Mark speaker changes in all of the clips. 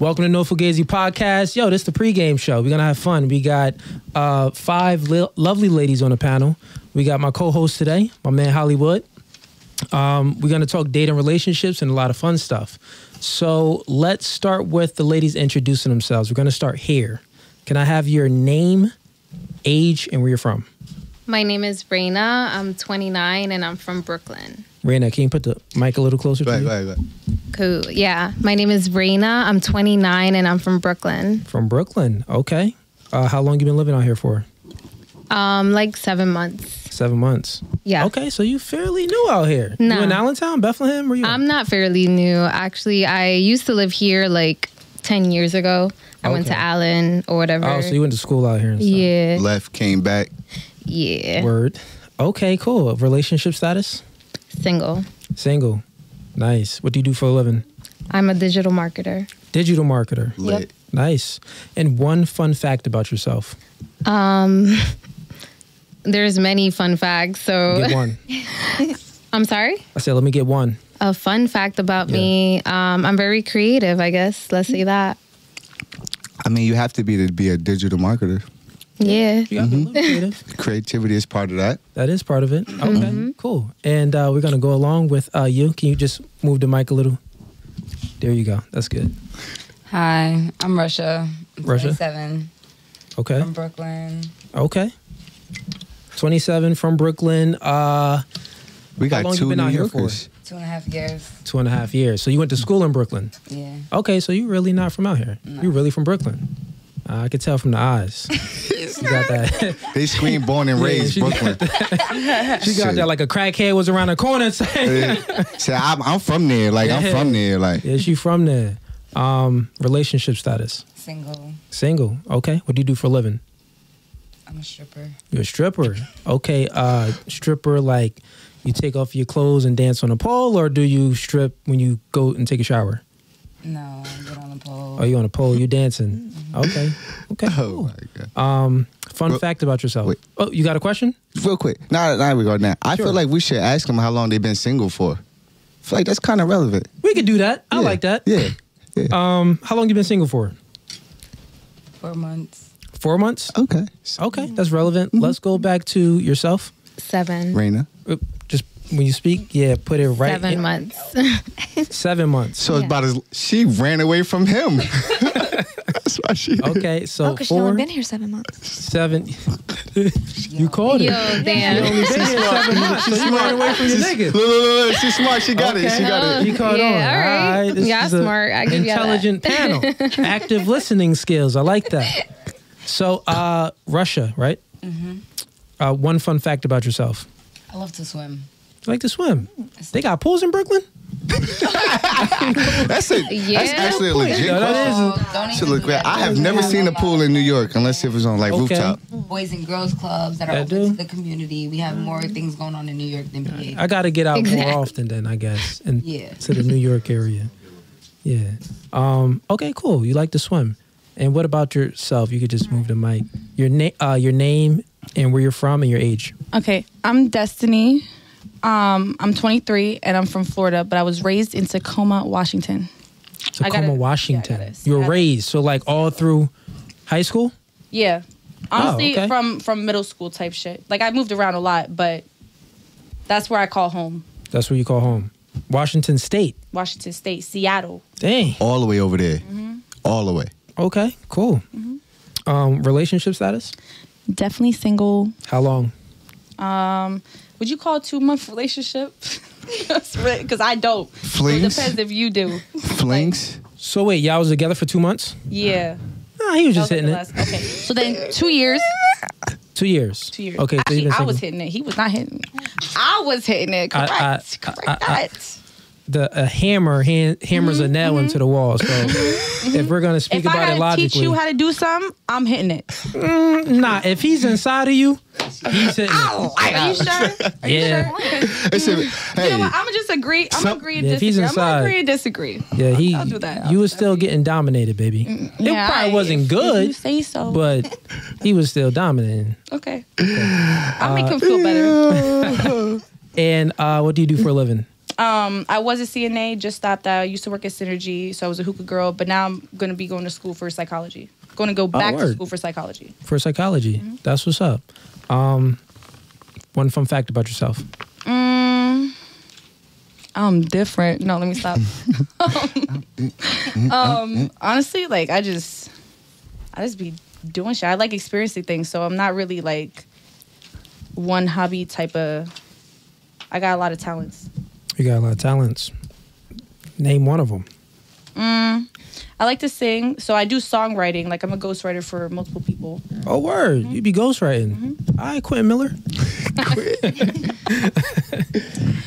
Speaker 1: Welcome to No Fugazee Podcast. Yo, this is the pregame show. We're gonna have fun. We got uh, five lovely ladies on the panel. We got my co-host today, my man Hollywood. Um, we're gonna talk dating relationships and a lot of fun stuff. So let's start with the ladies introducing themselves. We're gonna start here. Can I have your name, age, and where you're from?
Speaker 2: My name is Raina. I'm 29 and I'm from Brooklyn.
Speaker 1: Raina, can you put the mic a little closer to
Speaker 3: Right,
Speaker 1: you?
Speaker 3: right, right.
Speaker 2: Cool. Yeah. My name is Raina. I'm 29 and I'm from Brooklyn.
Speaker 1: From Brooklyn. Okay. Uh, how long you been living out here for?
Speaker 2: Um, like seven months.
Speaker 1: Seven months.
Speaker 2: Yeah.
Speaker 1: Okay, so you fairly new out here.
Speaker 2: No.
Speaker 1: You in Allentown, Bethlehem? Where you?
Speaker 2: I'm not fairly new. Actually, I used to live here like 10 years ago. I went to Allen or whatever.
Speaker 1: Oh, so you went to school out here and stuff.
Speaker 2: yeah.
Speaker 3: Left, came back.
Speaker 2: Yeah.
Speaker 1: Word. Okay, cool. Relationship status?
Speaker 2: Single.
Speaker 1: Single. Nice. What do you do for a living?
Speaker 2: I'm a digital marketer.
Speaker 1: Digital marketer.
Speaker 3: Lit.
Speaker 1: Nice. And one fun fact about yourself.
Speaker 2: Um, there's many fun facts. So
Speaker 1: Get one.
Speaker 2: I'm sorry.
Speaker 1: I said, let me get one.
Speaker 2: A fun fact about me. Um, I'm very creative. I guess. Let's say that.
Speaker 3: I mean, you have to be to be a digital marketer.
Speaker 2: Yeah.
Speaker 1: You got to be creative.
Speaker 3: Creativity is part of that.
Speaker 1: That is part of it. Okay, cool. And uh, we're gonna go along with uh, you. Can you just move the mic a little? There you go. That's good.
Speaker 4: Hi, I'm Russia. I'm
Speaker 1: Russia?
Speaker 4: 27
Speaker 1: Okay.
Speaker 4: from Brooklyn.
Speaker 1: Okay. Twenty-seven from Brooklyn. Uh,
Speaker 3: We
Speaker 1: How
Speaker 3: got
Speaker 1: long you
Speaker 3: two
Speaker 1: been
Speaker 3: New
Speaker 1: out here for?
Speaker 3: Yorkers.
Speaker 4: Two and a half years.
Speaker 1: two and a half years. So you went to school in Brooklyn.
Speaker 4: Yeah.
Speaker 1: Okay, so you're really not from out here. You're really from Brooklyn. Uh, I could tell from the eyes. she got that.
Speaker 3: They scream born and
Speaker 1: Yeah,
Speaker 3: raised
Speaker 1: she got
Speaker 3: Brooklyn.
Speaker 1: she got that like a crackhead was around the corner saying,
Speaker 3: Say, I'm, I'm from there. Like, I'm from there. Like,
Speaker 1: "Yeah, she from there." Um, relationship status:
Speaker 4: Single.
Speaker 1: single. Okay, what do you do for a living?
Speaker 4: I'm a stripper.
Speaker 1: You're a stripper. Okay, uh, stripper like you take off your clothes and dance on a pole, or do you strip when you go and take a shower?
Speaker 4: No, I get on the pole.
Speaker 1: Are you on a pole? You dancing? Okay, okay.
Speaker 3: oh
Speaker 1: cool.
Speaker 3: my God.
Speaker 1: Um, fun
Speaker 3: Well,
Speaker 1: fact about yourself.
Speaker 3: wait.
Speaker 1: Oh, you got a question?
Speaker 3: Real quick. Now, now we go now. I
Speaker 1: Sure.
Speaker 3: feel like we should ask them how long they've been single for. I feel like that's kind of relevant.
Speaker 1: We could do that. I
Speaker 3: Yeah.
Speaker 1: like that.
Speaker 3: Yeah. yeah.
Speaker 1: Um, how long you been single for?
Speaker 4: Four months.
Speaker 1: Four months.
Speaker 3: okay.
Speaker 1: Okay, that's relevant. Let's go back to yourself.
Speaker 2: Seven.
Speaker 3: Raina.
Speaker 1: Uh, Just when you speak, yeah, put it right.
Speaker 2: Seven
Speaker 1: in-
Speaker 2: months.
Speaker 1: Seven months.
Speaker 3: So it's about as she ran away from him. that's why she.
Speaker 1: Okay, so
Speaker 5: Oh, because she's
Speaker 1: four,
Speaker 5: only been here seven months.
Speaker 1: seven. you called
Speaker 2: Yo,
Speaker 1: it.
Speaker 2: damn.
Speaker 1: You only been here seven months, so you ran away from your nigga.
Speaker 3: Look, look, look, look, she's smart. She got it. She got
Speaker 2: Oh,
Speaker 3: it.
Speaker 1: You caught
Speaker 2: Yeah,
Speaker 1: on.
Speaker 2: all right.
Speaker 1: this
Speaker 2: Y'all
Speaker 1: is
Speaker 2: smart. I give y'all that.
Speaker 1: intelligent panel. Active listening skills. I like that. So, uh, Russia, right?
Speaker 2: Mm-hmm.
Speaker 1: Uh, one fun fact about yourself:
Speaker 4: I love to swim.
Speaker 1: You like to swim. They got pools in Brooklyn.
Speaker 3: That's it.
Speaker 2: Yeah.
Speaker 3: That's actually a legit
Speaker 1: Yeah, that
Speaker 3: question.
Speaker 1: is.
Speaker 4: Don't even
Speaker 3: look
Speaker 4: that.
Speaker 3: I have never seen a pool in New York unless it was on like
Speaker 1: Okay.
Speaker 3: rooftop.
Speaker 4: Boys and girls clubs that are
Speaker 1: That
Speaker 4: open
Speaker 1: do?
Speaker 4: to the community. We have more things going on in New York than PA.
Speaker 1: I got to get out
Speaker 2: Exactly.
Speaker 1: more often then, I guess, and
Speaker 4: Yeah.
Speaker 1: to the New York area. Yeah. Um, okay, cool. You like to swim. And what about yourself? You could just move the mic. Your name, uh, your name, and where you're from, and your age.
Speaker 6: Okay, I'm Destiny. Um, I'm 23 and I'm from Florida, but I was raised in Tacoma, Washington.
Speaker 1: Tacoma,
Speaker 6: gotta-
Speaker 1: Washington.
Speaker 6: yeah,
Speaker 1: you were raised so like all through high school.
Speaker 6: Yeah, honestly,
Speaker 1: Oh, okay.
Speaker 6: from from middle school type shit. Like I moved around a lot, but that's where I call home.
Speaker 1: That's where you call home. Washington State.
Speaker 6: Washington State, Seattle.
Speaker 1: Dang.
Speaker 3: All the way over there. All the way.
Speaker 1: Okay. Cool. Um, relationship status?
Speaker 6: Definitely single.
Speaker 1: How long?
Speaker 6: Um, would you call a two month relationship? Because I don't. So it
Speaker 3: Flings?
Speaker 6: depends if you do.
Speaker 3: Flings.
Speaker 1: So wait, y'all was together for two months?
Speaker 6: Yeah.
Speaker 1: Nah, he was
Speaker 6: That
Speaker 1: just
Speaker 6: was
Speaker 1: hitting it.
Speaker 6: last- Okay. So then two years.
Speaker 1: Two years.
Speaker 6: Two years.
Speaker 1: Okay. so
Speaker 6: Actually,
Speaker 1: you've
Speaker 6: I was hitting it. He was not hitting me. I was hitting it.
Speaker 1: I-
Speaker 6: Correct.
Speaker 1: I-
Speaker 6: Correct.
Speaker 1: I- I- the a hammer hand, hammers a mm-hmm, nail into mm-hmm. the wall. So mm-hmm, if we're gonna speak
Speaker 6: Mm-hmm. if I
Speaker 1: about it
Speaker 6: gotta teach you how to do something, I'm hitting it.
Speaker 1: Mm, nah. If he's inside of you, he's hitting. it.
Speaker 6: Are you sure? Are you
Speaker 1: Yeah.
Speaker 6: sure? 'Cause
Speaker 3: They said,
Speaker 6: You know what? I'm gonna just agree. I'm
Speaker 3: Some-
Speaker 6: gonna agree and
Speaker 1: Yeah, if he's
Speaker 6: disagree. I'm
Speaker 1: inside-
Speaker 6: gonna agree and disagree.
Speaker 1: Yeah, he.
Speaker 6: I'll do that. I'll
Speaker 1: You
Speaker 6: do
Speaker 1: was still getting dominated, baby. Mm, it
Speaker 6: Yeah,
Speaker 1: probably
Speaker 6: I-
Speaker 1: wasn't
Speaker 6: if- If
Speaker 1: good,
Speaker 6: you say so.
Speaker 1: but he was still dominating.
Speaker 6: okay. I'll make him feel better.
Speaker 1: And uh, what do you do for a living?
Speaker 6: Um, I was a CNA, just stopped that. I used to work at Synergy, so I was a hookah girl. But now I'm gonna be going to school for psychology. Going to go back to school for psychology.
Speaker 1: For psychology.
Speaker 6: Mm-hmm.
Speaker 1: That's what's up. Um, one fun fact about yourself.
Speaker 6: Mm, I'm different. No, let me stop. um, honestly, like I just, I just be doing shit. I like experiencing things, so I'm not really like one hobby type of. I got a lot of talents.
Speaker 1: You got a lot of talents. Name one of them.
Speaker 6: Mm, I like to sing, so I do songwriting. Like I'm a ghostwriter for multiple people.
Speaker 1: Oh, word.
Speaker 6: Mm-hmm.
Speaker 1: You be ghostwriting. All right, Quentin Miller.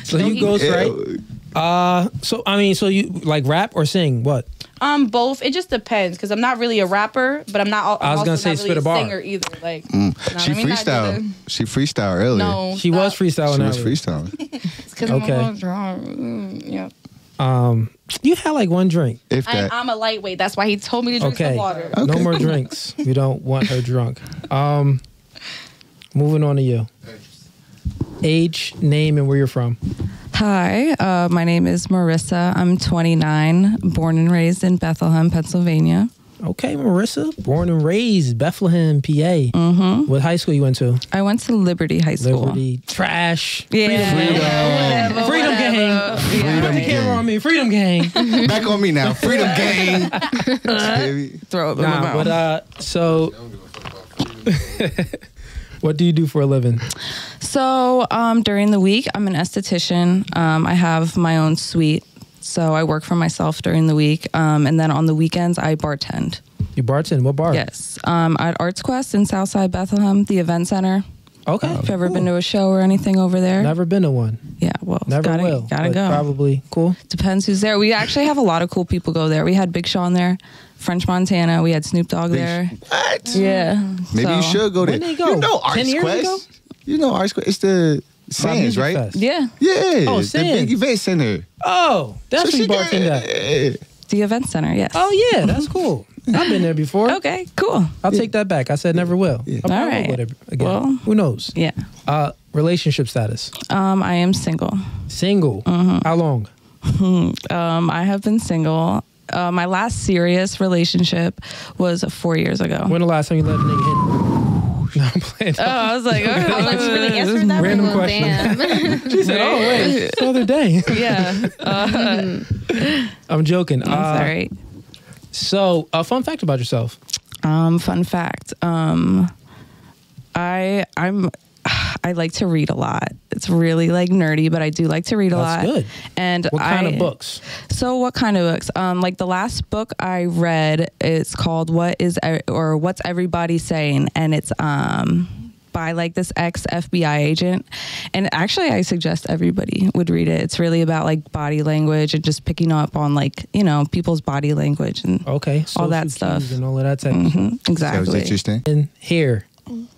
Speaker 1: so you ghostwrite. Uh, so I mean, so you like rap or sing? What?
Speaker 6: Um, both. It just depends because I'm not really a rapper, but I'm not. al-
Speaker 1: I was
Speaker 6: I'm
Speaker 1: gonna
Speaker 6: also
Speaker 1: say
Speaker 6: not
Speaker 1: spit
Speaker 6: really
Speaker 1: a bar.
Speaker 6: singer either. Like
Speaker 3: Mm. she
Speaker 6: let me
Speaker 3: freestyle. She freestyle earlier.
Speaker 6: No,
Speaker 1: She was freestyling.
Speaker 3: She was
Speaker 1: earlier.
Speaker 3: freestyling.
Speaker 6: Because
Speaker 1: Okay.
Speaker 6: I'm drunk. Mm, yeah.
Speaker 1: Um, you had like one drink.
Speaker 3: If
Speaker 6: I,
Speaker 3: that.
Speaker 6: I'm a lightweight. That's why he told me to drink
Speaker 1: Okay.
Speaker 6: some water.
Speaker 1: No more drinks. We don't want her drunk. Um, moving on to you. Age, name, and where you're from.
Speaker 5: Hi, uh, my name is Marissa. I'm 29, born and raised in Bethlehem, Pennsylvania.
Speaker 1: Okay, Marissa, born and raised Bethlehem, PA. Mm-hmm. What high school you went to?
Speaker 5: I went to Liberty High School.
Speaker 1: Liberty, trash,
Speaker 5: Yeah.
Speaker 1: freedom, freedom gang.
Speaker 3: Freedom
Speaker 1: Put the camera on me, freedom gang.
Speaker 3: Back on me now. Freedom gang. Baby.
Speaker 5: Throw it in my
Speaker 1: nah,
Speaker 5: mouth.
Speaker 1: but uh, so what do you do for a living?
Speaker 5: So um, during the week, I'm an esthetician. Um, I have my own suite. So I work for myself during the week. Um, and then on the weekends, I bartend.
Speaker 1: You bartend. What bar?
Speaker 5: Yes. Um, at ArtsQuest in Southside Bethlehem, the event center.
Speaker 1: Okay.
Speaker 5: If you've ever been to a show or anything over there?
Speaker 1: Never been to one.
Speaker 5: Yeah, well,
Speaker 1: Never
Speaker 5: gotta,
Speaker 1: will.
Speaker 5: Gotta go.
Speaker 1: Probably cool.
Speaker 5: Depends who's there. We actually have a lot of cool people go there. We had Big Sean there, French Montana. We had Snoop Dogg
Speaker 3: Big-
Speaker 5: there.
Speaker 3: What?
Speaker 5: Yeah.
Speaker 3: Maybe you
Speaker 5: So-
Speaker 3: should go there.
Speaker 1: When they go?
Speaker 3: You know
Speaker 1: 10
Speaker 3: Arts
Speaker 1: years
Speaker 3: Quest.
Speaker 1: ago?
Speaker 3: You know ArtsQuest. It's the Sands,
Speaker 1: Music
Speaker 3: right?
Speaker 1: Fest.
Speaker 5: Yeah,
Speaker 3: Yeah.
Speaker 1: Oh,
Speaker 3: the
Speaker 1: Sands.
Speaker 3: big event center.
Speaker 1: Oh, that's
Speaker 3: So
Speaker 1: where you
Speaker 3: she got-
Speaker 1: bartend at.
Speaker 3: Yeah.
Speaker 5: the event center. Yes.
Speaker 1: Oh yeah, that's cool. I've been there before.
Speaker 5: Okay. Cool.
Speaker 1: I'll take that back. I said never will.
Speaker 3: Yeah.
Speaker 1: I probably
Speaker 5: All
Speaker 1: will go there again.
Speaker 5: Well-
Speaker 1: Who knows?
Speaker 5: Yeah.
Speaker 1: Uh, relationship status.
Speaker 5: Um, I am single.
Speaker 1: Single.
Speaker 5: Mm-hmm.
Speaker 1: How long?
Speaker 5: Um, I have been single. Uh, my last serious relationship was four years ago.
Speaker 1: When the last time you let a nigga hit? No, I'm playing.
Speaker 5: Oh, I was like,
Speaker 6: I was really answering that?
Speaker 1: Random
Speaker 2: Well,
Speaker 1: question.
Speaker 2: damn.
Speaker 1: She said, "Oh wait, it's the other day."
Speaker 5: yeah. Uh,
Speaker 1: I'm joking.
Speaker 5: I'm
Speaker 1: Uh,
Speaker 5: sorry.
Speaker 1: So, a fun fact about yourself.
Speaker 5: Um, fun fact. Um, I I'm I like to read a lot. It's really like nerdy, but I do like to read a lot.
Speaker 1: That's
Speaker 5: lot.
Speaker 1: good.
Speaker 5: And
Speaker 1: What kind
Speaker 5: I-
Speaker 1: of books?
Speaker 5: So what kind of books? Um, like the last book I read, it's called "What Is or What's Everybody Saying," and it's um by like this ex FBI agent. And actually, I suggest everybody would read it. It's really about like body language and just picking up on like you know people's body language and
Speaker 1: Okay,
Speaker 5: all that stuff.
Speaker 1: and all of that type. of
Speaker 5: Mhm,
Speaker 3: That was
Speaker 5: exactly.
Speaker 3: interesting.
Speaker 1: And here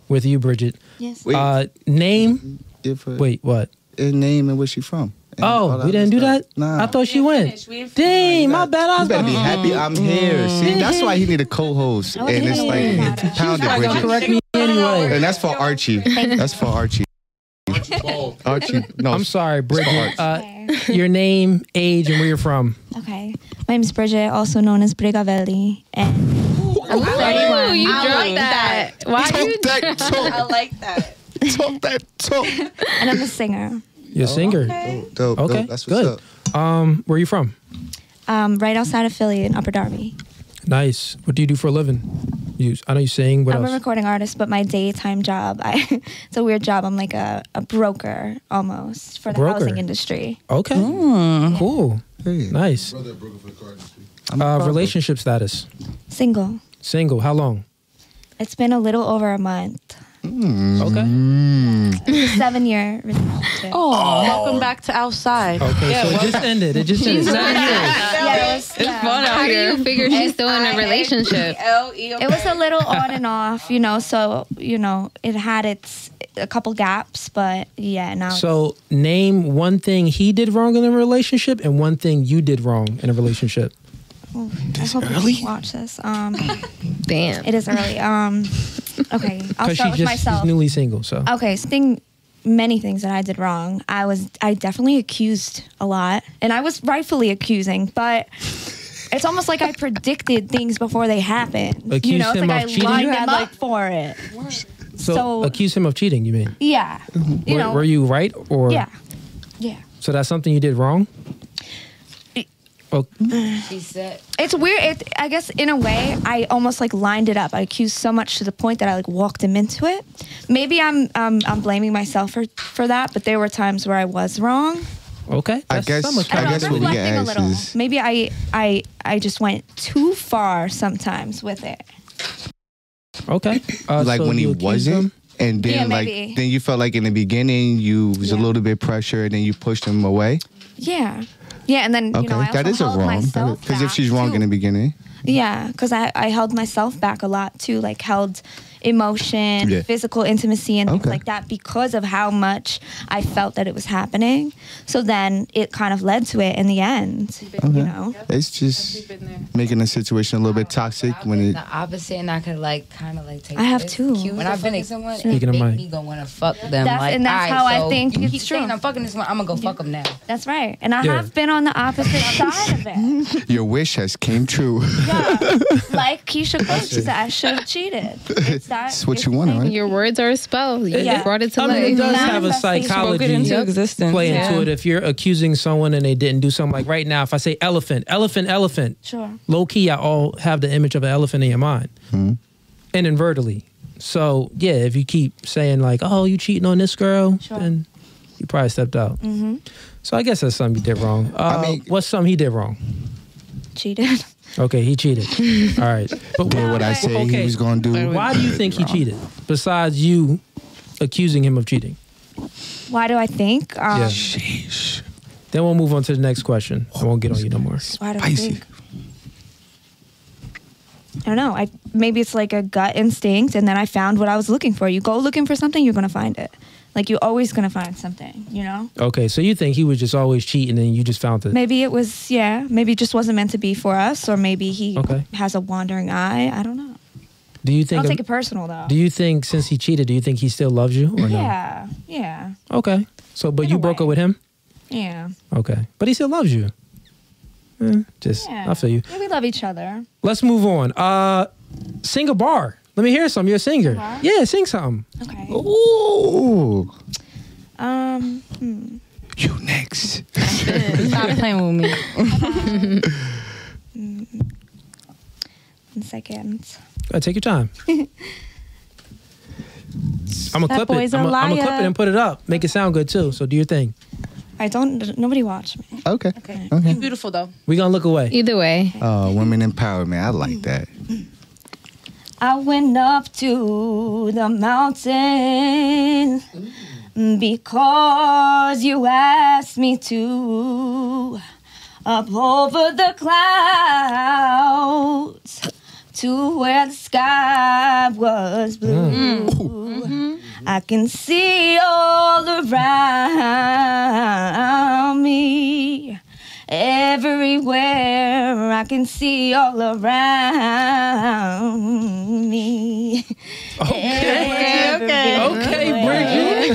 Speaker 1: with you, Bridget.
Speaker 4: Yes.
Speaker 3: Wait.
Speaker 1: Uh, name.
Speaker 3: If, uh,
Speaker 1: Wait, what?
Speaker 3: her name and where she from. and
Speaker 1: Oh, we didn't
Speaker 3: other
Speaker 1: do that.
Speaker 3: Nah.
Speaker 1: I thought she went.
Speaker 6: We
Speaker 1: Dang, my bad. I
Speaker 3: You
Speaker 1: was
Speaker 3: better be
Speaker 1: to
Speaker 3: happy I'm here. See, that's why he need a co-host,
Speaker 4: I
Speaker 3: and it's like
Speaker 4: about it.
Speaker 3: pound it, Bridget.
Speaker 1: correct me anyway.
Speaker 3: And that's for Archie. That's for Archie. Archie. No,
Speaker 1: I'm sorry, Bridget. Uh, your name, age, and where you're from.
Speaker 7: Okay. My name is Bridget, also known as Brigavelli, and I'm
Speaker 2: Ooh,
Speaker 7: 31.
Speaker 2: you
Speaker 6: I like
Speaker 2: that. Why you?
Speaker 3: talk that
Speaker 6: I like that.
Speaker 3: Talk that talk.
Speaker 7: and I'm a singer.
Speaker 1: You're a singer.
Speaker 3: Dope, dope,
Speaker 1: Okay,
Speaker 3: dope. That's what's
Speaker 1: good.
Speaker 3: up.
Speaker 1: Um, where are you from?
Speaker 7: Um, right outside of Philly in Upper Darby.
Speaker 1: Nice. What do you do for a living? You, I know you sing. What
Speaker 7: I'm a recording artist, but my daytime job, I, it's a weird job. I'm like a, a broker almost for the
Speaker 1: Broker.
Speaker 7: housing industry.
Speaker 1: Okay.
Speaker 5: Hmm.
Speaker 1: Cool.
Speaker 3: Hey.
Speaker 1: Nice. Uh, relationship status.
Speaker 7: Single.
Speaker 1: Single. How long?
Speaker 7: It's been a little over a month. Mm.
Speaker 1: Okay.
Speaker 7: It's a seven year relationship.
Speaker 6: Oh, oh, welcome back to outside.
Speaker 1: Okay. so it just ended. It just ended. Seven years.
Speaker 7: Yeah, it was, yeah.
Speaker 5: fun out
Speaker 2: How do
Speaker 5: here.
Speaker 2: you figure she's still in a relationship?
Speaker 7: It was a little on and off, you know. So you know, it had its a couple gaps, but yeah. Now
Speaker 1: So name one thing he did wrong in a relationship and one thing you did wrong in a relationship.
Speaker 7: I hope you can watch this. Um,
Speaker 2: Damn.
Speaker 7: it is early. Um, okay, I'll
Speaker 1: Because she
Speaker 7: start with
Speaker 1: just
Speaker 7: myself.
Speaker 1: she's newly single. So
Speaker 7: Okay, thing many things that I did wrong. I was I definitely accused a lot, and I was rightfully accusing, but. It's almost like I predicted things before they happened. you know, it's
Speaker 1: him
Speaker 7: like
Speaker 1: of
Speaker 7: I
Speaker 1: cheating?
Speaker 7: lined
Speaker 1: You
Speaker 7: them up
Speaker 6: like-
Speaker 7: for it.
Speaker 1: So,
Speaker 7: So-
Speaker 1: accuse him of cheating. You mean?
Speaker 7: Yeah, you
Speaker 1: were,
Speaker 7: know.
Speaker 1: were you right or?
Speaker 7: Yeah, yeah.
Speaker 1: So that's something you did wrong. Oh,
Speaker 4: She said,
Speaker 7: It's weird. It, I guess in a way, I almost like lined it up. I accused so much to the point that I like walked him into it. Maybe I'm um, I'm blaming myself for for that, but there were times where I was wrong.
Speaker 1: okay.
Speaker 3: I guess-
Speaker 1: somewhat
Speaker 3: I
Speaker 7: I
Speaker 3: guess what we get asked is-
Speaker 7: Maybe I I I just went too far sometimes with it.
Speaker 1: Okay. Uh,
Speaker 3: like
Speaker 1: so
Speaker 3: when he wasn't,
Speaker 1: him?
Speaker 3: and then
Speaker 7: Yeah,
Speaker 3: like
Speaker 7: maybe.
Speaker 3: then you felt like in the beginning you was a little bit pressure, and then you pushed him away.
Speaker 7: Yeah, yeah, and then
Speaker 3: Okay,
Speaker 7: you know I also
Speaker 3: that is a wrong.
Speaker 7: myself
Speaker 3: Because if she's wrong
Speaker 7: too.
Speaker 3: in the beginning,
Speaker 7: Yeah, because I, I held myself back a lot too, like held emotion,
Speaker 3: Yeah.
Speaker 7: physical intimacy, and things
Speaker 3: Okay.
Speaker 7: like that because of how much I felt that it was happening. So then it kind of led to it in the end, you know?
Speaker 3: it's just making the situation a little bit toxic
Speaker 4: I've
Speaker 3: when
Speaker 4: been
Speaker 3: it.
Speaker 4: the opposite, and I could like kind of like take.
Speaker 7: I have
Speaker 4: this
Speaker 7: too.
Speaker 4: When I've been with someone, it
Speaker 1: Speaking of
Speaker 4: make
Speaker 1: Mike.
Speaker 4: me go want to fuck them.
Speaker 7: That's-
Speaker 4: like,
Speaker 7: and that's
Speaker 4: all
Speaker 7: how I
Speaker 4: so
Speaker 7: think
Speaker 4: You
Speaker 7: it's
Speaker 4: keep
Speaker 7: true.
Speaker 4: saying I'm fucking this one. I'm gonna go fuck them now.
Speaker 7: That's right. And I
Speaker 1: Yeah.
Speaker 7: have been on the opposite side of it.
Speaker 3: Your wish has came true.
Speaker 7: Yeah. like Keyshia Cole, she said, I should have cheated. It's that.
Speaker 3: That's what you
Speaker 7: want,
Speaker 3: right?
Speaker 2: Your words are a spell. You
Speaker 7: Yeah.
Speaker 2: brought it to
Speaker 1: I mean, it does have a psychology
Speaker 5: Spoke it into existence.
Speaker 1: play
Speaker 5: yeah.
Speaker 1: into it. If you're accusing someone and they didn't do something, like right now, if I say elephant, elephant, elephant,
Speaker 7: Sure.
Speaker 1: low key, I all have the image of an elephant in your mind,
Speaker 3: Hmm?
Speaker 1: and invertedly. So yeah, if you keep saying like, "Oh, you cheating on this girl,"
Speaker 7: Sure.
Speaker 1: then you probably stepped out.
Speaker 7: Mm-hmm.
Speaker 1: So I guess that's something you did wrong. Uh,
Speaker 3: mean-
Speaker 1: what's something he did wrong?
Speaker 7: Cheated.
Speaker 1: Okay, he cheated. All right, but
Speaker 3: Did what I said
Speaker 1: Okay.
Speaker 3: he was gonna do.
Speaker 1: why do you think he cheated? Besides you accusing him of cheating,
Speaker 7: Why do I think? Um,
Speaker 1: Yeah.
Speaker 3: Sheesh.
Speaker 1: then we'll move on to the next question. I won't get on you no more.
Speaker 7: Why do I think? I don't know. I maybe it's like a gut instinct, and then I found what I was looking for. You go looking for something, you're gonna find it. Like you're always gonna find something. You know.
Speaker 1: Okay, so you think he was just always cheating and you just found it?
Speaker 7: Maybe it was yeah. Maybe it just wasn't meant to be for us, or maybe he
Speaker 1: Okay.
Speaker 7: has a wandering eye. I don't know.
Speaker 1: Do you
Speaker 7: I
Speaker 1: think?
Speaker 7: don't take it personal though.
Speaker 1: do you think since he cheated, do you think he still loves you or no?
Speaker 7: yeah, yeah,
Speaker 1: Okay, so but
Speaker 7: In
Speaker 1: you broke
Speaker 7: way.
Speaker 1: up with him.
Speaker 7: yeah,
Speaker 1: Okay, but he still loves you. Eh, just
Speaker 7: yeah.
Speaker 1: I feel you.
Speaker 7: Yeah, we love each other.
Speaker 1: Let's move on. Uh, sing a bar. Let me hear some. You're a singer.
Speaker 7: bar?
Speaker 1: Yeah, sing something.
Speaker 7: Okay.
Speaker 3: Ooh,
Speaker 7: Um. Hmm.
Speaker 3: you next.
Speaker 5: Stop playing with me.
Speaker 7: One second.
Speaker 1: Go ahead, take your time. I'm gonna
Speaker 7: That
Speaker 1: clip
Speaker 7: boy's
Speaker 1: it.
Speaker 7: a
Speaker 1: I'm gonna clip it and put it up. Make it sound good too. So do your thing.
Speaker 7: I don't. Nobody watch me.
Speaker 3: Okay.
Speaker 6: Okay.
Speaker 3: Okay.
Speaker 6: You're beautiful though.
Speaker 1: We gonna look away.
Speaker 2: Either way.
Speaker 3: Oh, women empowerment. I like that.
Speaker 7: I went up to the mountain because you asked me to. Up over the clouds to where the sky was blue. Hmm. I can see all around me. Everywhere I can see all around me.
Speaker 1: Okay.
Speaker 7: okay.
Speaker 1: Okay, Bridget.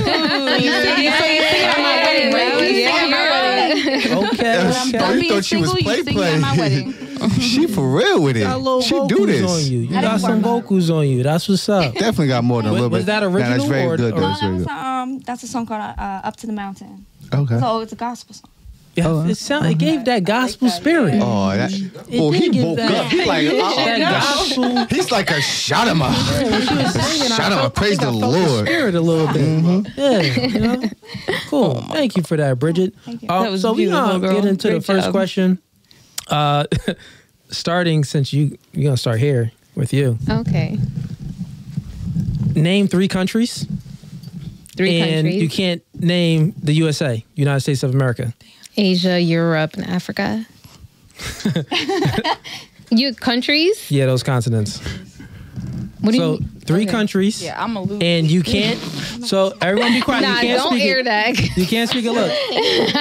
Speaker 1: Okay.
Speaker 3: Yes.
Speaker 1: okay.
Speaker 3: Oh, you thought she was play play. she for real with it. She do this.
Speaker 1: on you. You got some vocals on you. That's what's up.
Speaker 3: Definitely got more than a little bit.
Speaker 1: was that
Speaker 3: Nah, that's
Speaker 1: original
Speaker 3: very
Speaker 1: or-
Speaker 3: good.
Speaker 1: or-
Speaker 7: No, that was, um, that's a song called uh, "Up to the Mountain."
Speaker 3: Okay.
Speaker 7: So it's a gospel song.
Speaker 1: Yeah,
Speaker 3: Oh,
Speaker 1: it sound, it gave that gospel spirit.
Speaker 3: Oh, that.
Speaker 1: It
Speaker 3: Oh, he
Speaker 1: give
Speaker 3: woke
Speaker 1: that-
Speaker 3: up. He like,
Speaker 1: That gospel.
Speaker 3: he's like a shadama.
Speaker 1: When she was singing, I
Speaker 3: Shout out,
Speaker 1: I
Speaker 3: praise
Speaker 1: think I
Speaker 3: the
Speaker 1: felt
Speaker 3: Lord. Mm-hmm.
Speaker 1: spirit a little bit. Yeah, you know. Cool. Thank you for that, Bridget.
Speaker 7: Thank you.
Speaker 1: Um,
Speaker 5: That was
Speaker 1: so we
Speaker 5: beautiful,
Speaker 1: gonna
Speaker 5: girl.
Speaker 1: get into the
Speaker 5: Great
Speaker 1: first
Speaker 5: job.
Speaker 1: question. Uh, starting since you you're gonna start here with you.
Speaker 2: Okay.
Speaker 1: Name three countries,
Speaker 2: Three
Speaker 1: and
Speaker 2: countries.
Speaker 1: you can't name the USA, United States of America.
Speaker 2: Asia, Europe, and Africa. you countries?
Speaker 1: Yeah, those continents.
Speaker 2: What do
Speaker 1: so
Speaker 2: you mean?
Speaker 1: three
Speaker 2: Okay.
Speaker 1: countries,
Speaker 6: Yeah, I'm a loser.
Speaker 1: and you can't. So everyone be quiet.
Speaker 2: Nah,
Speaker 1: you can't
Speaker 2: don't
Speaker 1: speak
Speaker 2: air
Speaker 1: it.
Speaker 2: that.
Speaker 1: You can't speak a look.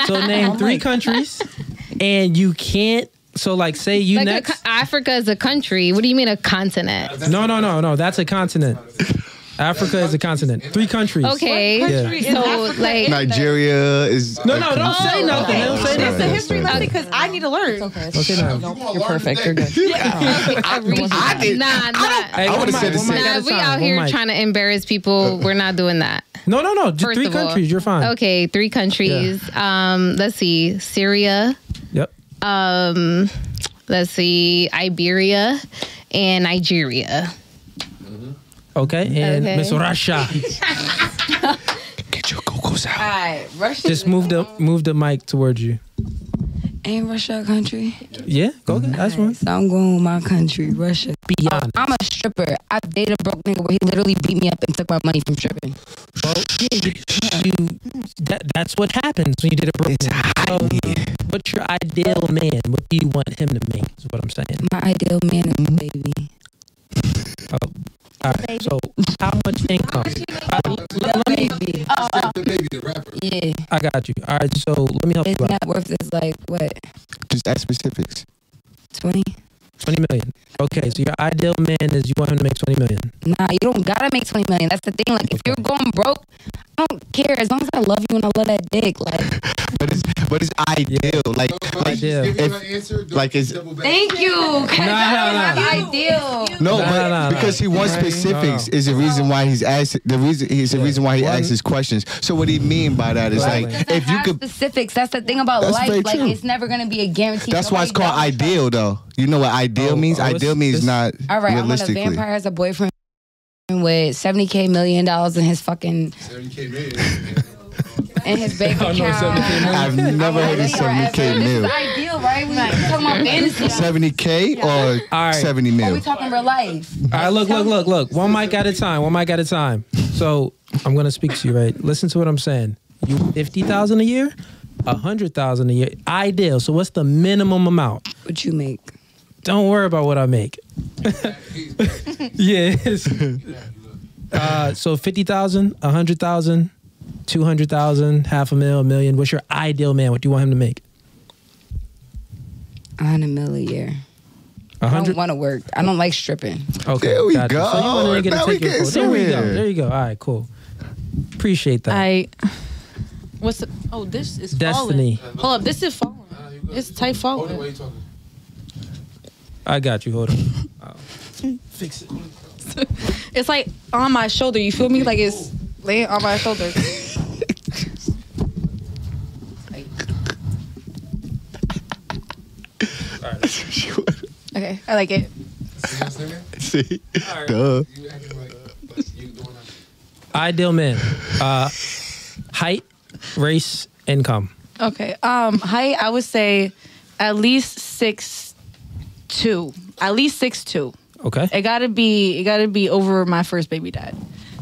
Speaker 1: So name three countries, and you can't. So like, say you
Speaker 2: Like a,
Speaker 1: next.
Speaker 2: co- Africa is a country. What do you mean a continent?
Speaker 1: No, no, no, no. That's a continent. Africa is a continent. Three countries.
Speaker 2: Okay.
Speaker 1: Yeah.
Speaker 2: So like
Speaker 3: Nigeria is.
Speaker 1: No, no, don't say nothing. Don't say
Speaker 6: It's a history lesson because I need to learn.
Speaker 1: Don't say nothing.
Speaker 5: You're perfect. You're good.
Speaker 3: I did.
Speaker 2: nah, nah.
Speaker 1: Hey,
Speaker 3: I
Speaker 1: one
Speaker 3: would've
Speaker 1: mic,
Speaker 3: said the
Speaker 1: one
Speaker 3: same.
Speaker 1: mic
Speaker 2: Nah, we out here
Speaker 1: mic.
Speaker 2: trying to embarrass people. We're not doing that.
Speaker 1: No, no, no. Just
Speaker 2: First
Speaker 1: three countries. You're fine.
Speaker 2: Okay, three countries. Um, let's see, Syria.
Speaker 1: Yep.
Speaker 2: Um, let's see, Iberia and Nigeria.
Speaker 1: Okay. And
Speaker 2: Okay.
Speaker 1: Miss Russia.
Speaker 3: Get your cocos out.
Speaker 4: Alright, Russia.
Speaker 1: Just move the move the mic towards you.
Speaker 8: Ain't Russia a country?
Speaker 1: Yeah. Go ahead. That's one.
Speaker 8: So I'm going with my country, Russia.
Speaker 1: Be honest.
Speaker 4: I'm a stripper. I dated a broke nigga where he literally beat me up and took my money from stripping.
Speaker 1: Well, yeah, you, you that, that's what happens when you did a broke. So, what's your ideal man? What do you want him to make? Is what I'm saying.
Speaker 8: My ideal man is my baby.
Speaker 1: Oh, All right. So, how much income? Uh, let me,
Speaker 8: Baby. Yeah.
Speaker 1: I got you. All right. So, let me help
Speaker 8: His
Speaker 1: you out.
Speaker 8: net worth is like, what,
Speaker 3: Just add specifics.
Speaker 8: 20?
Speaker 1: 20 million. Okay. So, your ideal man is you want him to make 20 million.
Speaker 8: Nah, you don't gotta make 20 million. That's the thing. Like, if you're going broke, I don't care. As long as I love you and I love that dick. Like,
Speaker 3: But it's but it's ideal. Like like
Speaker 1: Ideal.
Speaker 3: if like it's
Speaker 8: thank you.
Speaker 1: Nah, nah, nah.
Speaker 8: Ideal.
Speaker 3: no,
Speaker 1: Nah,
Speaker 3: but
Speaker 1: nah, nah.
Speaker 3: because he wants
Speaker 1: Right.
Speaker 3: specifics
Speaker 1: No, no.
Speaker 3: is the reason why he's asked the reason is the reason why he asks his questions. So what he mean by that is
Speaker 1: Right.
Speaker 3: like if you could
Speaker 4: specifics. That's the thing about life. Like
Speaker 3: true.
Speaker 4: it's never gonna be a guarantee.
Speaker 3: that's why it's called ideal though. You know what ideal
Speaker 1: Oh,
Speaker 3: means?
Speaker 1: oh, it's-
Speaker 3: ideal means
Speaker 1: it's-
Speaker 3: not
Speaker 4: All right, I'm on a vampire has a boyfriend with 70k million dollars in his fucking 70k million in his bank account.
Speaker 1: 70K million.
Speaker 3: I've never heard of 70k
Speaker 4: This
Speaker 3: mil.
Speaker 4: is ideal, right? We talking about fantasy.
Speaker 3: 70k or
Speaker 1: All right.
Speaker 3: 70
Speaker 4: Or we talking real life.
Speaker 1: All right, look, look, look, look. One mic at a time. One mic at a time. So I'm gonna speak to you, right? Listen to what I'm saying. You fifty thousand a year, a hundred thousand a year. Ideal. So what's the minimum amount?
Speaker 8: What you make?
Speaker 1: Don't worry about what I make. yes. Uh, so fifty thousand, a hundred thousand, two hundred thousand, half a mil, a million. What's your ideal man? What do you want him to make?
Speaker 8: A hundred mil a year. I don't want to work. I don't like stripping.
Speaker 1: Okay,
Speaker 3: There we
Speaker 1: gotcha.
Speaker 3: go.
Speaker 1: So you want to get a
Speaker 3: Now we
Speaker 1: ticket
Speaker 3: getting
Speaker 1: for- There we go. There you go. All right, cool. Appreciate that.
Speaker 6: I. What's the, oh this is
Speaker 1: Destiny.
Speaker 6: falling. Hold up, this is falling. It's tight falling.
Speaker 1: I got you. Hold on. Oh. Fix it.
Speaker 6: It's like on my shoulder. You feel me? Like it's laying on my shoulder. Okay, I like it.
Speaker 3: See? Duh.
Speaker 1: Ideal man. Uh, height, race, income.
Speaker 6: Okay. Um, height, I would say at least six two. At least six two.
Speaker 1: Okay.
Speaker 6: It gotta be. It gotta be over my first baby dad.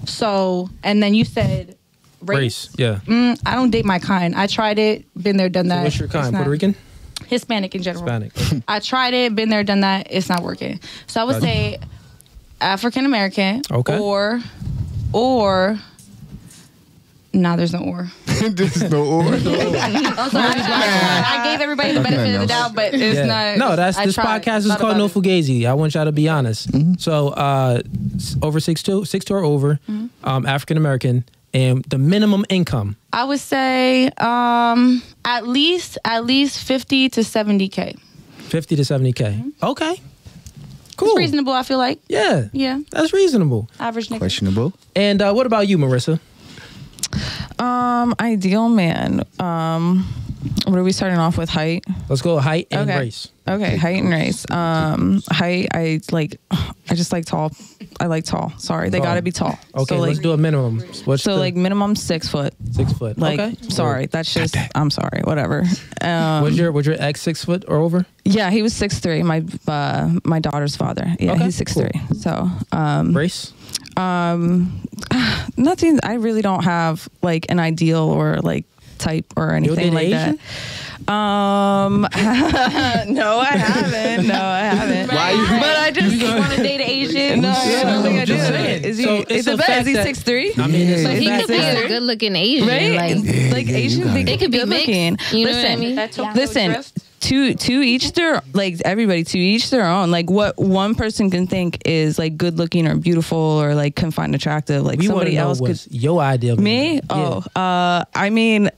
Speaker 6: So, and then you said race.
Speaker 1: Race. Yeah.
Speaker 6: Mm, I don't date my kind. I tried it. Been there, done
Speaker 1: So
Speaker 6: that.
Speaker 1: what's your kind?
Speaker 6: not-
Speaker 1: Puerto Rican?
Speaker 6: Hispanic in general.
Speaker 1: Hispanic.
Speaker 6: I tried it. Been there, done that. It's not working. So I would say African American.
Speaker 1: Okay.
Speaker 6: Or, or. Nah, there's no or.
Speaker 3: There's no order.
Speaker 6: I'm sorry. I gave everybody the benefit of the doubt, but it's
Speaker 1: Yeah.
Speaker 6: not.
Speaker 1: no, that's
Speaker 6: I
Speaker 1: this
Speaker 6: tried.
Speaker 1: podcast is called No. Fugazee. I want y'all to be honest. So, uh, s- over six two, six two or over, um, African American, and the minimum income.
Speaker 6: I would say um, at least at least fifty to seventy k.
Speaker 1: 50 to 70k. Okay. Cool.
Speaker 6: It's reasonable. I feel like
Speaker 1: Yeah.
Speaker 6: yeah,
Speaker 1: That's reasonable.
Speaker 6: average nigga.
Speaker 3: Questionable.
Speaker 1: And uh, what about you, Marissa?
Speaker 5: Um, ideal man. Um, what are we starting off with? Height.
Speaker 1: Let's go height and
Speaker 5: Okay.
Speaker 1: race.
Speaker 5: Okay, height and race. Um, height. I like. I just like tall. I like tall. Sorry, they
Speaker 1: Tall.
Speaker 5: got to be tall.
Speaker 1: Okay,
Speaker 5: so like,
Speaker 1: let's do a minimum. What's
Speaker 5: so
Speaker 1: the-
Speaker 5: like minimum six foot.
Speaker 1: six foot.
Speaker 5: Like,
Speaker 1: okay.
Speaker 5: sorry, that's just. I'm sorry. Whatever. Um,
Speaker 1: Was your was your ex six foot or over?
Speaker 5: yeah, he was six three. My uh, my daughter's father. Yeah,
Speaker 1: Okay,
Speaker 5: he's six
Speaker 1: cool.
Speaker 5: three. So um,
Speaker 1: Race.
Speaker 5: Um, nothing. I really don't have like an ideal or like type or anything like
Speaker 1: Asian?
Speaker 5: that. Um, no, I haven't. No, I haven't.
Speaker 3: Why you-
Speaker 5: But I just
Speaker 6: Want to date Asian?
Speaker 5: no, I don't think I do.
Speaker 1: saying.
Speaker 5: Is he?
Speaker 1: So
Speaker 5: it
Speaker 1: it's a
Speaker 5: depends.
Speaker 1: fact
Speaker 5: Is he
Speaker 1: that-
Speaker 5: six three?
Speaker 1: I mean, it's,
Speaker 2: But he could be a good looking Asian.
Speaker 5: Right?
Speaker 2: Like
Speaker 5: like
Speaker 3: yeah, you
Speaker 5: Asian,
Speaker 3: got
Speaker 5: they
Speaker 3: it.
Speaker 2: they could be
Speaker 5: good
Speaker 2: mixed.
Speaker 5: looking.
Speaker 2: You know
Speaker 5: Listen,
Speaker 2: what I mean?
Speaker 5: Listen, to to each their like everybody to each their own. Like what one person can think is like good looking or beautiful or like can find attractive. Like
Speaker 1: we want to
Speaker 5: somebody
Speaker 1: know
Speaker 5: else could.
Speaker 1: your ideal. man.
Speaker 5: Me?
Speaker 1: Yeah.
Speaker 5: Oh, uh, I mean, I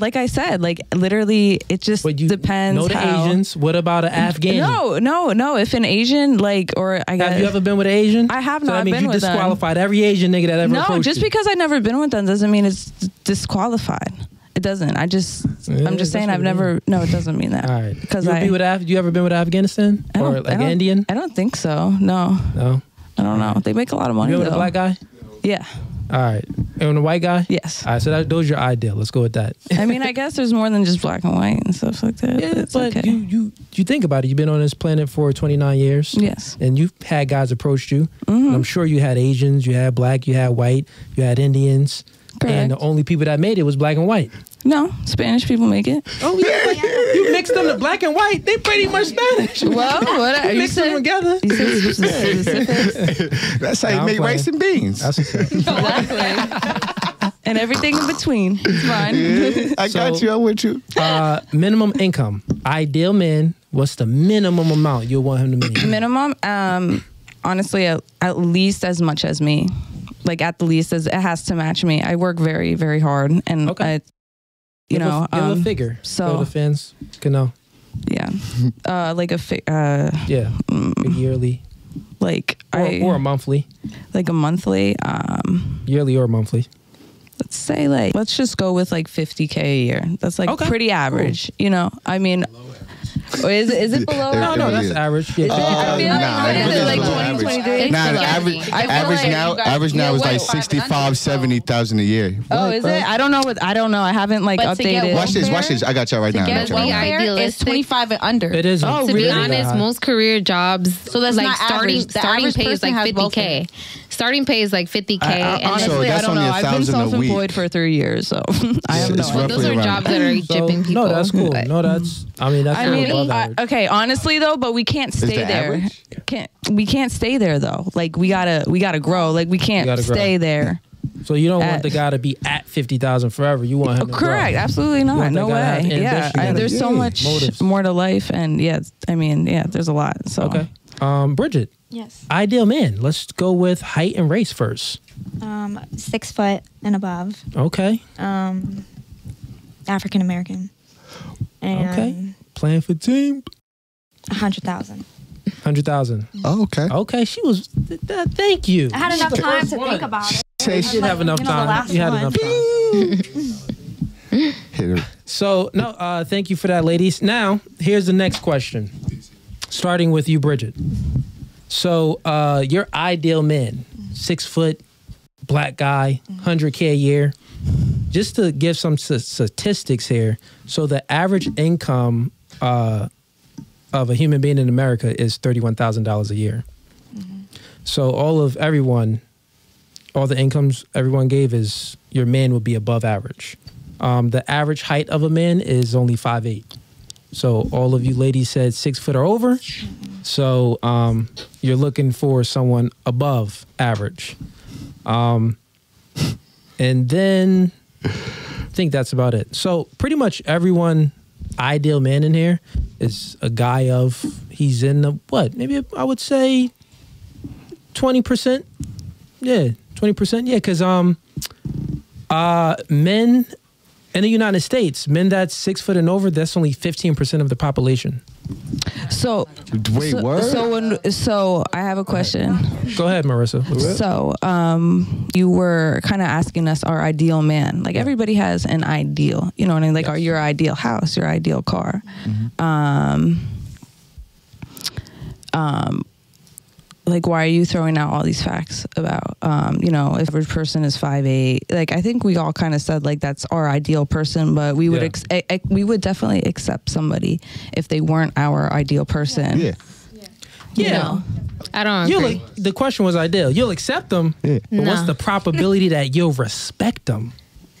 Speaker 5: like I said, like literally, it just
Speaker 1: But you
Speaker 5: depends.
Speaker 1: know the
Speaker 5: how,
Speaker 1: Asians. What about an Afghan?
Speaker 5: No, no, no. If an Asian like or I guess
Speaker 1: Have you ever been with an Asian?
Speaker 5: I have
Speaker 1: So
Speaker 5: not
Speaker 1: that means
Speaker 5: been
Speaker 1: you
Speaker 5: with them.
Speaker 1: disqualified every Asian nigga that ever
Speaker 5: no, just
Speaker 1: you.
Speaker 5: because I've never been with them doesn't mean it's disqualified. It doesn't. I just
Speaker 1: Yeah,
Speaker 5: I'm just saying I've never. No, it doesn't mean that.
Speaker 1: All right.
Speaker 5: Because
Speaker 1: you
Speaker 5: I,
Speaker 1: be with Af- you ever been with Afghanistan
Speaker 5: I don't,
Speaker 1: or like
Speaker 5: don't-
Speaker 1: Indian?
Speaker 5: I don't think so. No,
Speaker 1: No.
Speaker 5: I don't know. They make a lot of money
Speaker 1: been with a black guy?
Speaker 5: Yeah.
Speaker 1: All right. And a white guy?
Speaker 5: Yes.
Speaker 1: All right. So that, those are your ideal. Let's go with that.
Speaker 5: I mean, I guess there's more than just black and white and stuff like that.
Speaker 1: Yeah,
Speaker 5: but it's
Speaker 1: but
Speaker 5: okay.
Speaker 1: you you you think about it. You've been on this planet for 29 years.
Speaker 5: yes.
Speaker 1: And you've had guys approach you.
Speaker 5: Mhm.
Speaker 1: And I'm sure you had Asians, you had black, you had white, you had Indians. And the only people that made it was black and white.
Speaker 5: No, Spanish people make it.
Speaker 1: Oh yeah, but you mix them to black and white. They pretty much Spanish.
Speaker 5: Well, what are
Speaker 1: you
Speaker 5: you
Speaker 1: mix them together.
Speaker 5: You said specifics.
Speaker 3: That's how you
Speaker 1: I'm
Speaker 3: make
Speaker 1: playing.
Speaker 3: rice and beans.
Speaker 1: That's what's up.
Speaker 5: exactly. and everything in between. It's fine.
Speaker 3: Yeah, I got
Speaker 1: So-
Speaker 3: you. I'm with you.
Speaker 1: Uh, minimum income. Ideal man. What's the minimum amount you'll want him to make?
Speaker 5: Minimum, um, honestly, at, at least as much as me. Like at the least, as it has to match me. I work very, very hard, and
Speaker 1: Okay.
Speaker 5: I, you
Speaker 1: Give a-
Speaker 5: know,
Speaker 1: a
Speaker 5: um,
Speaker 1: figure
Speaker 5: so-
Speaker 1: so the fans can know.
Speaker 5: yeah, uh, like a fi- uh,
Speaker 1: Yeah, a yearly
Speaker 5: like
Speaker 1: or,
Speaker 5: I
Speaker 1: or a monthly,
Speaker 5: like a monthly. Um,
Speaker 1: yearly or monthly.
Speaker 5: let's say like let's just go with like 50k a year. That's like
Speaker 1: Okay,
Speaker 5: pretty average. You know, I mean, or is it is it below?
Speaker 3: It-
Speaker 1: No, no, that's
Speaker 3: is.
Speaker 1: average. Yeah,
Speaker 5: Is it? I
Speaker 3: Uh,
Speaker 5: feel like-
Speaker 3: nah,
Speaker 5: what
Speaker 3: it
Speaker 5: is
Speaker 3: really
Speaker 5: it,
Speaker 3: is
Speaker 5: like 20,
Speaker 3: average.
Speaker 5: 23?
Speaker 3: Nah, the average, average
Speaker 6: like
Speaker 3: now,
Speaker 6: guys-
Speaker 3: average now
Speaker 6: yeah,
Speaker 3: is like
Speaker 6: wait,
Speaker 3: 65, 70,000 a year.
Speaker 5: Oh, is it? I don't know what I don't know. I haven't like
Speaker 6: But
Speaker 5: updated.
Speaker 3: Watch this, watch this. I got y'all right now. I
Speaker 6: Get
Speaker 3: y'all.
Speaker 2: Well,
Speaker 3: right now.
Speaker 6: welfare is 25 and under.
Speaker 1: It is.
Speaker 5: Oh,
Speaker 2: to
Speaker 5: really
Speaker 2: be honest, most career jobs,
Speaker 6: So that's
Speaker 2: like
Speaker 6: not
Speaker 2: starting
Speaker 6: average. The
Speaker 2: starting
Speaker 6: average
Speaker 2: pay is
Speaker 6: person
Speaker 2: like
Speaker 6: has
Speaker 2: 50k.
Speaker 6: Welfare.
Speaker 2: Starting pay is like 50k,
Speaker 5: I, I,
Speaker 2: and then
Speaker 5: honestly,
Speaker 3: So
Speaker 5: I don't know.
Speaker 3: only a
Speaker 5: I've been
Speaker 3: thousand a week.
Speaker 5: self-employed for three years, so I have
Speaker 3: It's
Speaker 5: no.
Speaker 3: rough.
Speaker 5: idea.
Speaker 2: those are jobs that are
Speaker 1: So,
Speaker 2: dipping people.
Speaker 1: no, that's cool.
Speaker 2: But-
Speaker 1: No, that's. I mean, that's
Speaker 5: I mean, I- okay, honestly though, but we can't stay
Speaker 3: the
Speaker 5: there.
Speaker 3: average?
Speaker 5: Can't we can't stay there though? Like we gotta we gotta grow. Like we can't
Speaker 1: gotta grow.
Speaker 5: stay there.
Speaker 1: So you don't want the guy to be at fifty thousand forever. You want him to grow.
Speaker 5: Correct, absolutely not. No
Speaker 1: guy to have
Speaker 5: way. Yeah, I,
Speaker 1: and
Speaker 5: there's so much
Speaker 1: motives.
Speaker 5: more to life, and yeah, I mean, yeah, there's a lot. So
Speaker 1: Okay. Um, Bridget,
Speaker 7: Yes.
Speaker 1: ideal man. Let's go with height and race first.
Speaker 7: Um, six foot and above.
Speaker 1: Okay.
Speaker 7: Um, African American.
Speaker 1: Okay. Playing for team.
Speaker 7: a hundred thousand.
Speaker 1: Hundred thousand.
Speaker 3: Oh, okay.
Speaker 1: Okay, she was. Th- th- thank you.
Speaker 7: I had enough
Speaker 1: The
Speaker 7: time to
Speaker 1: one.
Speaker 7: think about it.
Speaker 3: Say
Speaker 1: You did have enough
Speaker 7: You know,
Speaker 1: time.
Speaker 7: last
Speaker 1: You had
Speaker 7: one.
Speaker 1: enough time.
Speaker 3: Hit her.
Speaker 1: So no, uh, thank you for that, ladies. Now here's the next question, starting with you, Bridget. So uh, your ideal man, six foot, black guy, hundred k a year. Just to give some statistics here, so the average income uh, of a human being in America is thirty-one thousand dollars a year. So all of everyone, all the incomes everyone gave is your man would be above average. Um, the average height of a man is only five eight. So all of you ladies said six foot or over. So um, you're looking for someone above average. Um, and then I think that's about it. So pretty much everyone ideal man in here is a guy of he's in the what? Maybe I would say twenty percent. Yeah, twenty percent. Yeah, because um, uh, men in the United States, men that's six foot and over, that's only fifteen percent of the population.
Speaker 5: so
Speaker 3: Wait,
Speaker 5: so,
Speaker 3: what?
Speaker 5: so when so I have a question.
Speaker 1: Go ahead, Marissa.
Speaker 5: So, um, you were kind of asking us our ideal man. Like everybody has an ideal, you know, what I mean? like our, your ideal house, your ideal car. Um, um, like why are you throwing out all these facts about, um, you know, if a person is five eight? Like I think we all kind of said like that's our ideal person, but we would
Speaker 1: Yeah.
Speaker 5: ex- I, I- we would definitely accept somebody if they weren't our ideal person.
Speaker 3: yeah.
Speaker 5: you
Speaker 1: Yeah.
Speaker 5: know?
Speaker 2: I don't
Speaker 1: You'll
Speaker 2: agree.
Speaker 1: the question was ideal. You'll accept them,
Speaker 3: Yeah.
Speaker 1: but what's the probability that you'll respect them?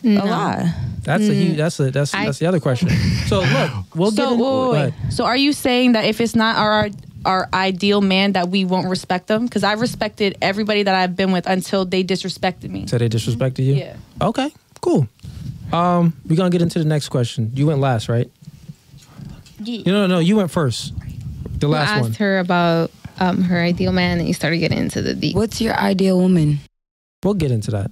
Speaker 5: A lot.
Speaker 1: That's a huge. That's a that's
Speaker 2: I-
Speaker 1: that's the other question. So look, we'll get
Speaker 6: So,
Speaker 1: in,
Speaker 6: wait, wait, wait. so are you saying that if it's not our our ideal man that we won't respect them? Because I respected everybody that I've been with until they disrespected me.
Speaker 1: So they disrespected you?
Speaker 6: Yeah.
Speaker 1: Okay, cool. Um, we're gonna get into the next question. You went last, right? You know, no, you went first. The
Speaker 2: You
Speaker 1: last
Speaker 2: asked
Speaker 1: one.
Speaker 2: Asked her about um, her ideal man, and you started getting into the deep.
Speaker 4: What's your ideal woman?
Speaker 1: We'll get into that.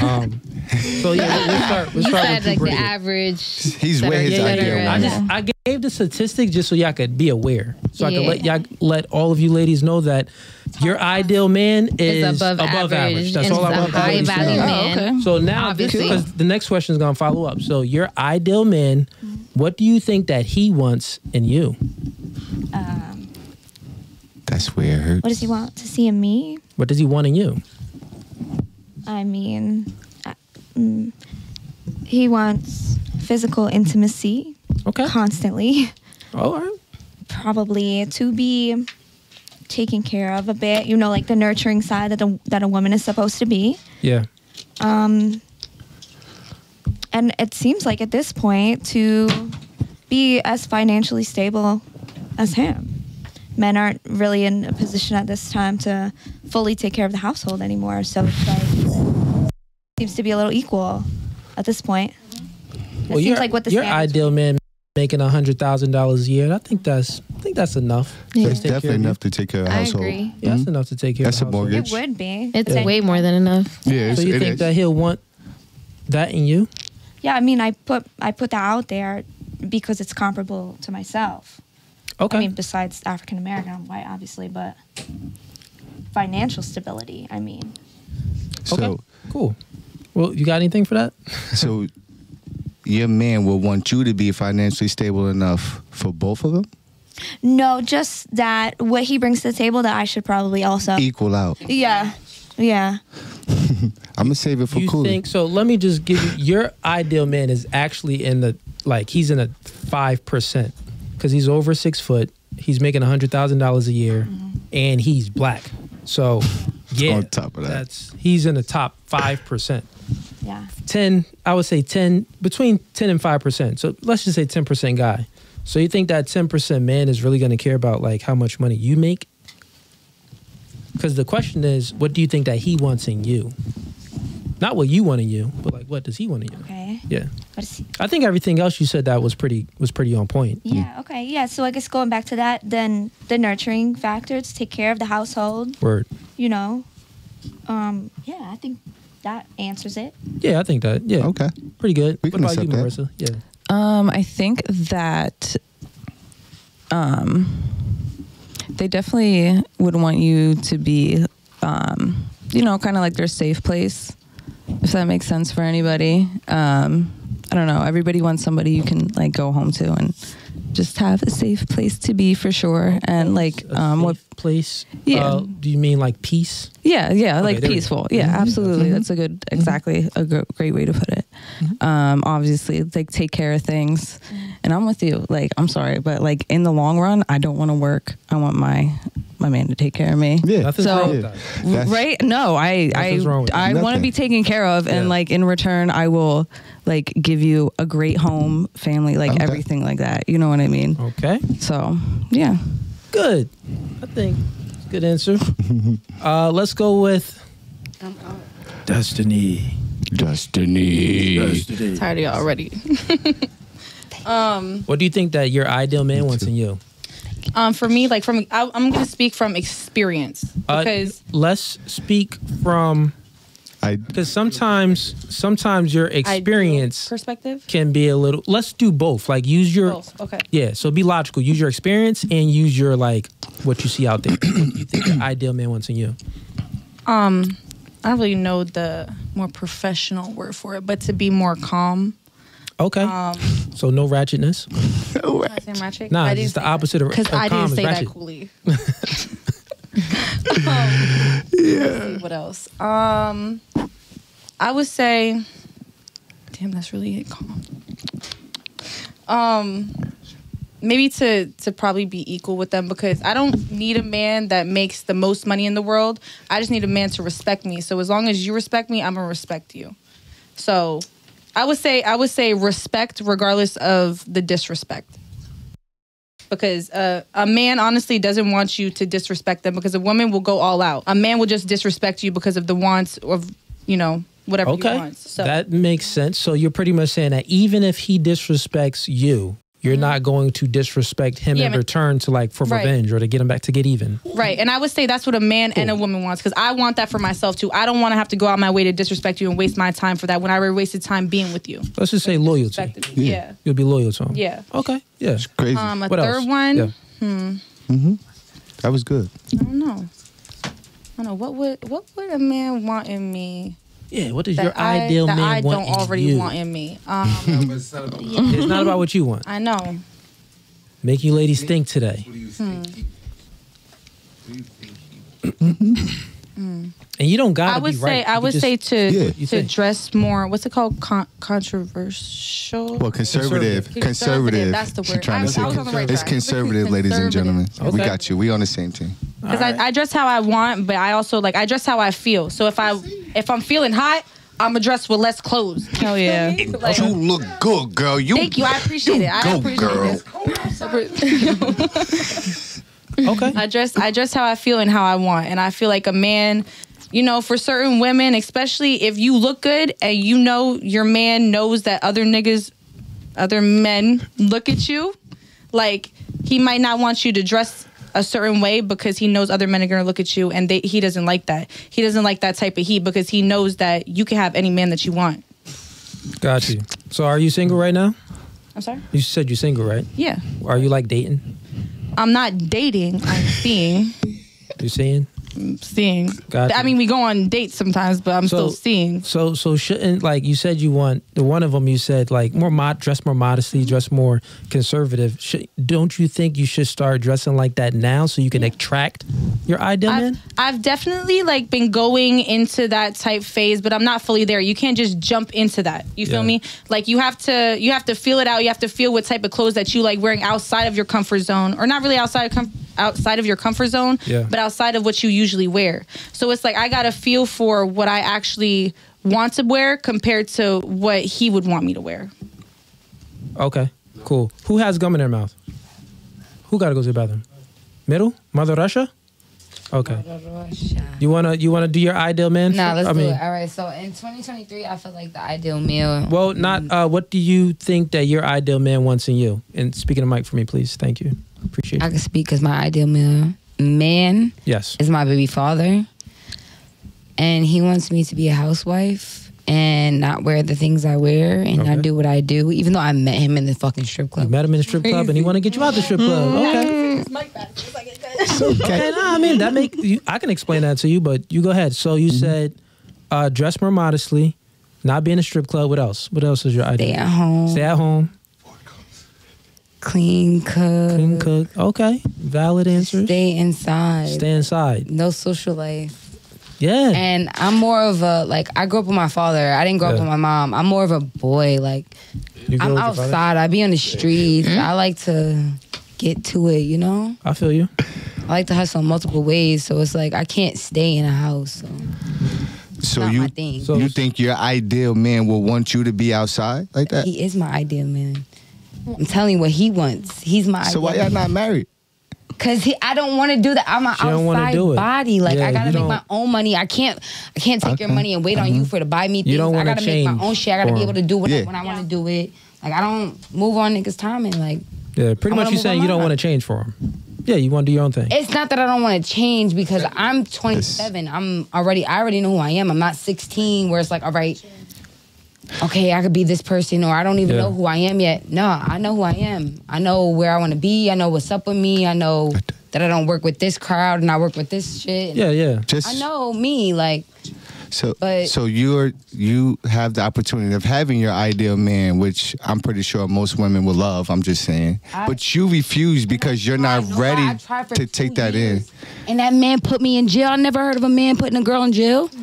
Speaker 1: Um, so yeah, we'll start. We'll
Speaker 2: you
Speaker 1: start
Speaker 2: said
Speaker 1: with
Speaker 2: like the
Speaker 1: Brittany.
Speaker 2: average.
Speaker 3: He's
Speaker 2: that
Speaker 3: way
Speaker 2: are
Speaker 3: his
Speaker 1: Yeah, yeah,
Speaker 3: ideal
Speaker 1: yeah. I just I gave the statistics just so y'all could be aware, so I could let y'all let all of you ladies know that your ideal man is,
Speaker 2: Is above, average.
Speaker 1: That's all I want the
Speaker 2: high value
Speaker 1: know.
Speaker 2: man.
Speaker 5: okay.
Speaker 1: So now,
Speaker 2: Obviously.
Speaker 1: because the next question is gonna follow up. So your ideal man, what do you think that he wants in you?
Speaker 7: Um,
Speaker 3: That's weird.
Speaker 7: what does he want to see in me?
Speaker 1: What does he want in you?
Speaker 7: I mean, uh, mm, he wants physical intimacy
Speaker 1: Okay.
Speaker 7: constantly.
Speaker 1: All right.
Speaker 7: Probably to be taken care of a bit. You know, like the nurturing side that a, that a woman is supposed to be.
Speaker 1: Yeah.
Speaker 7: Um, and it seems like at this point to be as financially stable as him. Men aren't really in a position at this time to fully take care of the household anymore. So it's like seems to be a little equal at this point. That seems
Speaker 1: your,
Speaker 7: like what the
Speaker 1: your
Speaker 7: standards-
Speaker 1: ideal man making a hundred thousand dollars a year. I think that's I think that's enough.
Speaker 2: Yeah.
Speaker 1: to
Speaker 3: It's
Speaker 1: care
Speaker 3: definitely enough to take care of the
Speaker 2: I
Speaker 3: household.
Speaker 2: agree.
Speaker 1: Yeah, that's
Speaker 3: Mhm.
Speaker 1: enough to take care
Speaker 3: That's
Speaker 1: of
Speaker 3: a
Speaker 1: household.
Speaker 3: mortgage.
Speaker 7: It would be.
Speaker 2: It's
Speaker 7: It's-
Speaker 2: way more than enough.
Speaker 3: Yeah, it's,
Speaker 1: So you
Speaker 3: it
Speaker 1: think
Speaker 3: is.
Speaker 1: that he'll want that in you?
Speaker 7: Yeah, I mean, I put I put that out there because it's comparable to myself.
Speaker 1: Okay.
Speaker 7: I mean, besides African American, I'm white, obviously, but financial stability. I mean,
Speaker 3: so,
Speaker 1: okay. Cool. Well, you got anything for that?
Speaker 3: so your man will want you to be financially stable enough for both of them,
Speaker 7: no, just that what he brings to the table that I should probably also.
Speaker 3: equal out.
Speaker 7: Yeah, yeah.
Speaker 3: I'm gonna save it for
Speaker 1: you
Speaker 3: cool.
Speaker 1: think so? Let me just give you your ideal man is actually in the like he's in a five percent because he's over six foot. He's making a hundred thousand dollars a year, mm-hmm. and he's black. So yeah,
Speaker 3: On top of that.
Speaker 1: that's he's in the top five percent.
Speaker 7: Yeah.
Speaker 1: 10 i would say 10 between 10 and 5% so let's just say 10% guy so you think that 10% man is really going to care about like how much money you make because the question is what do you think that he wants in you not what you want in you but like what does he want in you
Speaker 7: Okay.
Speaker 1: yeah
Speaker 7: What is he?
Speaker 1: i think everything else you said that was pretty was pretty on point
Speaker 7: Yeah. Okay. Yeah. So I guess going back to that, then the nurturing factor to take care of the household.
Speaker 1: word
Speaker 7: You know. Um. Yeah. I think that answers it.
Speaker 1: yeah i think that yeah
Speaker 3: Okay.
Speaker 1: pretty good
Speaker 3: We
Speaker 1: what about you
Speaker 3: accept that.
Speaker 1: marissa yeah
Speaker 5: Um, I think that um, they definitely would want you to be, um, you know, kind of like their safe place, if that makes sense for anybody. Um, I don't know. Everybody wants somebody you can like go home to and just have a safe place to be for sure. And like, um, what
Speaker 1: place
Speaker 5: Yeah.
Speaker 1: uh, do you mean like peace
Speaker 5: Yeah, yeah,
Speaker 1: Okay,
Speaker 5: like
Speaker 1: there we go.
Speaker 5: peaceful. Yeah, absolutely. That's a good, exactly a great way to put it. Um, obviously, like take care of things, and I'm with you. Like, I'm sorry, but like in the long run, I don't want to work. I want my my man to take care of me.
Speaker 3: Yeah.
Speaker 1: nothing's
Speaker 5: So-
Speaker 1: wrong with that
Speaker 5: right? No, I
Speaker 1: Nothing's wrong with
Speaker 5: I I want to be taken care of, and
Speaker 1: Yeah.
Speaker 5: like in return, I will like give you a great home, family, like
Speaker 3: Okay.
Speaker 5: everything like that. You know what I mean?
Speaker 1: okay
Speaker 5: So yeah.
Speaker 1: Good. I think good answer. uh, let's go with Destiny.
Speaker 3: Destiny.
Speaker 6: Tired of y'all already. um,
Speaker 1: What do you think that your ideal man wants in you?
Speaker 6: um, for me, like from I, I'm gonna speak from experience
Speaker 1: Uh,
Speaker 6: because
Speaker 1: let's speak from
Speaker 3: I
Speaker 1: because sometimes sometimes your experience
Speaker 6: perspective.
Speaker 1: can be a little. Let's do both. Like use your
Speaker 6: Both. Okay.
Speaker 1: yeah. So be logical. Use your experience and use your like what you see out there. what do you think your ideal man wants in you?
Speaker 6: Um, I don't really know the more professional word for it, but to be more calm.
Speaker 1: Okay.
Speaker 6: Um,
Speaker 1: so no ratchetness.
Speaker 6: no I say ratchet?
Speaker 1: Nah,
Speaker 6: I
Speaker 1: it's the
Speaker 6: say that.
Speaker 1: opposite of-
Speaker 6: because I didn't say
Speaker 1: ratchet.
Speaker 6: that coolly. um, yeah. What else? Um, I would say, damn, that's really it. Calm. Um, maybe to to probably be equal with them because I don't need a man that makes the most money in the world. I just need a man to respect me. So as long as you respect me, I'm gonna respect you. So I would say I would say respect regardless of the disrespect. Because uh, a man honestly doesn't want you to disrespect them because a woman will go all out. A man will just disrespect you because of the wants of you know whatever he wants. So
Speaker 1: That makes sense. So you're pretty much saying that even if he disrespects you, you're not going to disrespect him
Speaker 6: Yeah,
Speaker 1: in return to like for
Speaker 6: Right.
Speaker 1: revenge or to get him back to get even.
Speaker 6: Right. And I would say that's what a man and a woman wants because I want that for myself too. I don't want to have to go out my way to disrespect you and waste my time for that when I already wasted time being with you.
Speaker 1: Let's just say loyalty.
Speaker 6: Respected me. Yeah.
Speaker 1: You'll be loyal to him.
Speaker 6: Yeah.
Speaker 1: Okay. Yeah.
Speaker 3: It's Crazy.
Speaker 6: Um, a
Speaker 1: What
Speaker 6: third
Speaker 1: else?
Speaker 6: one,
Speaker 1: Yeah.
Speaker 3: that was good.
Speaker 6: I don't know. I don't know. What would what would a man want in me
Speaker 1: Yeah. What does
Speaker 6: that
Speaker 1: your
Speaker 6: I,
Speaker 1: ideal
Speaker 6: that
Speaker 1: man
Speaker 6: I
Speaker 1: want
Speaker 6: don't
Speaker 1: in
Speaker 6: already
Speaker 1: you?
Speaker 6: want in me? Um,
Speaker 1: It's not about what you want.
Speaker 6: I know.
Speaker 1: Make you ladies think today. And you don't gotta
Speaker 6: I would
Speaker 1: be
Speaker 6: say
Speaker 1: right.
Speaker 6: I would
Speaker 1: just-
Speaker 6: say to
Speaker 3: Yeah.
Speaker 6: To
Speaker 1: think.
Speaker 6: dress more. What's it called? Con- controversial.
Speaker 3: Well, conservative,
Speaker 6: Conservative.
Speaker 3: conservative.
Speaker 6: That's the
Speaker 3: She
Speaker 6: word.
Speaker 3: trying
Speaker 6: I
Speaker 3: to
Speaker 6: was-
Speaker 3: say
Speaker 6: I was on the right
Speaker 3: it's conservative, ladies and gentlemen. We got you. We on the same team.
Speaker 6: because I, I dress how I want, but I also like I dress how I feel. So if I if I'm feeling hot, I'm gonna dress with less clothes.
Speaker 5: Hell yeah.
Speaker 6: Like,
Speaker 3: you look good, girl. You
Speaker 6: thank you, I appreciate it. I
Speaker 3: go,
Speaker 6: appreciate
Speaker 3: girl.
Speaker 6: this.
Speaker 1: Okay.
Speaker 6: I dress I dress how I feel and how I want, and I feel like a man. You know, for certain women, especially if you look good and you know your man knows that other niggas, other men look at you, like he might not want you to dress a certain way because he knows other men are gonna look at you and they, he doesn't like that. He doesn't like that type of heat because he knows that you can have any man that you want.
Speaker 1: Got you. So are you single right now?
Speaker 6: I'm sorry?
Speaker 1: You said you're single, right?
Speaker 6: Yeah.
Speaker 1: Are you like dating?
Speaker 6: I'm not dating, I'm seeing.
Speaker 1: You seeing?
Speaker 6: Seeing.
Speaker 1: Gotcha.
Speaker 6: I mean, we go on dates sometimes, but I'm
Speaker 1: So-
Speaker 6: still seeing.
Speaker 1: So so shouldn't like you said you want the one of them you said like more mod dress more modestly mm-hmm. dress more conservative. Should, don't you think you should start dressing like that now so you can attract your ideal man?
Speaker 6: I've, I've definitely like been going into that type phase, but I'm not fully there. You can't just jump into that. You feel
Speaker 1: Yeah.
Speaker 6: me? Like you have to you have to feel it out. You have to feel what type of clothes that you like wearing outside of your comfort zone, or not really outside of outside of your comfort zone,
Speaker 1: Yeah.
Speaker 6: but outside of what you usually wear. So it's like I got a feel for what I actually want to wear compared to what he would want me to wear.
Speaker 1: Okay, cool. Who has gum in their mouth? Who got to go to the bathroom? Middle, Mother Russia. Okay. You wanna you wanna do your ideal man?
Speaker 4: Nah, let's
Speaker 1: I
Speaker 4: do
Speaker 1: mean,
Speaker 4: it. All right. So in 2023, I feel like the ideal meal.
Speaker 1: Well, not. Uh, what do you think that your ideal man wants in you? And speaking of Mike for me, please. Thank you. Appreciate it.
Speaker 4: I
Speaker 1: you.
Speaker 4: can speak because my ideal meal man
Speaker 1: Yes.
Speaker 4: is my baby father, and he wants me to be a housewife and not wear the things I wear and
Speaker 1: Okay.
Speaker 4: not do what I do. Even though I met him in the fucking strip
Speaker 1: You
Speaker 4: club.
Speaker 1: met him in the strip club, and he want to get you out the strip club. Okay. Okay. Nah, I mean that make you, I can explain that to you, but you go ahead. So you said uh, dress more modestly, not be in a strip club. What else? What else is your idea?
Speaker 4: Stay at home,
Speaker 1: Stay at home,
Speaker 4: clean, cook,
Speaker 1: clean, cook. Okay, valid answers.
Speaker 4: stay inside.
Speaker 1: Stay inside.
Speaker 4: no social life.
Speaker 1: Yeah.
Speaker 4: And I'm more of a like I grew up with my father. I didn't grow up with my mom. I'm more of a boy. Like I'm
Speaker 1: with your father?
Speaker 4: outside. I be on the streets. Mm-hmm. I like to get to it. You know.
Speaker 1: I feel you.
Speaker 4: I like to hustle in multiple ways. So it's like I can't stay in a house. So
Speaker 3: So you
Speaker 4: thing.
Speaker 1: So-
Speaker 3: you think your ideal man will want you to be outside like that?
Speaker 4: he is my ideal man. I'm telling you what he wants. He's my.
Speaker 3: So why
Speaker 4: ideal
Speaker 3: y'all not married?
Speaker 4: Cause he, I don't want to do that. I'm an
Speaker 1: She don't
Speaker 4: outside
Speaker 1: do it.
Speaker 4: body. Like
Speaker 1: Yeah,
Speaker 4: I gotta make my own money. I can't. I can't take your money and wait on you uh-huh. for to buy me things.
Speaker 1: don't
Speaker 4: I
Speaker 1: wanna
Speaker 4: gotta make my own shit. I gotta be able to do what
Speaker 3: Yeah.
Speaker 4: when I want to do it. Like I don't move on niggas' time and like
Speaker 1: Yeah. Pretty
Speaker 4: I
Speaker 1: much you
Speaker 4: move
Speaker 1: saying you don't want to change for him. Yeah, you want to do your own thing.
Speaker 4: it's not that I don't want to change because I'm 27. I'm already. I already know who I am. I'm not 16 where it's like all right. Okay, I could be this person, or I don't even
Speaker 1: Yeah.
Speaker 4: know who I am yet. No, I know who I am. I know where I want to be. I know what's up with me. I know that I don't work with this crowd and I work with this shit.
Speaker 1: Yeah, yeah.
Speaker 3: Just
Speaker 4: I know me. Like
Speaker 3: So,
Speaker 4: But-
Speaker 3: so you're you have the opportunity of having your ideal man, which I'm pretty sure most women will love. I'm just saying,
Speaker 4: I-
Speaker 3: but you refuse because you're not ready
Speaker 4: I tried for
Speaker 3: to
Speaker 4: two
Speaker 3: take that in.
Speaker 4: And that man put me in jail. I never heard of a man putting a girl in jail.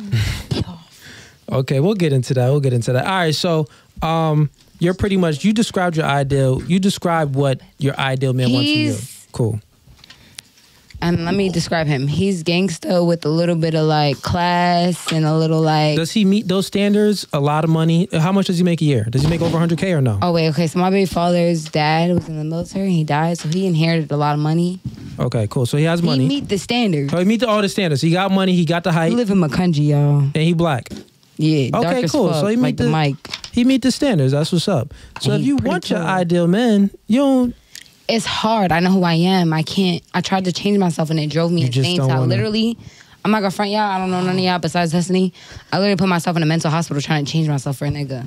Speaker 1: Okay, we'll get into that. We'll get into that. All right, so um, you're pretty much you described your ideal. You described what your ideal man wants from you. Cool.
Speaker 4: And let me describe him. He's gangster with a little bit of like class and a little like.
Speaker 1: Does he meet those standards? A lot of money. How much does he make a year? Does he make over 100k or no?
Speaker 4: Oh wait, okay. So my baby father's dad was in the military. and He died, so he inherited a lot of money.
Speaker 1: Okay, cool. So he has money.
Speaker 4: He meet the standards.
Speaker 1: oh, he meet the, all the standards. He got money. He got the height,
Speaker 4: He live in Macungie, y'all.
Speaker 1: and he black.
Speaker 4: Yeah, dark
Speaker 1: Okay, cool.
Speaker 4: fuck,
Speaker 1: So he meet
Speaker 4: like the,
Speaker 1: the-
Speaker 4: mic.
Speaker 1: he meet the standards. That's what's up. So if you want your ideal man, you don't.
Speaker 4: it's hard. I know who I am. I can't. I tried to change myself and it drove me
Speaker 1: You
Speaker 4: insane. So I literally, I'm not gonna front y'all. I don't know none of y'all besides Destiny. I literally put myself in a mental hospital trying to change myself for a nigga.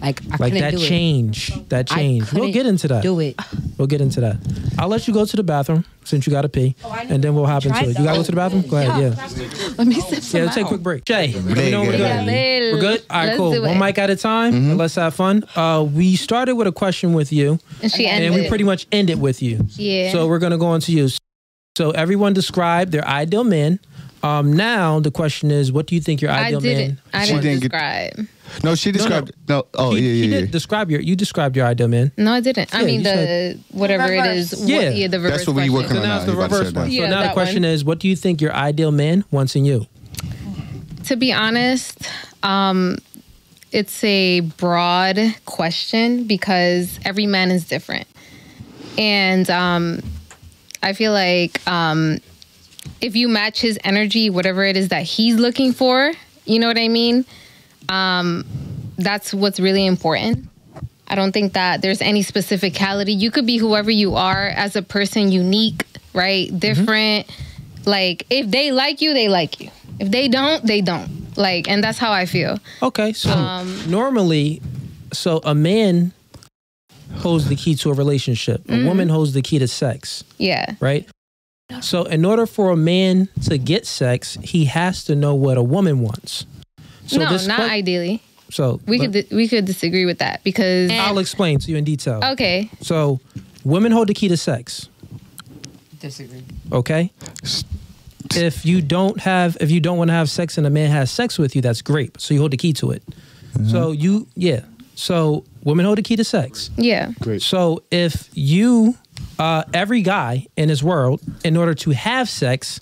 Speaker 4: Like I
Speaker 1: Like
Speaker 4: couldn't
Speaker 1: that
Speaker 4: do it.
Speaker 1: change, that change. We'll get into that.
Speaker 4: Do it.
Speaker 1: We'll get into that. I'll let you go to the bathroom since you got to pee,
Speaker 4: Oh,
Speaker 1: and then we'll hop into it. You gotta go to the bathroom. Go ahead. Yeah.
Speaker 5: Let me sip some
Speaker 1: Yeah. Let's take a quick break. Jay, let know we're good. We're good. All right.
Speaker 2: let's
Speaker 1: Cool. One mic at a time.
Speaker 3: Mm-hmm.
Speaker 1: Let's have fun. Uh, we started with a question with you,
Speaker 2: And she ended.
Speaker 1: and we pretty much ended with you.
Speaker 2: yeah.
Speaker 1: So we're gonna go on to you. So everyone describe their ideal man. Um, now the question is, what do you think your
Speaker 2: I
Speaker 1: ideal
Speaker 2: didn't.
Speaker 1: man?
Speaker 2: I
Speaker 3: She
Speaker 2: didn't
Speaker 3: didn't get-
Speaker 2: describe.
Speaker 3: No, she described. No, oh
Speaker 1: He-
Speaker 3: yeah,
Speaker 1: he
Speaker 3: yeah,
Speaker 1: did
Speaker 3: yeah.
Speaker 1: describe your. You described your ideal man.
Speaker 2: No, I didn't. I mean the
Speaker 1: said-
Speaker 2: whatever it is. what-
Speaker 1: Yeah.
Speaker 2: yeah, the reverse
Speaker 3: That's what we
Speaker 2: question.
Speaker 3: working
Speaker 1: So
Speaker 3: on
Speaker 1: now
Speaker 3: now.
Speaker 1: it's the
Speaker 3: You
Speaker 1: reverse one.
Speaker 2: Yeah,
Speaker 1: so now the question
Speaker 2: one.
Speaker 1: is, what do you think your ideal man wants in you?
Speaker 2: To be honest, um, it's a broad question because every man is different, and um, I feel like um, if you match his energy, whatever it is that he's looking for, you know what I mean. Um, that's what's really important. I don't think that there's any specificality. You could be whoever you are as a person, unique, right? Different. Like if they like you, they like you. If they don't, they don't. Like, and that's how I feel.
Speaker 1: Okay, so
Speaker 2: Um,
Speaker 1: normally, so a man holds the key to a relationship. A woman holds the key to sex,
Speaker 2: Yeah.
Speaker 1: right? So in order for a man to get sex, he has to know what a woman wants. So
Speaker 2: no,
Speaker 1: this
Speaker 2: not
Speaker 1: que-
Speaker 2: ideally.
Speaker 1: So
Speaker 2: We
Speaker 1: but
Speaker 2: could we could disagree with that because
Speaker 1: I'll explain to you in detail.
Speaker 2: okay,
Speaker 1: So women hold the key to sex.
Speaker 4: Disagree.
Speaker 1: Okay. If you don't have, if you don't want to have sex and a man has sex with you, that's great. So you hold the key to it. Mm-hmm. So you, yeah. So women hold the key to sex.
Speaker 2: yeah,
Speaker 3: Great.
Speaker 1: So if you, uh, every guy in this world, in order to have sex,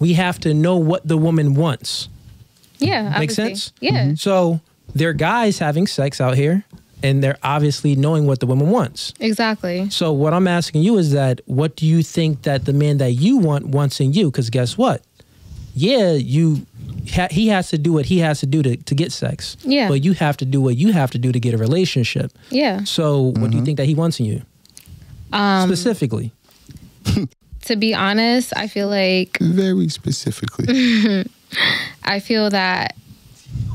Speaker 1: we have to know what the woman wants.
Speaker 2: yeah,
Speaker 1: Make
Speaker 2: obviously.
Speaker 1: sense?
Speaker 2: Yeah,
Speaker 1: So there are guys having sex out here, and they're obviously knowing what the woman wants.
Speaker 2: exactly.
Speaker 1: So what I'm asking you is that what do you think that the man that you want wants in you? Because guess what? Yeah, you ha- he has to do what he has to do to, to get sex.
Speaker 2: Yeah.
Speaker 1: But you have to do what you have to do to get a relationship.
Speaker 2: Yeah.
Speaker 1: So what do you think that he wants in you
Speaker 2: Um,
Speaker 1: specifically?
Speaker 2: to be honest, I feel like
Speaker 3: Very specifically.
Speaker 2: I feel that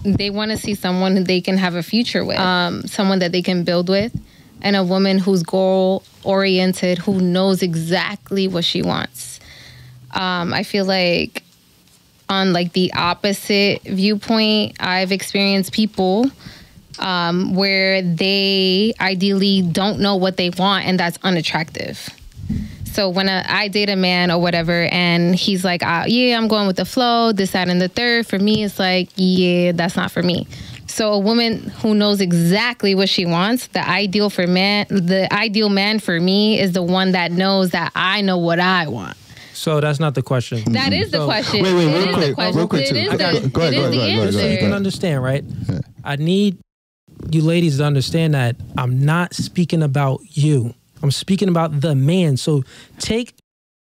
Speaker 2: they want to see someone who they can have a future with, um, someone that they can build with, and a woman who's goal oriented, who knows exactly what she wants. Um, I feel like on like the opposite viewpoint, I've experienced people um, where they ideally don't know what they want, and that's unattractive. So when I I date a man or whatever, and he's like, uh, "Yeah, I'm going with the flow, this, that, and the third. For me, it's like, "Yeah, that's not for me." So a woman who knows exactly what she wants, the ideal for man, the ideal man for me is the one that knows that I know what I want.
Speaker 1: So that's not the question.
Speaker 2: That is the
Speaker 1: So-
Speaker 2: question.
Speaker 3: Wait, wait,
Speaker 2: It
Speaker 3: real
Speaker 2: is the
Speaker 3: quick,
Speaker 2: question.
Speaker 3: real quick,
Speaker 2: It
Speaker 3: too.
Speaker 2: is
Speaker 3: I got-
Speaker 2: the,
Speaker 3: go ahead,
Speaker 2: it is
Speaker 3: go ahead,
Speaker 2: the
Speaker 3: go ahead, go ahead,
Speaker 1: So
Speaker 3: go
Speaker 1: you
Speaker 2: answer.
Speaker 1: can understand, right? I need you ladies to understand that I'm not speaking about you. I'm speaking about the man. So take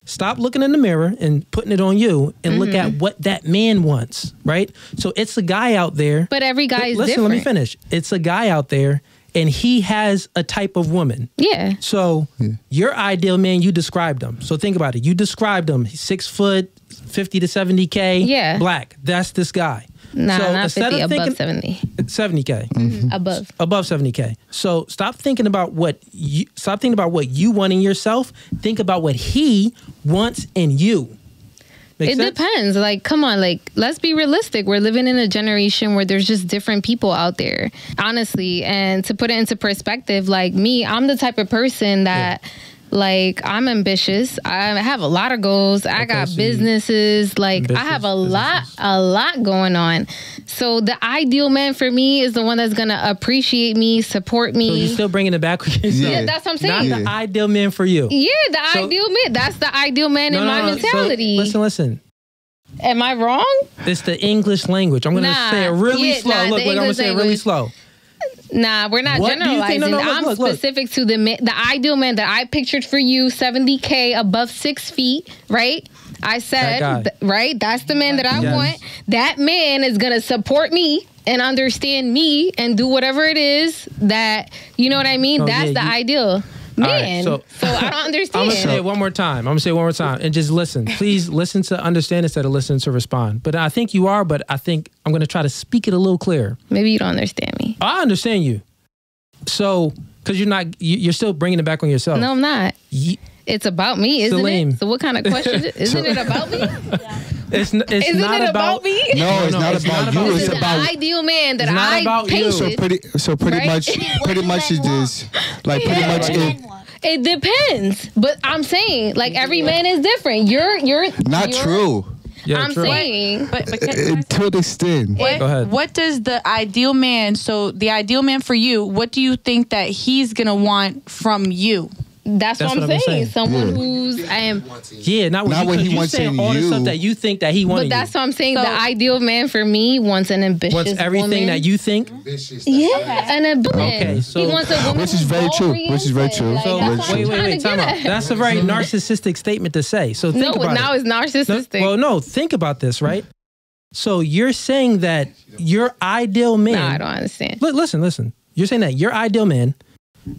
Speaker 1: stop looking in the mirror and putting it on you and look
Speaker 2: Mm-hmm.
Speaker 1: at what that man wants, right? So it's a guy out there.
Speaker 2: But every guy
Speaker 1: Li-
Speaker 2: is
Speaker 1: Listen,
Speaker 2: different.
Speaker 1: let me finish. It's a guy out there and he has a type of woman.
Speaker 2: Yeah.
Speaker 1: So your ideal man, you described him. So think about it. You described him. He's six foot, fifty to seventy k.
Speaker 2: Yeah.
Speaker 1: black. That's this guy.
Speaker 2: Nah,
Speaker 1: so
Speaker 2: not
Speaker 1: instead
Speaker 2: 50,
Speaker 1: of
Speaker 2: above
Speaker 1: thinking
Speaker 2: 70.
Speaker 1: seventy k, mm-hmm.
Speaker 2: Above.
Speaker 1: above seventy k. So stop thinking about what you stop thinking about what you want in yourself. Think about what he wants in you. Make
Speaker 2: it
Speaker 1: sense?
Speaker 2: depends. Like, come on, like, let's be realistic. We're living in a generation where there's just different people out there, honestly. And to put it into perspective, like me, I'm the type of person that, like, I'm ambitious. I have a lot of goals. I got
Speaker 1: so
Speaker 2: businesses. Like, I have a
Speaker 1: Ambitious
Speaker 2: lot, a lot going on. So the ideal man for me is the one that's gonna appreciate me, support me.
Speaker 1: So you're still bringing it back with yourself.
Speaker 2: yeah, that's what I'm saying.
Speaker 1: Not
Speaker 2: saying.
Speaker 1: the ideal man for you.
Speaker 2: Yeah, the
Speaker 1: So-
Speaker 2: ideal man. That's the ideal man in my
Speaker 1: So
Speaker 2: mentality.
Speaker 1: listen, listen.
Speaker 2: Am I wrong?
Speaker 1: It's the English language. I'm gonna
Speaker 2: Nah,
Speaker 1: say it really
Speaker 2: yeah,
Speaker 1: slow.
Speaker 2: nah,
Speaker 1: look, look, I'm gonna say it really
Speaker 2: language.
Speaker 1: slow.
Speaker 2: Nah, we're not
Speaker 1: What do you think-
Speaker 2: generalizing.
Speaker 1: no, no, look,
Speaker 2: I'm
Speaker 1: look, look.
Speaker 2: specific to the the ideal man that I pictured for you, 70k above six feet, right? I said,
Speaker 1: guy.
Speaker 2: th- right? That's the man that I
Speaker 1: Yes.
Speaker 2: want. That man is gonna support me and understand me and do whatever it is that you know what I mean.
Speaker 1: Oh,
Speaker 2: That's
Speaker 1: yeah,
Speaker 2: the
Speaker 1: you-
Speaker 2: ideal
Speaker 1: right, so-
Speaker 2: so, I don't understand.
Speaker 1: I'm gonna say it one more time. I'm gonna say it one more time, and just listen. Please listen to understand instead of listen to respond. But I think you are. But I think I'm gonna try to speak it a little clearer.
Speaker 2: Maybe you don't understand me.
Speaker 1: I understand you. So, because you're not, you- you're still bringing it back on yourself.
Speaker 2: No, I'm not.
Speaker 1: Ye-
Speaker 2: It's about me, isn't
Speaker 1: Salim.
Speaker 2: it? So what kind of question? is- Isn't it about me?
Speaker 1: It's, n- it's
Speaker 2: Isn't
Speaker 1: not
Speaker 2: it about, me?
Speaker 3: No, it's
Speaker 1: no,
Speaker 3: not
Speaker 1: it's
Speaker 3: about
Speaker 1: not
Speaker 3: you.
Speaker 1: about
Speaker 3: It's
Speaker 1: you.
Speaker 2: the ideal man that
Speaker 1: It's
Speaker 2: I
Speaker 1: about you.
Speaker 3: so pretty. So pretty
Speaker 2: Right?
Speaker 3: much, pretty much it is like pretty
Speaker 2: Yeah.
Speaker 3: much it.
Speaker 2: It depends, but I'm saying like every man is different. You're you're
Speaker 3: Not
Speaker 2: you're-
Speaker 3: true.
Speaker 1: Yeah,
Speaker 2: I'm
Speaker 1: true.
Speaker 2: saying
Speaker 6: But, but can-
Speaker 3: Until uh, this extent.
Speaker 6: what,
Speaker 1: Go ahead.
Speaker 6: what does the ideal man? So the ideal man for you, what do you think that he's gonna want from you?
Speaker 2: That's,
Speaker 1: That's
Speaker 2: what I'm
Speaker 1: what I've
Speaker 2: saying.
Speaker 1: saying.
Speaker 2: Someone
Speaker 3: Yeah.
Speaker 2: who's I am,
Speaker 1: Yeah, not,
Speaker 3: Not
Speaker 1: what
Speaker 3: what
Speaker 1: you,
Speaker 3: he
Speaker 1: you
Speaker 3: wants
Speaker 1: saying
Speaker 3: in
Speaker 1: all the stuff that you think that he wants.
Speaker 2: but that's
Speaker 1: you.
Speaker 2: what I'm saying.
Speaker 6: So-
Speaker 2: the ideal man for me wants an ambitious
Speaker 1: wants everything
Speaker 2: woman.
Speaker 1: that you think.
Speaker 2: yeah, an ambitious.
Speaker 1: Okay, so-
Speaker 2: he wants a woman
Speaker 3: Which is very true. Which is very true.
Speaker 2: Like,
Speaker 1: So
Speaker 2: that's
Speaker 3: Very
Speaker 2: what
Speaker 3: true.
Speaker 2: I'm
Speaker 1: wait, wait, wait,
Speaker 2: to
Speaker 1: time out. That's a very mm-hmm. narcissistic statement to say. So think
Speaker 2: no,
Speaker 1: about
Speaker 2: now
Speaker 1: it.
Speaker 2: it's narcissistic.
Speaker 1: Well, no, think about this, right? So you're saying that your ideal man.
Speaker 2: no, I don't understand.
Speaker 1: Li- listen, listen. You're saying that your ideal man.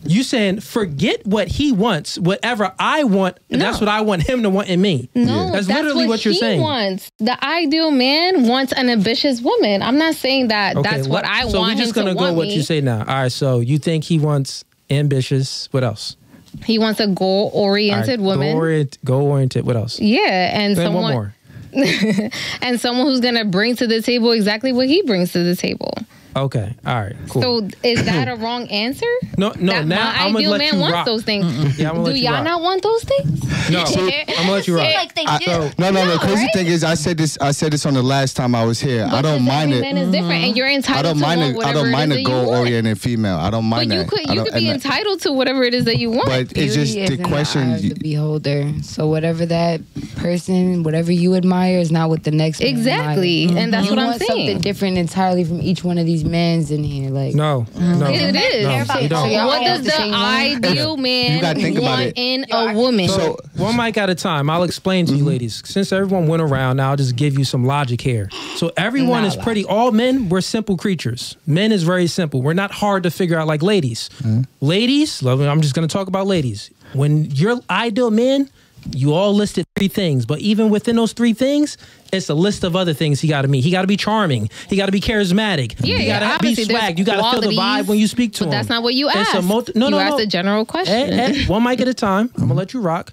Speaker 1: You saying forget what he wants, whatever I want. And
Speaker 2: that's
Speaker 1: what I want him to want in me.
Speaker 2: No,
Speaker 1: that's,
Speaker 2: that's,
Speaker 1: literally what, you're
Speaker 2: he
Speaker 1: saying.
Speaker 2: Wants the ideal man wants an ambitious woman. I'm not saying that
Speaker 1: Okay,
Speaker 2: that's what
Speaker 1: let-
Speaker 2: I
Speaker 1: so
Speaker 2: want
Speaker 1: we're just gonna
Speaker 2: to
Speaker 1: go what
Speaker 2: me.
Speaker 1: you say now. All right. So you think he wants ambitious? What else?
Speaker 2: He wants a goal oriented woman.
Speaker 1: Go orient, go oriented. What else?
Speaker 2: yeah, and
Speaker 1: Then
Speaker 2: someone
Speaker 1: one more.
Speaker 2: and someone who's gonna bring to the table exactly what he brings to the table.
Speaker 1: Okay. All right. Cool.
Speaker 2: So is that a wrong answer?
Speaker 1: no, no.
Speaker 2: that
Speaker 1: now
Speaker 2: my
Speaker 1: I'm gonna
Speaker 2: ideal
Speaker 1: let
Speaker 2: man
Speaker 1: you
Speaker 2: wants
Speaker 1: rock.
Speaker 2: those things.
Speaker 1: Yeah,
Speaker 2: Do
Speaker 1: you
Speaker 2: y'all
Speaker 1: rock.
Speaker 2: not want those things?
Speaker 1: No, I'm gonna let you rock.
Speaker 7: like they
Speaker 3: I-
Speaker 7: do.
Speaker 1: So
Speaker 3: No, no, no.
Speaker 2: No,
Speaker 3: Crazy
Speaker 2: right?
Speaker 3: thing is, I said this. I said this on the last time I was here. I don't
Speaker 2: Because
Speaker 3: mind
Speaker 2: every
Speaker 3: it.
Speaker 2: Man is different, and you're mm-hmm.
Speaker 3: I
Speaker 2: entitled
Speaker 3: don't
Speaker 2: to
Speaker 3: mind
Speaker 2: want
Speaker 3: it. I don't mind a
Speaker 2: that you want.
Speaker 3: goal-oriented female. I don't
Speaker 2: But
Speaker 3: mind
Speaker 2: you
Speaker 3: that.
Speaker 2: could you
Speaker 3: don't-
Speaker 2: could be entitled to whatever it is that you want.
Speaker 3: But it's just
Speaker 4: Beauty
Speaker 3: the
Speaker 4: in eye
Speaker 3: question.
Speaker 4: of the beholder. So whatever that person, whatever you admire, is not what the next
Speaker 2: Exactly, and that's what I'm
Speaker 4: want something different entirely from each one of these men's in here. Like
Speaker 1: no, uh-huh. no.
Speaker 2: It is.
Speaker 1: No, you don't.
Speaker 7: So
Speaker 2: what does the
Speaker 4: the same one?
Speaker 2: ideal man
Speaker 3: You gotta about
Speaker 2: want
Speaker 3: it.
Speaker 2: in a woman?
Speaker 3: So
Speaker 1: One mic at a time. I'll explain to you, mm-hmm. ladies. Since everyone went around, now I'll just give you some logic here. So everyone is pretty. All men, we're simple creatures. Men is very simple. We're not hard to figure out like ladies. Mm-hmm. Ladies, love- I'm just going to talk about ladies. When your ideal man, you all listed three things, but even within those three things, it's a list of other things he got to meet. He got to be charming. He got to be charismatic.
Speaker 2: Yeah,
Speaker 1: he got to be swag. You got to feel the vibe when you speak to
Speaker 2: but
Speaker 1: him.
Speaker 2: that's not what you
Speaker 1: It's
Speaker 2: asked.
Speaker 1: a multi- no,
Speaker 2: you
Speaker 1: no,
Speaker 2: asked
Speaker 1: no.
Speaker 2: a general question.
Speaker 1: Eh, eh, one mic at a time. I'm gonna let you rock,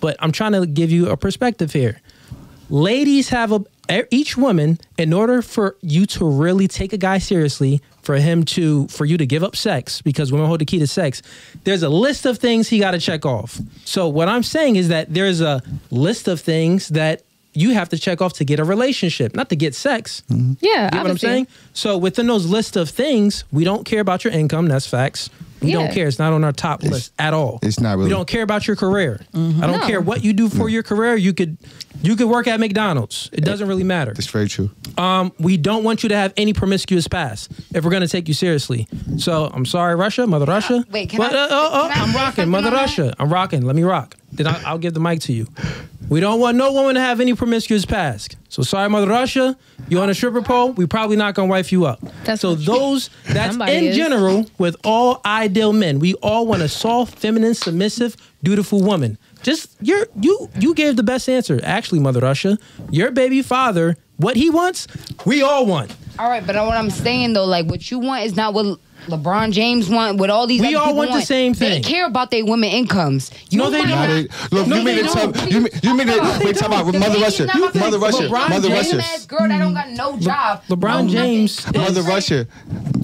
Speaker 1: but I'm trying to give you a perspective here. Ladies have a e- each woman in order for you to really take a guy seriously, for him to for you to give up sex because women hold the key to sex. There's a list of things he got to check off. So what I'm saying is that there's a list of things that you have to check off to get a relationship, not to get sex. Mm-hmm.
Speaker 2: Yeah,
Speaker 1: You get what I'm saying? So within those list of things, we don't care about your income. That's facts. We don't care. It's not on our top list at all.
Speaker 3: it's not really.
Speaker 1: We don't care about your career. Mm-hmm. I don't
Speaker 2: No.
Speaker 1: care what you do for mm. your career. You could you could work at McDonald's. It doesn't really matter.
Speaker 3: That's very true.
Speaker 1: Um, we don't want you to have any promiscuous past if we're gonna take you seriously. So I'm sorry, Russia, Mother uh, Russia.
Speaker 4: wait, can
Speaker 1: But,
Speaker 4: I-
Speaker 1: uh, oh, oh,
Speaker 4: can I
Speaker 1: I'm rocking, Mother? Russia. I'm rocking. Let me rock. Then I, I'll give the mic to you. We don't want no woman to have any promiscuous past. So sorry, Mother Russia. You on a stripper pole? We probably not gonna wife you up.
Speaker 2: That's
Speaker 1: so those that's
Speaker 2: Somebody
Speaker 1: in
Speaker 2: is.
Speaker 1: general with all ideal men. We all want a soft, feminine, submissive, dutiful woman. Just you're you you gave the best answer. Actually, Mother Russia, your baby father, what he wants, we all want.
Speaker 4: All right, but what I'm saying though, like what you want is not what LeBron James want. What all these
Speaker 1: We
Speaker 4: other
Speaker 1: all
Speaker 4: people
Speaker 1: want the same thing.
Speaker 4: They care about their women incomes. You
Speaker 1: No, they
Speaker 4: might
Speaker 1: don't.
Speaker 3: Not
Speaker 4: not-
Speaker 3: Look,
Speaker 1: No,
Speaker 3: you mean
Speaker 1: they
Speaker 3: to tell you mean you mean to wait talk about Mother Russia,
Speaker 4: is not about
Speaker 3: Mother Russia,
Speaker 1: LeBron
Speaker 3: Mother Russia.
Speaker 4: ass girl that don't got no job.
Speaker 1: LeBron James.
Speaker 3: Mother Russia.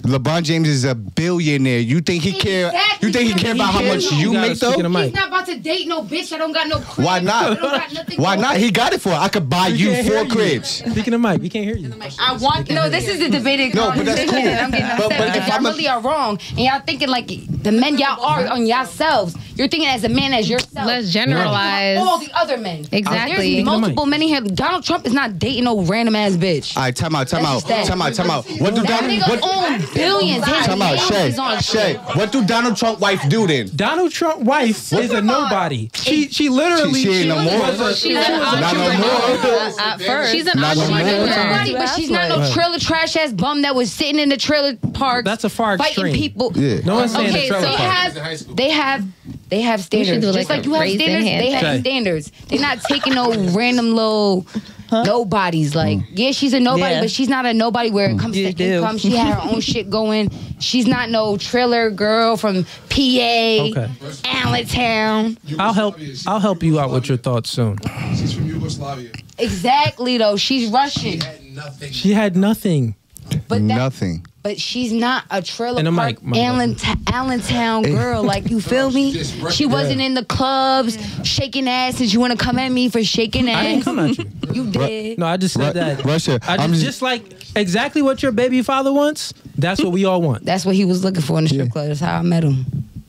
Speaker 3: LeBron James is a billionaire. You think he care?
Speaker 4: Exactly.
Speaker 3: You think he care about how much
Speaker 1: You
Speaker 3: you make
Speaker 1: speak
Speaker 3: though?
Speaker 1: in the mic.
Speaker 4: He's not about to date no bitch I don't got no crib.
Speaker 3: Why not?
Speaker 4: that don't got nothing
Speaker 3: Why not? He got it for. I could buy you four
Speaker 1: hear you.
Speaker 3: cribs.
Speaker 1: Speaking of Mike, we can't hear you.
Speaker 6: I want
Speaker 4: No, this is a debated
Speaker 3: No, but that's
Speaker 4: conversation.
Speaker 3: cool.
Speaker 4: I'm getting
Speaker 3: But-
Speaker 4: upset
Speaker 3: but if
Speaker 4: y'all
Speaker 3: I'm a-
Speaker 4: really are wrong, and y'all thinking like the men y'all are on yourselves. You're thinking as a man as yourself.
Speaker 2: Let's generalize.
Speaker 4: All the other men.
Speaker 2: Exactly.
Speaker 4: There's multiple men in here. Donald Trump is not dating no random ass bitch.
Speaker 3: All right, time out, time
Speaker 4: That's
Speaker 3: out,
Speaker 4: just that.
Speaker 3: time out, time out. What do
Speaker 4: That
Speaker 3: Donald?
Speaker 4: nigga
Speaker 3: What,
Speaker 4: own billions. His
Speaker 3: time out, Shay,
Speaker 4: is on
Speaker 3: Shay. What do Donald Trump wife do then?
Speaker 1: Donald Trump wife is a nobody. She she literally
Speaker 3: She- she ain't no
Speaker 1: was
Speaker 3: more.
Speaker 1: a-
Speaker 2: She's
Speaker 1: she
Speaker 2: an
Speaker 1: was a-
Speaker 3: Not no more.
Speaker 2: Uh, uh, At first, she's an
Speaker 3: Not no
Speaker 4: Nobody, but she's not no trailer trash ass bum that was sitting in the trailer park.
Speaker 1: That's a far
Speaker 4: fighting people.
Speaker 3: Yeah.
Speaker 1: No one's saying
Speaker 2: Okay,
Speaker 1: the trailer
Speaker 2: so
Speaker 1: park.
Speaker 4: Have, they have they have standards. Just
Speaker 2: like,
Speaker 4: like you have standards, they have
Speaker 1: thing.
Speaker 4: standards. They're not taking no random little nobodies. Like, mm. yeah, she's a nobody,
Speaker 5: Yeah.
Speaker 4: but she's not a nobody where it mm. comes
Speaker 5: You
Speaker 4: to
Speaker 5: do.
Speaker 4: income. She had her own shit going. She's not no trailer girl from PA,
Speaker 1: Okay.
Speaker 4: Allentown.
Speaker 1: I'll help. I'll help you out with your thoughts soon.
Speaker 9: She's from Yugoslavia.
Speaker 4: Exactly though. She's Russian.
Speaker 9: Had nothing.
Speaker 1: She had nothing.
Speaker 4: But that,
Speaker 3: Nothing.
Speaker 4: but she's not a trailer
Speaker 1: And the
Speaker 4: park
Speaker 1: mic, mic.
Speaker 4: Allentown, Allentown girl. Like you feel me? She wasn't in the clubs shaking ass. And you want to come at me for shaking ass?
Speaker 1: I didn't
Speaker 4: ass?
Speaker 1: come at you.
Speaker 4: You did.
Speaker 1: No, I just said that.
Speaker 3: Russia,
Speaker 1: I
Speaker 3: I'm
Speaker 1: just,
Speaker 3: just-
Speaker 1: just like exactly what your baby father wants. That's what we all want.
Speaker 4: That's what he was looking for in the strip
Speaker 3: Yeah.
Speaker 4: club. That's how I met him.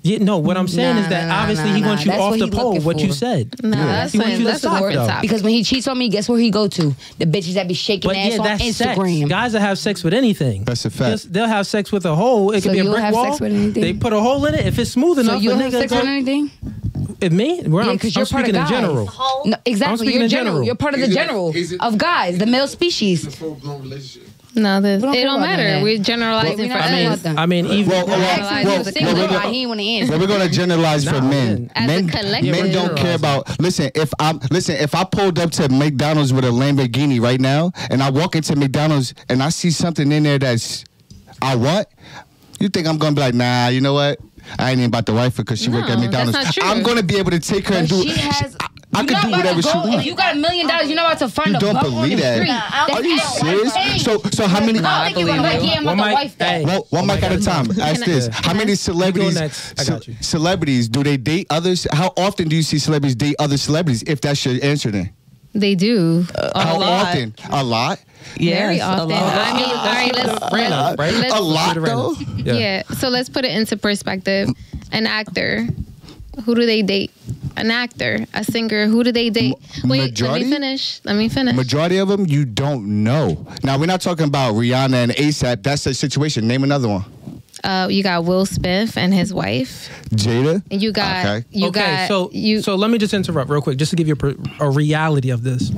Speaker 1: Yeah, no, what I'm saying
Speaker 4: Nah,
Speaker 1: is that
Speaker 4: nah,
Speaker 1: obviously
Speaker 4: nah,
Speaker 1: he
Speaker 4: nah.
Speaker 1: wants you
Speaker 4: That's
Speaker 1: off the pole. What you
Speaker 4: for.
Speaker 1: said.
Speaker 2: No, that's
Speaker 1: He wants you to
Speaker 2: That's a
Speaker 1: stop, though.
Speaker 4: Because when he cheats on me, guess where he go to? The bitches that be shaking
Speaker 1: But
Speaker 4: ass
Speaker 1: yeah,
Speaker 4: on Instagram.
Speaker 1: sex. Guys that have sex with anything.
Speaker 3: That's a fact.
Speaker 1: Just- they'll have sex with a hole. It
Speaker 4: So
Speaker 1: could be a brick wall.
Speaker 4: sex with anything?
Speaker 1: They put a hole in it. If it's smooth enough,
Speaker 4: so
Speaker 1: enough,
Speaker 4: you
Speaker 1: a
Speaker 4: don't have sex
Speaker 1: go,
Speaker 4: on anything?
Speaker 1: If me, Where
Speaker 4: Yeah,
Speaker 1: I'm,
Speaker 4: because
Speaker 1: I'm
Speaker 4: you're part of
Speaker 1: speaking in general.
Speaker 4: No, exactly.
Speaker 1: speaking
Speaker 4: You're
Speaker 1: in
Speaker 4: general.
Speaker 1: general.
Speaker 4: You're part of the general of guys, the male
Speaker 9: It's
Speaker 4: species.
Speaker 9: a full blown relationship.
Speaker 2: No, this,
Speaker 4: don't
Speaker 2: it don't matter.
Speaker 4: that.
Speaker 2: We're generalizing
Speaker 4: we
Speaker 2: for
Speaker 4: not
Speaker 1: I mean,
Speaker 2: us.
Speaker 1: I mean, even
Speaker 3: Well, well,
Speaker 2: Generalize
Speaker 3: well,
Speaker 2: the
Speaker 3: well, we're gonna-
Speaker 4: he ain't want to answer?
Speaker 3: Well, we're gonna generalize for men.
Speaker 2: As a
Speaker 3: men,
Speaker 2: collective.
Speaker 3: men don't care about. Listen, if I'm listen, if I pulled up to McDonald's with a Lamborghini right now, and I walk into McDonald's and I see something in there that's I want, you think I'm gonna be like, nah, you know what? I ain't even about to wife her because she work
Speaker 2: No,
Speaker 3: at McDonald's.
Speaker 2: that's not true.
Speaker 3: I'm gonna be able to take her and do.
Speaker 4: she has.
Speaker 3: I, I
Speaker 4: you're
Speaker 3: could do whatever
Speaker 4: to
Speaker 3: she wants.
Speaker 4: If you got a million dollars, you're not about to find
Speaker 3: You
Speaker 4: a
Speaker 3: don't
Speaker 4: bum on
Speaker 3: believe
Speaker 4: the
Speaker 3: that?
Speaker 4: street.
Speaker 3: Are you serious? So, so how many?
Speaker 4: I think you're like, yeah, I'm
Speaker 1: One mic-
Speaker 4: wife
Speaker 1: hey,
Speaker 3: Well, one mic at a time. Ask this: How many celebrities?
Speaker 1: next. I got you.
Speaker 3: ce- celebrities do they date others? How often do you see celebrities date other celebrities? If that's your answer, then
Speaker 2: They do.
Speaker 3: Uh, how
Speaker 5: lot.
Speaker 3: often? A lot.
Speaker 2: Very
Speaker 5: Yes, a
Speaker 2: often.
Speaker 5: lot.
Speaker 2: I mean, all right, let's,
Speaker 1: Random,
Speaker 2: let's,
Speaker 1: right?
Speaker 2: let's
Speaker 3: A lot
Speaker 1: Put it random.
Speaker 3: though.
Speaker 2: yeah. So let's put it into perspective. An actor, who do they date? An actor, a singer, who do they date? Wait,
Speaker 3: majority?
Speaker 2: let me finish. Let me finish.
Speaker 3: Majority of them you don't know. Now we're not talking about Rihanna and ASAP. That's the situation. Name another one.
Speaker 2: Uh, you got Will Smith and his wife.
Speaker 3: Jada.
Speaker 2: And you got
Speaker 3: Okay.
Speaker 2: you
Speaker 1: okay,
Speaker 2: got
Speaker 1: so
Speaker 2: you.
Speaker 1: so let me just interrupt real quick, just to give you a, a reality of this.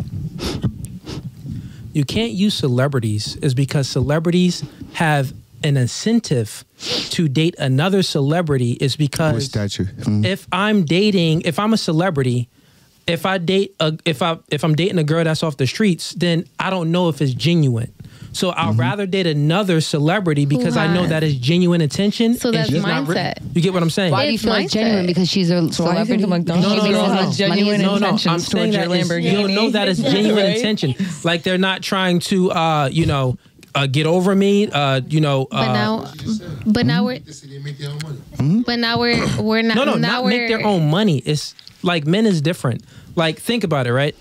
Speaker 1: You can't use celebrities is because celebrities have an incentive to date another celebrity is because
Speaker 3: statue? Mhm.
Speaker 1: if I'm dating, if I'm a celebrity, if I date a, if I if I'm dating a girl that's off the streets, then I don't know if it's genuine. So I'd
Speaker 3: Mm-hmm.
Speaker 1: rather date another celebrity because I know
Speaker 2: has?
Speaker 1: that is genuine attention.
Speaker 2: So that's
Speaker 1: she's not re-
Speaker 2: mindset.
Speaker 1: you get what I'm saying?
Speaker 4: Why do you
Speaker 2: It's
Speaker 4: feel like genuine? Because she's a
Speaker 5: So you think
Speaker 4: celebrity.
Speaker 5: the McDonald's
Speaker 1: No, no,
Speaker 5: girl
Speaker 1: no, no.
Speaker 5: genuine
Speaker 1: no, no, I'm
Speaker 5: intentions
Speaker 1: saying
Speaker 5: towards
Speaker 1: that
Speaker 5: your
Speaker 1: is-
Speaker 5: Lamborghini?
Speaker 1: you'll know that it's genuine
Speaker 5: Right?
Speaker 1: intention. Like they're not trying to, uh, you know, uh, get over me. Uh, you know, uh,
Speaker 2: but now, but now we're
Speaker 9: They say they make their own money.
Speaker 2: but now we're we're not
Speaker 1: no, no,
Speaker 2: now
Speaker 1: not
Speaker 2: we're
Speaker 1: make their own money. It's like men is different. Like think about it, right?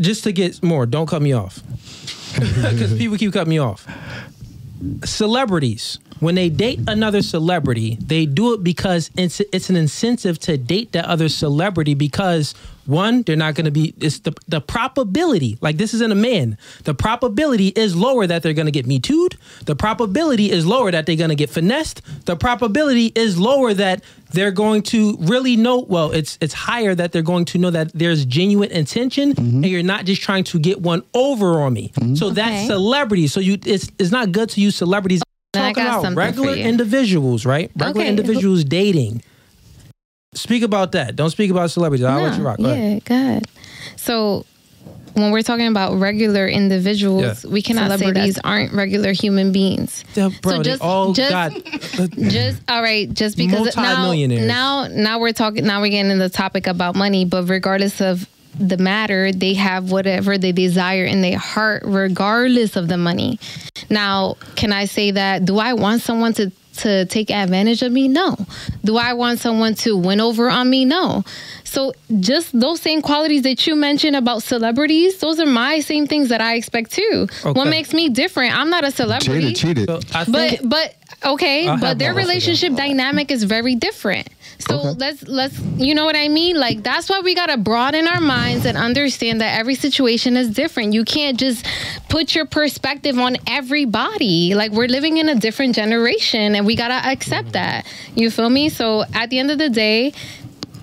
Speaker 1: Just to get more, don't cut me off, because people keep cutting me off. Celebrities, when they date another celebrity, they do it because it's it's an incentive to date that other celebrity because one, they're not going to be. It's the the probability. Like this isn't a man. The probability is lower that they're going to get me too'd. The probability is lower that they're going to get finessed. The probability is lower that they're going to really know. Well, it's it's higher that they're going to know that there's genuine intention, mm-hmm. and you're not just trying to get one over on me. Mm-hmm. So that's
Speaker 2: Okay.
Speaker 1: celebrity. So you, it's it's not good to use celebrities.
Speaker 2: Then I
Speaker 1: Talking
Speaker 2: got
Speaker 1: about
Speaker 2: something for
Speaker 1: regular individuals, right? Regular
Speaker 2: Okay.
Speaker 1: individuals dating. Speak about that. Don't speak about celebrities. I'll let you rock. Go
Speaker 2: yeah,
Speaker 1: ahead.
Speaker 2: go ahead. So when we're talking about regular individuals,
Speaker 1: Yeah.
Speaker 2: we cannot say these aren't regular human beings.
Speaker 1: Yeah, bro,
Speaker 2: So
Speaker 1: they
Speaker 2: just-
Speaker 1: all
Speaker 2: just-
Speaker 1: got.
Speaker 2: Just all right, just because now, now now we're talking now we're getting into the topic about money, but regardless of the matter, they have whatever they desire in their heart, regardless of the money. Now, can I say that? Do I want someone to to take advantage of me? No. Do I want someone to win over on me? No. So just those same qualities that you mentioned about celebrities, those are my same things that I expect too.
Speaker 1: Okay.
Speaker 2: What makes me different? I'm not a celebrity.
Speaker 3: Jada cheated.
Speaker 1: So
Speaker 2: But but okay,
Speaker 1: I'll
Speaker 2: but their
Speaker 1: my rest of
Speaker 2: relationship dynamic is very different. So
Speaker 3: Okay.
Speaker 2: let's let's you know what I mean? Like that's why we gotta broaden our minds and understand that every situation is different. You can't just put your perspective on everybody. Like we're living in a different generation and we gotta accept mm-hmm. that. You feel me? So at the end of the day,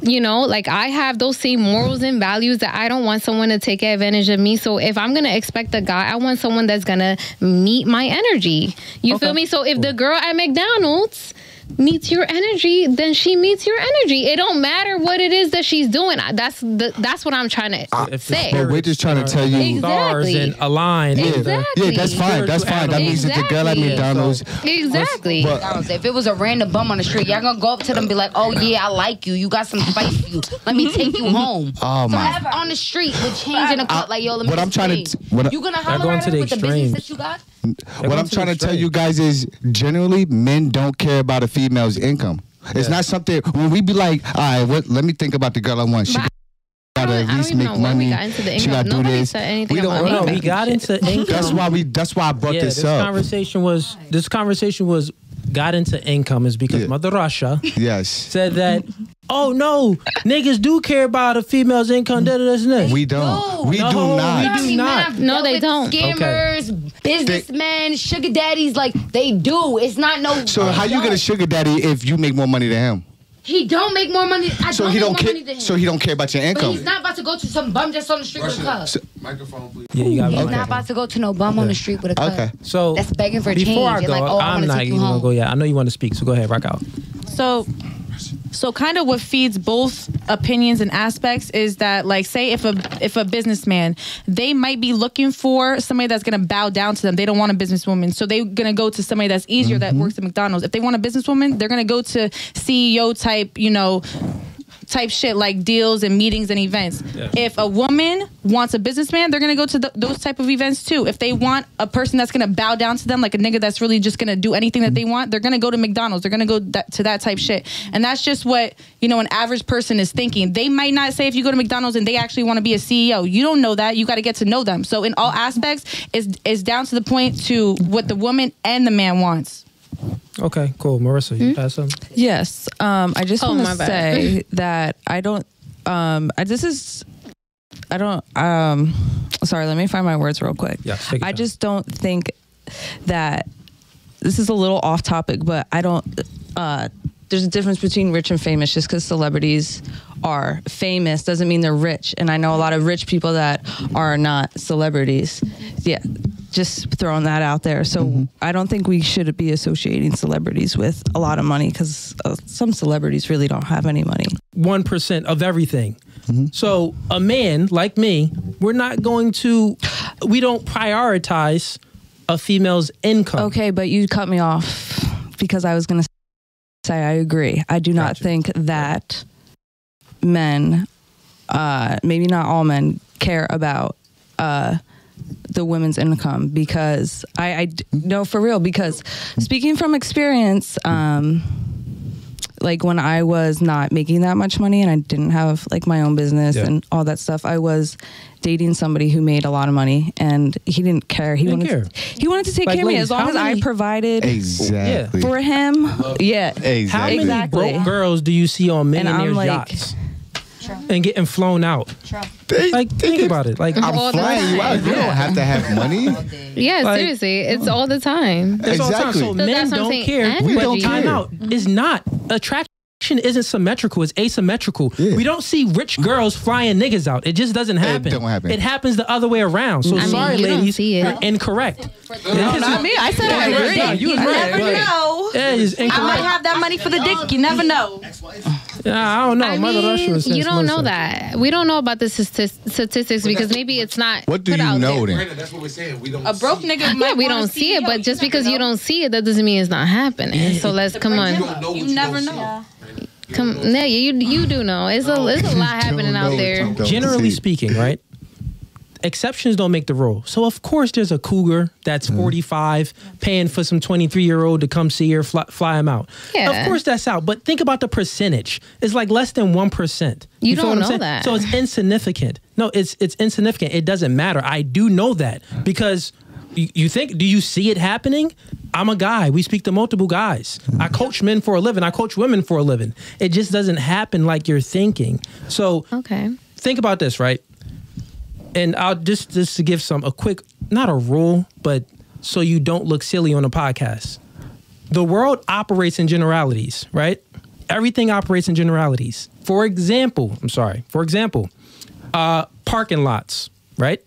Speaker 2: you know, like I have those same morals and values that I don't want someone to take advantage of me. So if I'm gonna expect a guy, I want someone that's gonna meet my energy. You
Speaker 1: Okay.
Speaker 2: feel me? So if the girl at McDonald's meets your energy, then she meets your energy. It don't matter what it is that she's doing. That's the that's what I'm trying to
Speaker 1: ah, if
Speaker 2: say.
Speaker 3: But we're just trying to tell you.
Speaker 1: stars
Speaker 2: Exactly.
Speaker 1: and align. with the-
Speaker 2: Exactly.
Speaker 3: Yeah, that's fine. That's fine. That means that the girl at
Speaker 2: Exactly.
Speaker 3: McDonald's.
Speaker 2: Exactly.
Speaker 3: But
Speaker 4: McDonald's. If it was a random bum on the street, y'all gonna go up to them and be like, "Oh yeah, I like you. You got some spice for you. Let me take you home."
Speaker 3: Oh, my.
Speaker 4: So on the street with change in a cup, like yo, let me.
Speaker 3: what I'm trying to t- what I-
Speaker 4: you gonna
Speaker 1: They're
Speaker 4: holler
Speaker 1: going
Speaker 4: at
Speaker 1: to
Speaker 4: her
Speaker 1: the
Speaker 4: with the business that you got?
Speaker 3: What I'm trying
Speaker 1: the
Speaker 3: to tell you guys is generally men don't care about a female's income. It's not something when we be like, all right, what, let me think about the girl I want. She
Speaker 2: But
Speaker 3: gotta at least make
Speaker 2: even we
Speaker 3: money.
Speaker 2: got into the
Speaker 3: She gotta do
Speaker 2: Nobody
Speaker 3: this. We don't
Speaker 2: about
Speaker 1: no,
Speaker 2: income.
Speaker 1: we got into income.
Speaker 3: That's why we. That's why I brought
Speaker 1: yeah,
Speaker 3: this,
Speaker 1: this
Speaker 3: up.
Speaker 1: conversation was this conversation was got into income is because
Speaker 3: Yeah.
Speaker 1: Mother Russia
Speaker 3: yes,
Speaker 1: said that oh no niggas do care about a female's income da, da, da, da, da.
Speaker 3: we don't. We
Speaker 1: No,
Speaker 3: do
Speaker 1: we
Speaker 3: not.
Speaker 1: do not.
Speaker 2: No, they don't.
Speaker 4: Scammers, businessmen, sugar daddies, like they do. It's not no.
Speaker 3: So how you get a sugar daddy if you make more money than him?
Speaker 4: He don't make more money. I
Speaker 3: So
Speaker 4: don't
Speaker 3: he
Speaker 4: make
Speaker 3: don't
Speaker 4: more
Speaker 3: care.
Speaker 4: money than him.
Speaker 3: So he don't care about your income.
Speaker 4: But
Speaker 3: income.
Speaker 4: he's not about to go to some bum just on the street with a cup.
Speaker 9: So- Microphone, please.
Speaker 1: yeah you got
Speaker 4: He's
Speaker 1: me.
Speaker 4: not about to go to no bum on the street with a cup.
Speaker 3: Okay.
Speaker 1: so
Speaker 4: That's begging for
Speaker 1: before
Speaker 4: change.
Speaker 1: I go
Speaker 4: like, oh, I
Speaker 1: I'm
Speaker 4: wanna
Speaker 1: not
Speaker 4: take you
Speaker 1: even gonna go yet I know you want to speak so go ahead rock out
Speaker 6: So so kind of what feeds both opinions and aspects is that like say if a if a businessman they might be looking for somebody that's going to bow down to them. They don't want a businesswoman. So they're going to go to somebody that's easier that mm-hmm. works at mcdonald's. If they want a businesswoman they're going to go to ceo type you know type shit like deals and meetings and events. If a woman wants a businessman, they're gonna go to th those type of events too. If they want a person that's gonna bow down to them, like a nigga that's really just gonna do anything that they mm-hmm. want, they're gonna go to McDonald's. They're gonna go that, to that type shit, and that's just what you know an average person is thinking. They might not say if you go to McDonald's and they actually want to be a CEO. You don't know that. You got to get to know them. So in all aspects, is is down to the point to what the woman and the man wants.
Speaker 1: Okay cool Marissa
Speaker 2: Hmm?
Speaker 1: you got something
Speaker 5: Yes. Um, I just
Speaker 2: Oh,
Speaker 5: want
Speaker 2: my
Speaker 5: to
Speaker 2: bad.
Speaker 5: say that I don't. Um, I, this is. I don't. Um, sorry. Let me find my words real quick.
Speaker 1: Yes, take your
Speaker 5: I
Speaker 1: time.
Speaker 5: just don't think that this is a little off topic, but I don't. Uh, there's a difference between rich and famous. Just because celebrities are famous doesn't mean they're rich. And I know a lot of rich people that are not celebrities. Yeah, just throwing that out there. So I don't think we should be associating celebrities with a lot of money because uh, some celebrities really don't have any money.
Speaker 1: one percent of everything. So a man like me, we're not going to, we don't prioritize a female's income.
Speaker 5: Okay, but you cut me off because I was going to say I agree. I do not
Speaker 1: Gotcha.
Speaker 5: think that men, uh, maybe not all men, care about uh, the women's income because I, I no for real because speaking from experience. Um, like when I was not making that much money and I didn't have like my own business
Speaker 1: Yeah.
Speaker 5: and all that stuff, I was dating somebody who made a lot of money and he didn't care. He
Speaker 1: Didn't
Speaker 5: wanted
Speaker 1: care.
Speaker 5: he wanted to take
Speaker 1: Like,
Speaker 5: care of me as long
Speaker 1: how
Speaker 5: as I provided
Speaker 3: Exactly.
Speaker 5: for him. Yeah.
Speaker 1: How many
Speaker 5: Exactly.
Speaker 1: broke girls do you see on
Speaker 5: And I'm
Speaker 1: millionaires'
Speaker 5: like-
Speaker 1: yachts and getting flown out?
Speaker 3: They-
Speaker 1: Like, think about it. Like,
Speaker 3: I'm
Speaker 2: All
Speaker 3: flying you out. You don't have to have money.
Speaker 2: Yeah,
Speaker 1: Like-
Speaker 2: seriously, it's all the time.
Speaker 1: it's all the time.
Speaker 3: Exactly.
Speaker 1: So
Speaker 3: So
Speaker 1: men
Speaker 2: that's what I'm
Speaker 1: don't
Speaker 2: saying.
Speaker 1: care.
Speaker 3: We don't
Speaker 1: time
Speaker 3: care.
Speaker 1: out is not attraction. Isn't symmetrical, it's asymmetrical.
Speaker 3: Yeah.
Speaker 1: We don't see rich girls flying niggas out. It just doesn't happen.
Speaker 3: don't happen.
Speaker 1: It happens the other way around. So
Speaker 2: I mean,
Speaker 1: sorry,
Speaker 2: you don't
Speaker 1: ladies,
Speaker 2: see it.
Speaker 1: you're incorrect.
Speaker 5: No, not me. I said I agree.
Speaker 1: right. You was right,
Speaker 6: never know.
Speaker 1: Yeah, it's
Speaker 6: I might
Speaker 1: incorrect.
Speaker 6: have that money for the dick. You never know.
Speaker 1: Yeah, I don't know.
Speaker 2: I
Speaker 1: Mother Russia was
Speaker 2: you don't know that. We don't know about the stati- statistics because maybe it's not.
Speaker 3: What do
Speaker 2: put
Speaker 3: you
Speaker 2: out
Speaker 3: know
Speaker 2: there.
Speaker 3: then?
Speaker 9: Brandon, that's what we're saying. We don't
Speaker 6: A broke
Speaker 9: see.
Speaker 6: nigga.
Speaker 2: Yeah,
Speaker 6: might
Speaker 2: we
Speaker 6: want
Speaker 2: don't see it, but just because you don't see it, that doesn't mean it's not happening. So let's come
Speaker 9: You
Speaker 2: on,
Speaker 9: don't know what
Speaker 6: You
Speaker 9: you
Speaker 6: never
Speaker 9: don't
Speaker 6: know.
Speaker 9: see. Brandon.
Speaker 2: Come.
Speaker 9: don't.
Speaker 2: Yeah, you you do know. It's a it's a lot happening out there.
Speaker 3: what you don't
Speaker 1: Generally speaking, right? Exceptions don't make the rule. So of course there's a cougar that's
Speaker 3: Mm-hmm.
Speaker 1: 45 paying for some 23 year old to come see her fly, fly him out.
Speaker 2: Yeah.
Speaker 1: Of course that's out. But think about the percentage. It's like less than 1%.
Speaker 2: You
Speaker 1: feel
Speaker 2: don't know
Speaker 1: saying?
Speaker 2: that.
Speaker 1: So it's insignificant. No, it's it's insignificant. It doesn't matter. I do know that because you, you think do you see it happening? I'm a guy. We speak to multiple guys. I coach men for a living. I coach women for a living. It just doesn't happen like you're thinking. So
Speaker 2: Okay.
Speaker 1: think about this, right? And I'll just just to give some a quick not a rule, but so you don't look silly on a podcast. The world operates in generalities, right? Everything operates in generalities. For example, I'm sorry. For example, uh, parking lots, right?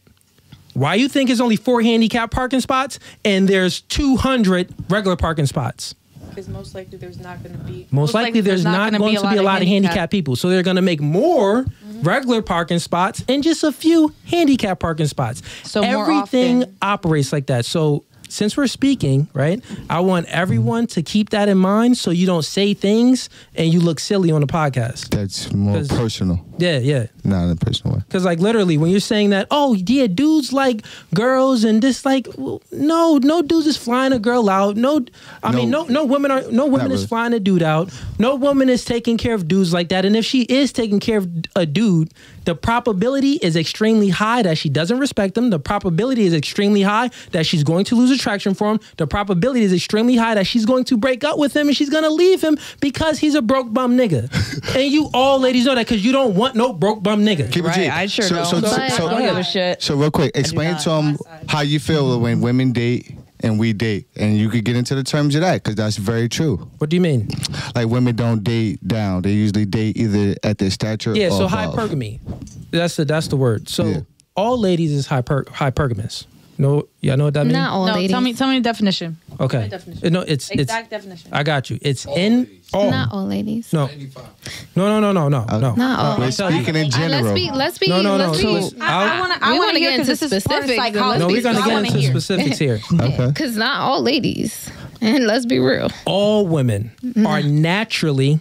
Speaker 1: Why you think it's only four handicap parking spots and there's 200 regular parking spots?
Speaker 6: Because most likely there's not going to be.
Speaker 1: Most, likely, there's, not,
Speaker 6: gonna
Speaker 1: going to be a lot of
Speaker 6: handicap.
Speaker 1: handicapped people. So they're going to make more mm-hmm. regular parking spots and just a few handicap parking spots.
Speaker 6: So more
Speaker 1: everything
Speaker 6: often.
Speaker 1: operates like that. So since we're speaking, right, I want everyone to keep that in mind so you don't say things and you look silly on the podcast.
Speaker 3: That's more personal,
Speaker 1: Yeah, yeah.
Speaker 3: not in a personal way.
Speaker 1: Because like literally, when you're saying that, oh yeah, dudes like girls and this like, well, no, no dudes is flying a girl out. No, I mean, no,
Speaker 3: No.
Speaker 1: no women are, no women
Speaker 3: Not
Speaker 1: is flying a dude out. No woman is taking care of dudes like that. And if she is taking care of a dude, the probability is extremely high that she doesn't respect him. The probability is extremely high that she's going to lose attraction for him. The probability is extremely high that she's going to break up with him and she's going to leave him because he's a broke bum nigga. and you all ladies know that because you don't want no broke bum nigga.
Speaker 3: Keep it
Speaker 5: Right,
Speaker 3: G.
Speaker 5: I sure
Speaker 3: so,
Speaker 5: don't.
Speaker 3: So,
Speaker 2: But-
Speaker 3: so, so,
Speaker 5: I don't give a shit.
Speaker 3: so real quick, explain to them how you feel when women date and we date, and you could get into the terms of that because that's very true.
Speaker 1: What do you mean?
Speaker 3: Like women don't date down; they usually date either at their stature.
Speaker 1: Yeah,
Speaker 3: or
Speaker 1: so
Speaker 3: above.
Speaker 1: hypergamy. That's the that's the word. So
Speaker 3: Yeah.
Speaker 1: all ladies is hyper hypergamous. No, y'all know what that means?
Speaker 2: Not all
Speaker 6: No,
Speaker 2: ladies.
Speaker 6: tell me, tell me the definition.
Speaker 1: Okay.
Speaker 6: definition.
Speaker 1: No, it's
Speaker 6: Exact
Speaker 1: it's.
Speaker 6: definition.
Speaker 1: I got you. It's in all.
Speaker 2: Not all ladies.
Speaker 1: No, no, no, no, no, no, no.
Speaker 2: Not all.
Speaker 3: We're
Speaker 1: I'll tell you.
Speaker 3: speaking in
Speaker 2: Uh,
Speaker 3: general.
Speaker 2: let's be. Let's be.
Speaker 1: No, no, no.
Speaker 2: Let's
Speaker 1: So
Speaker 2: be.
Speaker 1: it's-
Speaker 6: I, I want to. I
Speaker 2: We
Speaker 6: want
Speaker 2: wanna get
Speaker 6: because
Speaker 2: into
Speaker 6: this is part of
Speaker 2: specifics.
Speaker 1: No, we're gonna get
Speaker 2: wanna
Speaker 1: into specifics here.
Speaker 3: Okay.
Speaker 2: Because not all ladies. And let's be real.
Speaker 1: all women are naturally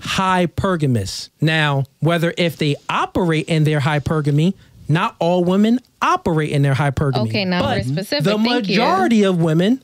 Speaker 1: hypergamous. Now, whether if they operate in their hypergamy, not all women operate in their hypergamy.
Speaker 2: Okay, now
Speaker 1: but
Speaker 2: specific.
Speaker 1: The
Speaker 2: Thank you.
Speaker 1: majority of women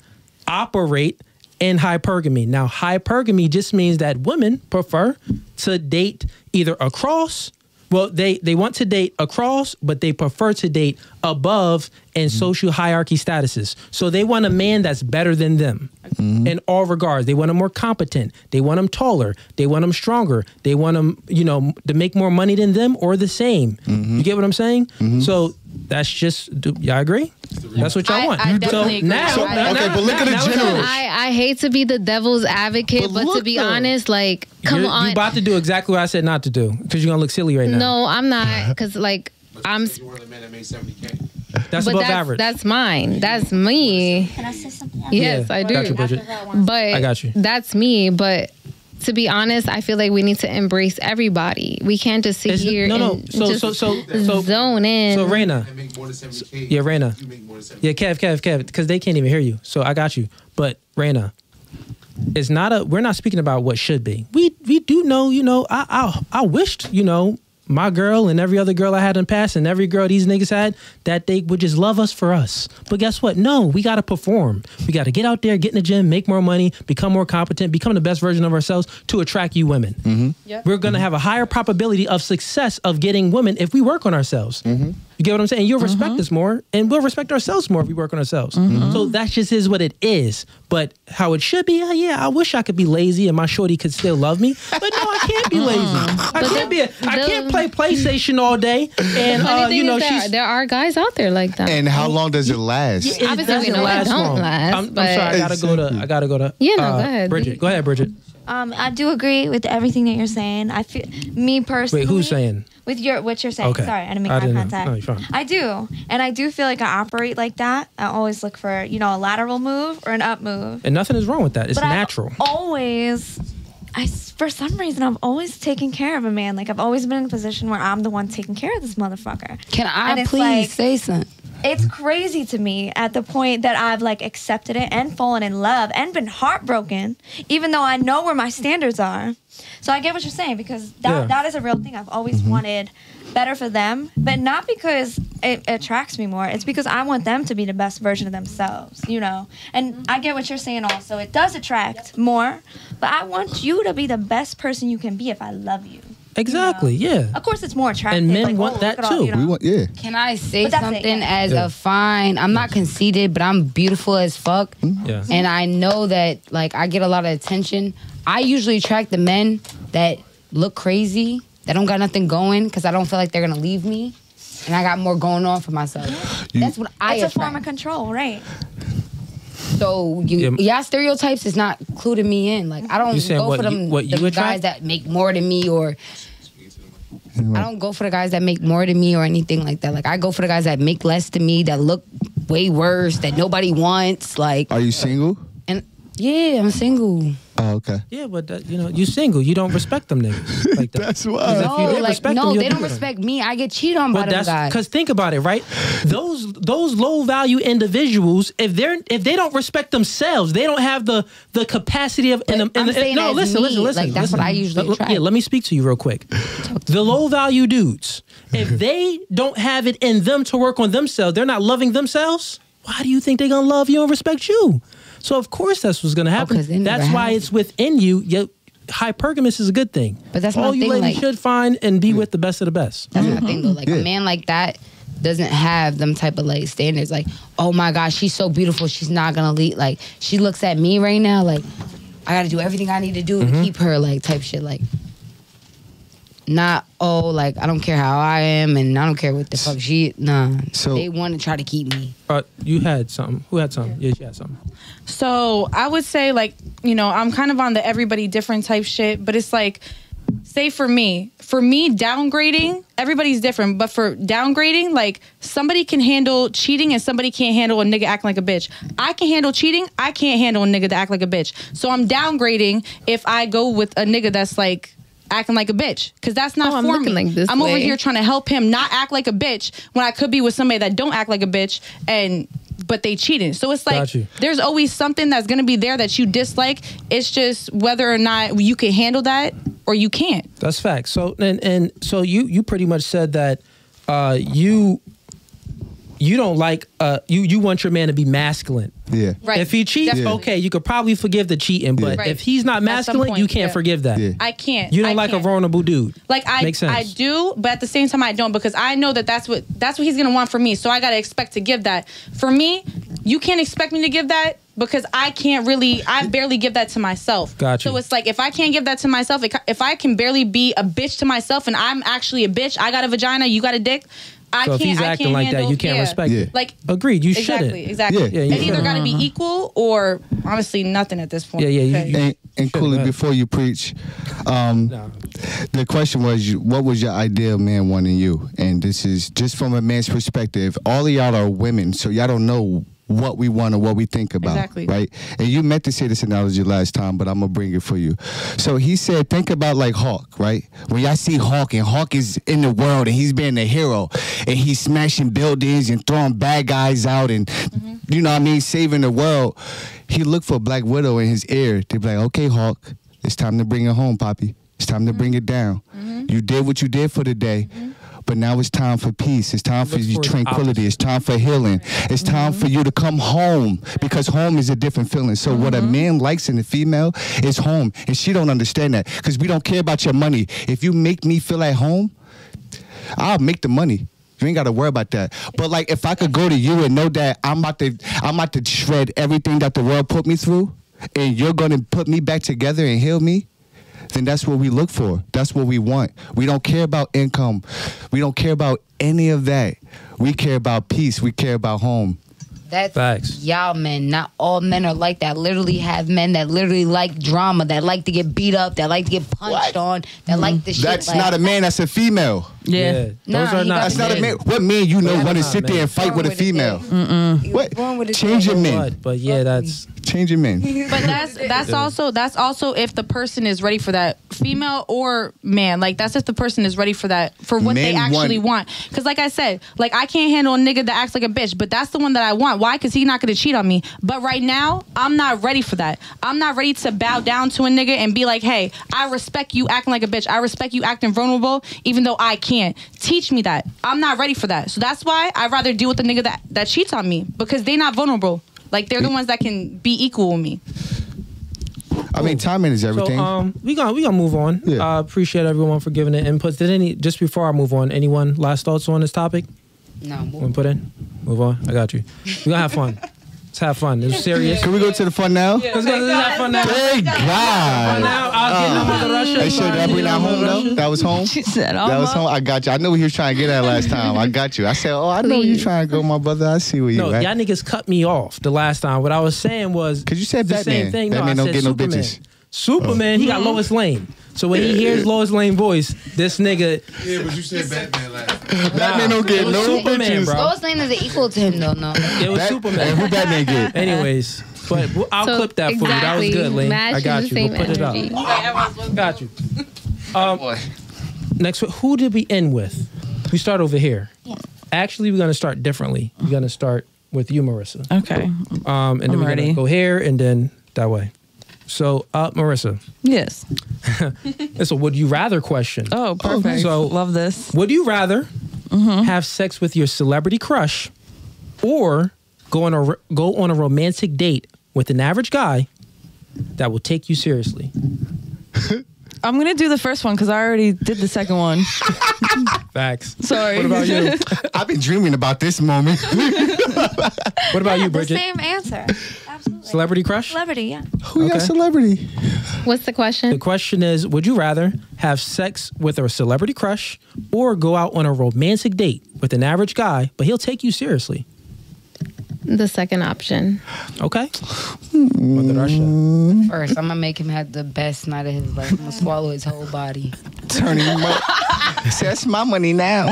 Speaker 1: operate in hypergamy. Now, hypergamy just means that women prefer to date either across. Well, they they want to date across, but they prefer to date above in mm-hmm. social hierarchy statuses. So they want a man that's better than them mm-hmm. in all regards. They want him more competent. They want him taller. They want him stronger. They want him, you know, to make more money than them or the same. Mm-hmm. You get what I'm saying? So that's just, do y'all agree? That's what y'all
Speaker 6: I-
Speaker 1: want.
Speaker 6: I definitely agree.
Speaker 1: now,
Speaker 6: So,
Speaker 1: now-
Speaker 3: okay,
Speaker 1: now-
Speaker 3: but look at the
Speaker 1: now
Speaker 3: general.
Speaker 2: I, I hate to be the devil's advocate,
Speaker 3: But
Speaker 2: but, to be
Speaker 3: though.
Speaker 2: honest, like, come
Speaker 1: you're,
Speaker 2: on.
Speaker 1: You about to do exactly what I said not to do because you're gonna look silly right now.
Speaker 2: no, I'm not. Because, like, I'm.
Speaker 9: You want a man that made 70K?
Speaker 1: that's
Speaker 2: but
Speaker 1: above
Speaker 2: that's,
Speaker 1: average.
Speaker 2: that's mine. That's me.
Speaker 7: Can I say something?
Speaker 2: Yes,
Speaker 1: Yeah,
Speaker 2: I do.
Speaker 1: got you, Bridget.
Speaker 2: But
Speaker 1: I got you.
Speaker 2: That's me. But to be honest, I feel like we need to embrace everybody. We can't just sit
Speaker 1: It's-
Speaker 2: here
Speaker 1: no, no.
Speaker 2: and
Speaker 1: So,
Speaker 2: just
Speaker 1: so, so, so,
Speaker 2: zone in.
Speaker 1: so, Raina.
Speaker 9: That make more than 70K.
Speaker 1: Yeah, Raina.
Speaker 9: You make more than 70K.
Speaker 1: Yeah, Kev, Kev, Kev, because they can't even hear you. So I got you. But Raina, it's not a. We're not speaking about what should be. We we do know. You know, I I I wished you know my girl and every other girl I had in the past and every girl these niggas had that they would just love us for us. But guess what? No, we got to perform. We got to get out there, get in the gym, make more money, become more competent, become the best version of ourselves to attract you women. Mm-hmm.
Speaker 6: Yep.
Speaker 1: We're gonna mm-hmm. have a higher probability of success of getting women if we work on ourselves. Mm-hmm. You get what I'm saying? You'll respect us more, and we'll respect ourselves more if we work on ourselves. So that just is what it is. But how it should be, uh, yeah, I wish I could be lazy and my shorty could still love me. But no, I can't be lazy. I can't be. A, I
Speaker 2: the-
Speaker 1: can't play PlayStation all day. And uh, you know,
Speaker 2: there,
Speaker 1: she's.
Speaker 2: there are guys out there like that.
Speaker 3: And how long does it last?
Speaker 1: It
Speaker 2: Obviously, we
Speaker 1: doesn't
Speaker 2: know it don't
Speaker 1: long.
Speaker 2: last,
Speaker 1: I'm, I'm sorry. I gotta go to. I gotta go to.
Speaker 2: Yeah, no,
Speaker 1: uh,
Speaker 2: go ahead.
Speaker 1: Bridget. Go ahead, Bridget.
Speaker 7: Um, I do agree with everything that you're saying. I feel me personally.
Speaker 1: Wait, who's saying?
Speaker 7: With your what you're saying.
Speaker 1: Okay.
Speaker 7: Sorry, I didn't make
Speaker 1: I
Speaker 7: eye
Speaker 1: didn't know.
Speaker 7: contact.
Speaker 1: No, you're fine.
Speaker 7: I do, and I do feel like I operate like that. I always look for you know a lateral move or an up move.
Speaker 1: And nothing is wrong with that. It's
Speaker 7: But I've
Speaker 1: natural.
Speaker 7: always, I for some reason I've always taken care of a man. Like I've always been in a position where I'm the one taking care of this motherfucker.
Speaker 8: Can I please
Speaker 7: like-
Speaker 8: say something?
Speaker 7: It's crazy to me at the point that I've like accepted it and fallen in love and been heartbroken, even though I know where my standards are. So I get what you're saying because that,
Speaker 1: Yeah.
Speaker 7: that is a real thing. I've always mm-hmm. wanted better for them, but not because it attracts me more. It's because I want them to be the best version of themselves, you know. And mm-hmm. I get what you're saying also. It does attract more, but I want you to be the best person you can be if I love you.
Speaker 1: Exactly. Yeah.
Speaker 7: Of course, it's more attractive.
Speaker 1: And men
Speaker 7: like,
Speaker 1: want
Speaker 7: oh,
Speaker 1: that
Speaker 7: look at all,
Speaker 1: too.
Speaker 7: you know.
Speaker 3: We want, yeah.
Speaker 4: Can I say
Speaker 7: But that's it,
Speaker 4: something
Speaker 7: yeah.
Speaker 4: as
Speaker 1: Yeah.
Speaker 4: a fine? I'm not conceited, but I'm beautiful as fuck. Mm-hmm.
Speaker 1: Yeah.
Speaker 4: And I know that like I get a lot of attention. I usually attract the men that look crazy, that don't got nothing going, because I don't feel like they're gonna leave me. And I got more going on for myself. That's what I
Speaker 7: It's a form of control, right?
Speaker 4: So you,
Speaker 1: Yeah.
Speaker 4: yeah, stereotypes is not including me in. Like I don't go
Speaker 1: what
Speaker 4: for
Speaker 1: you- what you
Speaker 4: the
Speaker 1: attract?
Speaker 4: guys that make more than me or. I don't go for the guys that make more than me or anything like that. Like I go for the guys that make less than me, that look way worse, that nobody wants. Like
Speaker 3: Are you single?
Speaker 4: and yeah, I'm single.
Speaker 3: Oh, okay.
Speaker 1: Yeah, but that, you know, you single. You don't respect them niggas like that.
Speaker 3: That's why.
Speaker 1: 'Cause if you
Speaker 4: No, like
Speaker 1: respect
Speaker 4: no,
Speaker 1: them,
Speaker 4: they
Speaker 1: do
Speaker 4: don't
Speaker 1: them.
Speaker 4: respect me. I get cheated on by
Speaker 1: Well,
Speaker 4: them guys.
Speaker 1: because think about it, right? Those those low value individuals, if they're if they don't respect themselves, they don't have the the capacity of. And,
Speaker 4: But I'm saying
Speaker 1: no,
Speaker 4: as
Speaker 1: listen,
Speaker 4: me,
Speaker 1: listen, listen.
Speaker 4: like, that's
Speaker 1: listen.
Speaker 4: what I usually
Speaker 1: Let-
Speaker 4: attract.
Speaker 1: Yeah, let me speak to you real quick. The low value dudes, if they don't have it in them to work on themselves, they're not loving themselves. Why do you think they're gonna love you and respect you? So of course that's what's gonna happen.
Speaker 4: they never
Speaker 1: that's why
Speaker 4: have
Speaker 1: it's within you. Yet hypergamous is a good thing.
Speaker 4: But that's
Speaker 1: all
Speaker 4: my
Speaker 1: you
Speaker 4: thing,
Speaker 1: ladies
Speaker 4: like-
Speaker 1: should find and be with the best of the best.
Speaker 4: That's my thing though. Like
Speaker 3: Yeah.
Speaker 4: a man like that doesn't have them type of like standards. Like, oh my gosh, she's so beautiful. She's not gonna leave. Like, she looks at me right now. Like, I gotta do everything I need to do
Speaker 1: Mm-hmm.
Speaker 4: to keep her. Like, type shit. Like, not oh, like I don't care how I am and I don't care what the fuck she. Nah.
Speaker 3: So-
Speaker 4: they want to try to keep me.
Speaker 1: Uh, you had something. Who had something? Yeah, she had something.
Speaker 6: So I would say like, you know, I'm kind of on the everybody different type shit, but it's like say for me, for me downgrading, everybody's different, but for downgrading, like somebody can handle cheating and somebody can't handle a nigga acting like a bitch. I can handle cheating, I can't handle a nigga to act like a bitch. So I'm downgrading if I go with a nigga that's like acting like a bitch because that's not
Speaker 2: Oh, I'm
Speaker 6: for me.
Speaker 2: like this
Speaker 6: I'm over here trying to help him not act like a bitch when I could be with somebody that don't act like a bitch and but they cheated. So it's like there's always something that's gonna be there that you dislike. It's just whether or not you can handle that or you can't.
Speaker 1: That's facts. So and and so you you pretty much said that uh, you you don't like uh, you you want your man to be masculine.
Speaker 3: Yeah.
Speaker 6: Right.
Speaker 1: If he cheats,
Speaker 6: Definitely.
Speaker 1: okay, you could probably forgive the cheating, but
Speaker 3: Yeah.
Speaker 6: Right.
Speaker 1: if he's not masculine,
Speaker 6: point,
Speaker 1: you can't
Speaker 6: yeah.
Speaker 1: forgive that.
Speaker 3: Yeah.
Speaker 6: I can't.
Speaker 1: You don't
Speaker 6: I
Speaker 1: like
Speaker 6: can't.
Speaker 1: a vulnerable dude.
Speaker 6: Like I,
Speaker 1: Makes sense.
Speaker 6: I do, but at the same time I don't because I know that that's what that's what he's gonna want from me. So I gotta expect to give that. For me, you can't expect me to give that because I can't really. I barely give that to myself.
Speaker 1: Gotcha.
Speaker 6: So it's like if I can't give that to myself, if- if I can barely be a bitch to myself, and I'm actually a bitch. I got a vagina. You got a dick. I
Speaker 1: So if
Speaker 6: can't.
Speaker 1: he's
Speaker 6: I
Speaker 1: acting
Speaker 6: can't
Speaker 1: like that, you can't
Speaker 6: yeah.
Speaker 1: respect
Speaker 3: Yeah.
Speaker 1: it.
Speaker 6: Like
Speaker 1: Agreed. You
Speaker 6: exactly,
Speaker 1: shouldn't.
Speaker 6: exactly.
Speaker 3: Yeah.
Speaker 1: Yeah, you
Speaker 6: it's either
Speaker 1: shouldn't.
Speaker 6: got to be equal or honestly nothing at this point.
Speaker 1: Yeah, yeah, you- you-
Speaker 3: And, and
Speaker 1: Sure,
Speaker 3: Cooley, before you preach, um,
Speaker 1: No.
Speaker 3: the question was, what was your ideal man wanting you? And this is just from a man's perspective. All of y'all are women, so y'all don't know what we want or what we think about.
Speaker 6: Exactly.
Speaker 3: Right? And you meant to say this analogy last time, but I'm gonna bring it for you. So he said, think about like Hulk, right? When y'all see Hulk and Hulk is in the world and he's being a hero and he's smashing buildings and throwing bad guys out and mm-hmm. you know what I mean, saving the world. He looked for Black Widow in his ear to be like, okay, Hulk, it's time to bring it home, Poppy. It's time to mm-hmm. bring it down. Mm-hmm. You did what you did for the day. But now it's time for peace. It's time for
Speaker 1: Look
Speaker 3: you tranquility. It's time for healing. It's mm-hmm. time for you to come home because home is a different feeling. So what a mm-hmm. man likes in a female is home, and she don't understand that because we don't care about your money. If you make me feel at home, I'll make the money. You ain't got to worry about that. But like, if I could go to you and know that I'm about to, I'm about to shred everything that the world put me through, and you're gonna put me back together and heal me, then that's what we look for. That's what we want. We don't care about income. We don't care about any of that. We care about peace. We care about home.
Speaker 4: That's
Speaker 1: Facts.
Speaker 4: y'all men. Not all men are like that. Literally have men that literally like drama, that like to get beat up, that like to get punched on, that like the shit.
Speaker 3: That's
Speaker 4: like,
Speaker 3: not a man. That's a female.
Speaker 1: Yeah.
Speaker 5: Yeah.
Speaker 1: Those
Speaker 4: Nah,
Speaker 1: are
Speaker 4: he
Speaker 1: not.
Speaker 4: got
Speaker 3: That's not a man. What man you know
Speaker 1: That's
Speaker 3: want to
Speaker 1: not
Speaker 3: sit there and fight with a
Speaker 4: with a
Speaker 3: female?
Speaker 4: He was
Speaker 3: What?
Speaker 4: born with a
Speaker 3: Change your
Speaker 4: dick.
Speaker 3: man.
Speaker 1: But, but yeah, that's
Speaker 3: Change changing men.
Speaker 6: But that's that's also that's also if the person is ready for that, female or man. Like that's if the person is ready for that for what they actually
Speaker 3: want-
Speaker 6: want. Because like I said, like I can't handle a nigga that acts like a bitch, but that's the one that I want. Why? Because he's not gonna cheat on me. But right now, I'm not ready for that. I'm not ready to bow down to a nigga and be like, hey, I respect you acting like a bitch. I respect you acting vulnerable, even though I can't. Teach me that. I'm not ready for that. So that's why I'd rather deal with the nigga that that cheats on me because they not vulnerable. Like they're the ones that can be equal with me.
Speaker 3: I mean, timing is everything.
Speaker 1: So um, we gonna we gonna move on.
Speaker 3: Yeah.
Speaker 1: Uh, appreciate everyone for giving the inputs. Did any just before I move on? Anyone last thoughts on this topic?
Speaker 4: No,
Speaker 1: Want to put in? Move on. I got you. We gonna have fun. Let's have fun. It's serious.
Speaker 3: Can we go to the fun now?
Speaker 1: Let's go. Let's have fun now.
Speaker 3: Thank
Speaker 1: Fun
Speaker 3: God.
Speaker 1: now. I'll get uh, no mother Russia.
Speaker 3: Hey, shit, did I bring that home though? That was home.
Speaker 5: She said, oh,
Speaker 3: That was home. I got you. I knew what he was trying to get at last time. I got you. I said, "Oh, I know you
Speaker 2: Please.
Speaker 3: trying to go, my brother. I see where you
Speaker 1: No,
Speaker 3: at."
Speaker 1: y'all niggas cut me off the last time. What I was saying was
Speaker 3: Cause you said
Speaker 1: the
Speaker 3: Batman.
Speaker 1: same thing. No, I
Speaker 3: don't
Speaker 1: said
Speaker 3: get no
Speaker 1: Superman.
Speaker 3: bitches.
Speaker 1: Superman, he got Lois Lane. So when he hears Lois Lane voice, this nigga
Speaker 9: Yeah, but you said Batman last.
Speaker 3: Batman don't get
Speaker 1: it was
Speaker 3: no
Speaker 1: Superman,
Speaker 3: bitches.
Speaker 1: bro.
Speaker 4: Lois Lane is equal to him though. No,
Speaker 1: It was
Speaker 3: Bat-
Speaker 1: Superman.
Speaker 3: Who Batman get?
Speaker 1: Anyways, but w- I'll
Speaker 2: So,
Speaker 1: clip that for you. That was good, Lane. I got you. We'll
Speaker 2: same
Speaker 1: put it
Speaker 2: energy.
Speaker 1: up. Got you. Um,
Speaker 3: Boy.
Speaker 1: Next, who did we end with? We start over here. Actually, we're gonna start differently. We're gonna start with you, Marissa.
Speaker 5: Okay.
Speaker 1: Um, and then
Speaker 5: I'm
Speaker 1: we're
Speaker 5: ready.
Speaker 1: gonna go here and then that way. So, uh, Marissa,
Speaker 5: Yes.
Speaker 1: it's a would you rather question.
Speaker 5: Oh, perfect.
Speaker 1: So-
Speaker 5: love this.
Speaker 1: Would you rather have sex with your celebrity crush or go on a go on a romantic date with an average guy that will take you seriously?
Speaker 5: I'm gonna do the first one because I already did the second one.
Speaker 1: Facts.
Speaker 5: Sorry.
Speaker 1: What about you?
Speaker 3: I've been dreaming about this moment.
Speaker 1: What about you,
Speaker 7: the
Speaker 1: Bridget?
Speaker 7: same answer. Absolutely.
Speaker 1: Celebrity crush?
Speaker 7: Celebrity, yeah.
Speaker 3: Who got
Speaker 1: Okay.
Speaker 3: celebrity?
Speaker 2: What's the question?
Speaker 1: The
Speaker 2: question?
Speaker 1: question is Would you rather have sex with a celebrity crush or go out on a romantic date with an average guy, but he'll take you seriously?
Speaker 2: The second option.
Speaker 1: Okay. Hmm. Mother Russia. Hmm.
Speaker 4: first I'm gonna make him have the best night of his life. I'm gonna swallow his whole body.
Speaker 3: Turning him up. Say, That's my money now.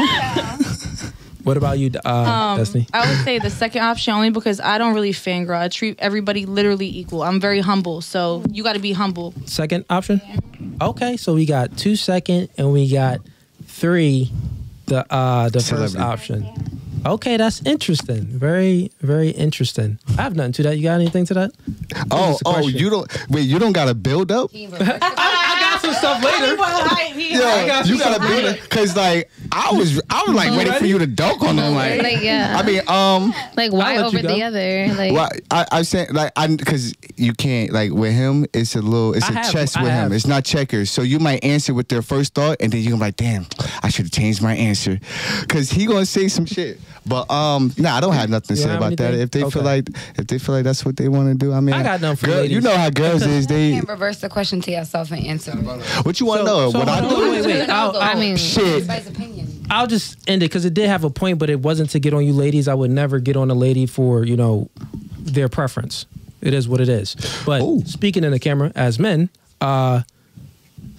Speaker 1: What about you, uh,
Speaker 6: Um,
Speaker 1: Destiny?
Speaker 6: I would say the second option only because I don't really fangirl. I treat everybody literally equal. I'm very humble, so you got to be humble.
Speaker 1: Second option? Okay, so we got two second and we got three the uh the first option. Okay, that's interesting. Very, very interesting. I have nothing to that. You got anything to that?
Speaker 3: Oh, oh, you don't wait. You don't got to build up.
Speaker 1: I got some stuff later.
Speaker 3: Yeah, you got to build it because like I was, I was like ready for you to dunk on them. Like,
Speaker 2: Like, yeah.
Speaker 3: I mean, um,
Speaker 2: Like, why
Speaker 1: I'll let you
Speaker 2: over the
Speaker 1: go.
Speaker 2: other? Like,
Speaker 3: well, I, I'm saying like I because you can't like with him. It's a little, it's
Speaker 1: I
Speaker 3: a
Speaker 1: have-
Speaker 3: chess
Speaker 1: I
Speaker 3: with
Speaker 1: have.
Speaker 3: him. It's not checkers. So you might answer with their first thought, and then you're like, damn, I should have changed my answer, because he gonna say some shit. But um, nah, I don't have nothing to say
Speaker 1: don't have
Speaker 3: about that. If they
Speaker 1: Okay.
Speaker 3: feel like, if they feel like that's what they want to do, I mean,
Speaker 1: I got nothing for
Speaker 3: girl,
Speaker 1: ladies.
Speaker 3: You know how girls is. They,
Speaker 4: can't reverse the question to yourself and answer.
Speaker 3: what you want to
Speaker 1: So-
Speaker 3: know?
Speaker 1: so
Speaker 3: what I do?
Speaker 1: wait, wait. I'll,
Speaker 2: I mean,
Speaker 3: Shit.
Speaker 4: Everybody's opinion.
Speaker 1: I'll just end it because it did have a point, but it wasn't to get on you ladies. I would never get on a lady for you know their preference. It is what it is. But
Speaker 3: Ooh.
Speaker 1: speaking in the camera as men, uh,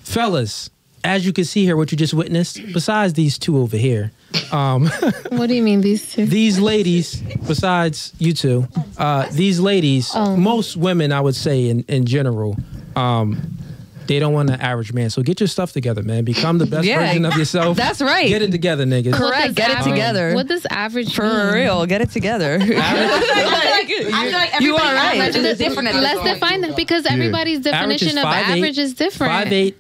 Speaker 1: fellas, as you can see here, what you just witnessed, besides these two over here, um,
Speaker 2: what do you mean these two?
Speaker 1: these ladies, besides you two, uh, these ladies,
Speaker 2: Oh.
Speaker 1: most women, I would say in in general. Um, they don't want an average man. So get your stuff together, man. Become the best
Speaker 5: Yeah,
Speaker 1: version of yourself.
Speaker 5: that's right.
Speaker 1: Get it together, niggas.
Speaker 5: Correct.
Speaker 2: does
Speaker 5: Get it
Speaker 2: average-
Speaker 5: together.
Speaker 2: What does average
Speaker 5: For
Speaker 2: mean?
Speaker 5: real, get it together.
Speaker 6: I feel like
Speaker 5: You are right.
Speaker 6: average is different at this
Speaker 2: Let's define that because everybody's
Speaker 1: Average is
Speaker 2: definition of
Speaker 1: 5'8",
Speaker 2: average is different.
Speaker 1: 5'8",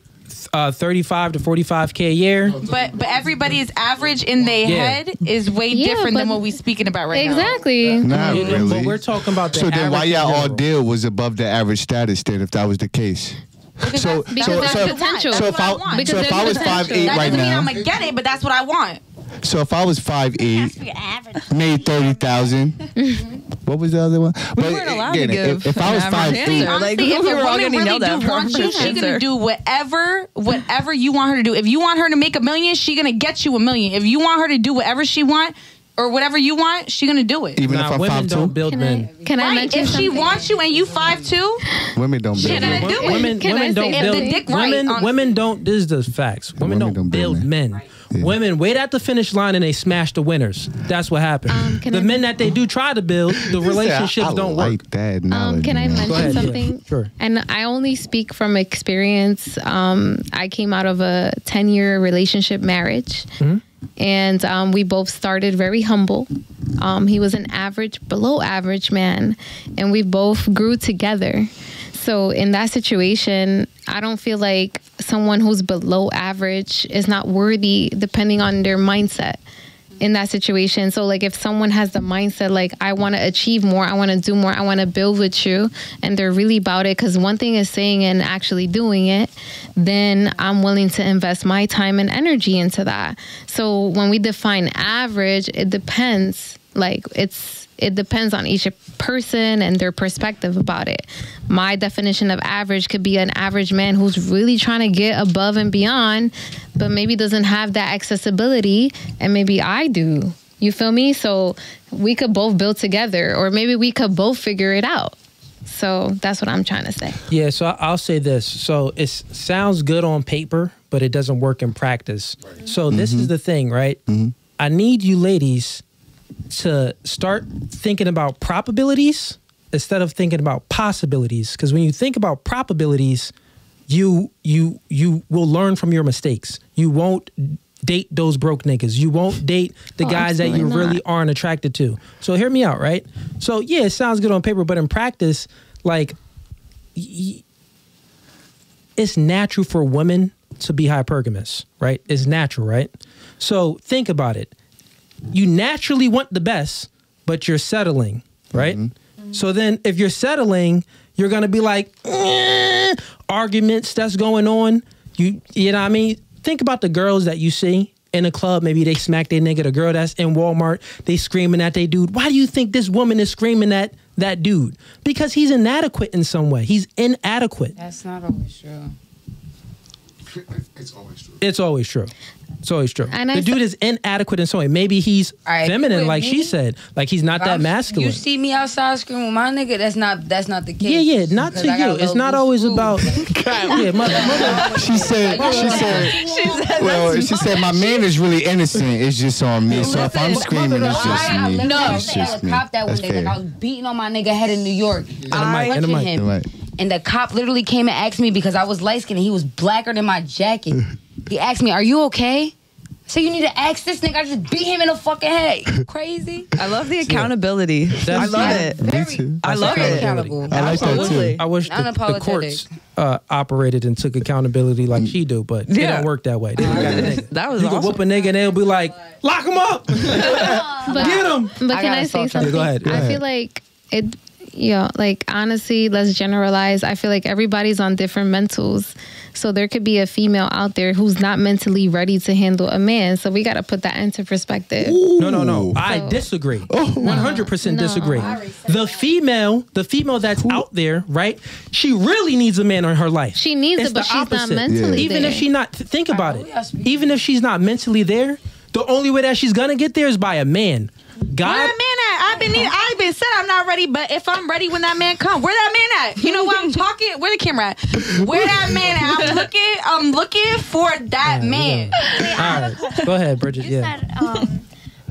Speaker 1: uh, 35 to 45K a year.
Speaker 6: But but everybody's average in their
Speaker 1: Yeah.
Speaker 6: head is way
Speaker 2: Yeah,
Speaker 6: different than what we're speaking about right now.
Speaker 2: Exactly.
Speaker 3: Not really.
Speaker 1: But we're talking about the
Speaker 3: So then, why
Speaker 1: average in
Speaker 3: y'all all deal was above the average status? Then, if that was the case, so
Speaker 2: Because
Speaker 3: so
Speaker 2: that's
Speaker 3: so,
Speaker 2: potential.
Speaker 3: so if I
Speaker 6: Because
Speaker 3: so if I was
Speaker 2: potential.
Speaker 3: five eight
Speaker 6: That
Speaker 3: right
Speaker 6: doesn't mean
Speaker 3: now,
Speaker 6: I'm gonna get it, but that's what I want.
Speaker 3: So if I was five eight, made thirty thousand, mm-hmm. what was the other one?
Speaker 5: We weren't allowed to give
Speaker 3: if, if I was five
Speaker 5: answer.
Speaker 3: eight,
Speaker 5: Like,
Speaker 6: Honestly,
Speaker 5: we
Speaker 6: if a
Speaker 5: were all
Speaker 6: woman
Speaker 5: gonna
Speaker 6: really
Speaker 5: know that
Speaker 6: do want you, she
Speaker 5: answer.
Speaker 6: gonna do whatever, whatever you want her to do. If you want her to make a million, she gonna get you a million. If you want her to do whatever she want or whatever you want, she gonna do it.
Speaker 3: even
Speaker 1: Nah,
Speaker 3: if I'm
Speaker 1: women
Speaker 3: five
Speaker 1: don't
Speaker 3: two,
Speaker 1: build
Speaker 2: Can
Speaker 1: men.
Speaker 2: I, can I mention
Speaker 6: If she wants you and you five two,
Speaker 3: women don't build.
Speaker 6: gonna
Speaker 3: men.
Speaker 6: do it.
Speaker 1: Women,
Speaker 2: Can I
Speaker 1: women
Speaker 2: say
Speaker 1: don't build.
Speaker 6: the dick right,
Speaker 1: women,
Speaker 6: honestly.
Speaker 1: women don't. This is the facts. Women,
Speaker 3: Women
Speaker 1: don't,
Speaker 3: don't build
Speaker 1: build men. Women wait at the finish line and they smash the winners. That's what happens.
Speaker 2: Um,
Speaker 1: the
Speaker 2: I-
Speaker 1: men that they do try to build, the relationships
Speaker 3: I
Speaker 1: don't
Speaker 3: like
Speaker 1: work.
Speaker 3: that
Speaker 2: Um, can I mention
Speaker 1: Go ahead, yeah,
Speaker 2: something?
Speaker 1: sure.
Speaker 2: And I only speak from experience. Um, I came out of a 10 year relationship marriage.
Speaker 1: Mm-hmm.
Speaker 2: And um, we both started very humble. Um, he was an average, below average man. And we both grew together. So in that situation, I don't feel like someone who's below average is not worthy, depending on their mindset in that situation. So like if someone has the mindset like I want to achieve more, I want to do more, I want to build with you and they're really about it cuz one thing is saying and actually doing it, then I'm willing to invest my time and energy into that. So when we define average, it depends like it's it depends on each person and their perspective about it. My definition of average could be an average man who's really trying to get above and beyond, but maybe doesn't have that accessibility, and maybe I do. You feel me? So we could both build together, or maybe we could both figure it out. So that's what I'm trying to say.
Speaker 1: Yeah, so I- I'll say this. So it sounds good on paper, but it doesn't work in practice. So this mm-hmm. is the thing, right? Mm-hmm. I need you ladies to start thinking about probabilities instead of thinking about possibilities. Because when you think about probabilities, you you you will learn from your mistakes. You won't date those broke niggas. You won't date the
Speaker 2: Oh,
Speaker 1: guys that you
Speaker 2: absolutely
Speaker 1: really aren't attracted to. So hear me out, right? So yeah, it sounds good on paper, but in practice, like y- it's natural for women to be hypergamous, right? It's natural, right? So think about it. You naturally want the best, but you're settling, right? So then if you're settling, you're gonna be like "Eh," arguments that's going on. You you know what I mean? Think about the girls that you see in a club, maybe they smack their nigga, the girl that's in Walmart, they screaming at their dude. Why do you think this woman is screaming at that dude? Because he's inadequate in some way. He's inadequate.
Speaker 4: That's not always true.
Speaker 9: It's always true.
Speaker 1: It's always true. It's always true.
Speaker 2: And I
Speaker 1: the dude is inadequate in some way. Maybe he's
Speaker 4: All right,
Speaker 1: feminine,
Speaker 4: with
Speaker 1: like she said. Like he's not that
Speaker 4: I'm-
Speaker 1: masculine.
Speaker 4: You see me outside screaming with my nigga, that's not that's not the case.
Speaker 1: yeah, yeah, not to
Speaker 4: I got a
Speaker 1: you. It's not always
Speaker 4: screw.
Speaker 1: about. yeah, mother, mother.
Speaker 3: She said, she said, well, she said, my man is really innocent. It's just on me. So if I'm screaming, it's just me.
Speaker 4: no,
Speaker 3: It's just me.
Speaker 4: cop that one
Speaker 3: That's
Speaker 4: day,
Speaker 3: fair.
Speaker 4: I was beating on my nigga head in New York. I
Speaker 1: mic,
Speaker 4: was punching him, and the cop literally came and asked me because I was light skinned and he was blacker than my jacket. He asked me, "Are you okay?" So you need to ask this nigga. I just beat him in the fucking head. Crazy.
Speaker 5: I love the accountability. I love
Speaker 1: yeah.
Speaker 5: it.
Speaker 3: Me too.
Speaker 5: I love
Speaker 4: very
Speaker 5: it.
Speaker 4: accountable.
Speaker 3: I like that
Speaker 5: Absolutely.
Speaker 3: too.
Speaker 1: I wish the, the courts uh, operated and took accountability like she do, but it don't work that way. They don't a nigga.
Speaker 5: That was
Speaker 1: you can
Speaker 5: awesome.
Speaker 1: whoop a nigga and they'll be like, lock him up.
Speaker 2: But,
Speaker 1: Get him.
Speaker 2: But can
Speaker 4: gotta
Speaker 2: I say something?
Speaker 1: Yeah, go ahead, go
Speaker 2: I
Speaker 1: ahead.
Speaker 2: feel like it. Yeah, like honestly, let's generalize. I feel like everybody's on different mentals. So there could be a female out there who's not mentally ready to handle a man. So we got to put that into perspective.
Speaker 1: No, no, no. I
Speaker 2: So-
Speaker 1: disagree. Oh. One hundred percent
Speaker 2: No.
Speaker 1: disagree. The female, the female that's out there, right? She really needs a man in her life.
Speaker 2: She needs
Speaker 1: It's
Speaker 2: it, but
Speaker 1: the
Speaker 2: she's not
Speaker 1: opposite.
Speaker 2: mentally
Speaker 1: Even
Speaker 2: there.
Speaker 1: if she not, think about it.
Speaker 4: we are speaking.
Speaker 1: Even if she's not mentally there, the only way that she's gonna get there is by a man. God,
Speaker 6: Where that man at? I've been need, I've been said I'm not ready, but if I'm ready when that man come, where that man at? You know what I'm talking? Where the camera at? Where that man at? I'm looking, I'm looking for that man.
Speaker 1: All right, go ahead, Bridget.
Speaker 7: You
Speaker 1: Yeah.
Speaker 7: said um,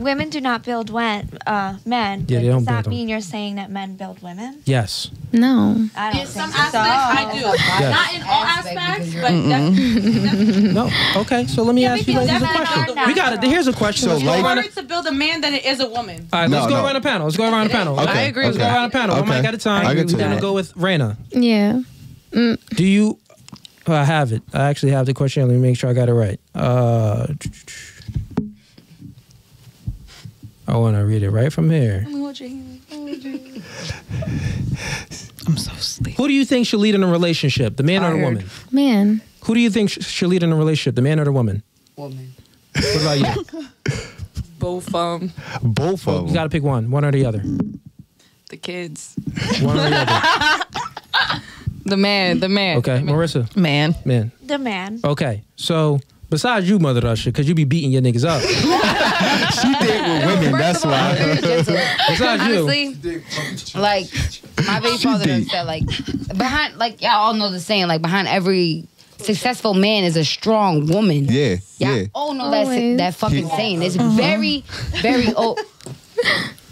Speaker 7: women do not build wen- uh, men.
Speaker 1: Yeah, they don't
Speaker 7: Does that
Speaker 1: build them.
Speaker 7: mean you're saying that men build women?
Speaker 1: Yes.
Speaker 2: no.
Speaker 7: I don't
Speaker 6: In
Speaker 7: think
Speaker 6: some
Speaker 7: so.
Speaker 6: I do.
Speaker 1: Yes.
Speaker 6: Not in all aspects, but definitely.
Speaker 1: No. Okay. So let me ask you
Speaker 6: because
Speaker 1: ladies a
Speaker 6: that's
Speaker 1: question.
Speaker 7: not
Speaker 1: We got it. Here's a question.
Speaker 3: So
Speaker 1: Let's
Speaker 3: like-
Speaker 1: around
Speaker 6: harder to build a man than it is a woman.
Speaker 1: All right, let's
Speaker 3: No,
Speaker 1: go
Speaker 3: no.
Speaker 1: around the panel. Let's go around the panel.
Speaker 3: Okay,
Speaker 5: I agree
Speaker 1: Let's
Speaker 5: with
Speaker 1: go
Speaker 3: okay.
Speaker 1: around the panel. One
Speaker 3: Okay.
Speaker 1: mic at a time.
Speaker 3: I
Speaker 1: We're
Speaker 3: get
Speaker 1: gonna
Speaker 3: that.
Speaker 1: go with Raina.
Speaker 2: Yeah.
Speaker 1: Do you? I have it. I actually have the question. Let me make sure I got it right. Uh, I want to read it right from here.
Speaker 5: I'm so sleepy.
Speaker 1: Who do you think should lead in a relationship, the man or the woman?
Speaker 2: Man.
Speaker 1: Who do you think sh- should lead in a relationship, the man or the woman?
Speaker 4: Woman.
Speaker 1: What about you?
Speaker 5: Both um
Speaker 3: Both of
Speaker 1: you got to pick one, one or the other.
Speaker 5: the kids.
Speaker 1: One or the other.
Speaker 5: The man, the man.
Speaker 1: Okay, Marissa,
Speaker 5: Man.
Speaker 1: man.
Speaker 7: The man.
Speaker 1: Okay, so besides you, Mother Russia, because you be beating your niggas up.
Speaker 3: She did with women. That's why.
Speaker 1: Besides you,
Speaker 4: Honestly, like my baby father
Speaker 3: deep.
Speaker 4: said, like behind, like y'all all know the saying, like behind every successful man is a strong woman.
Speaker 3: Yeah,
Speaker 4: Y'all
Speaker 3: yeah.
Speaker 4: all know that
Speaker 2: Always.
Speaker 4: that fucking saying. It's very, very old.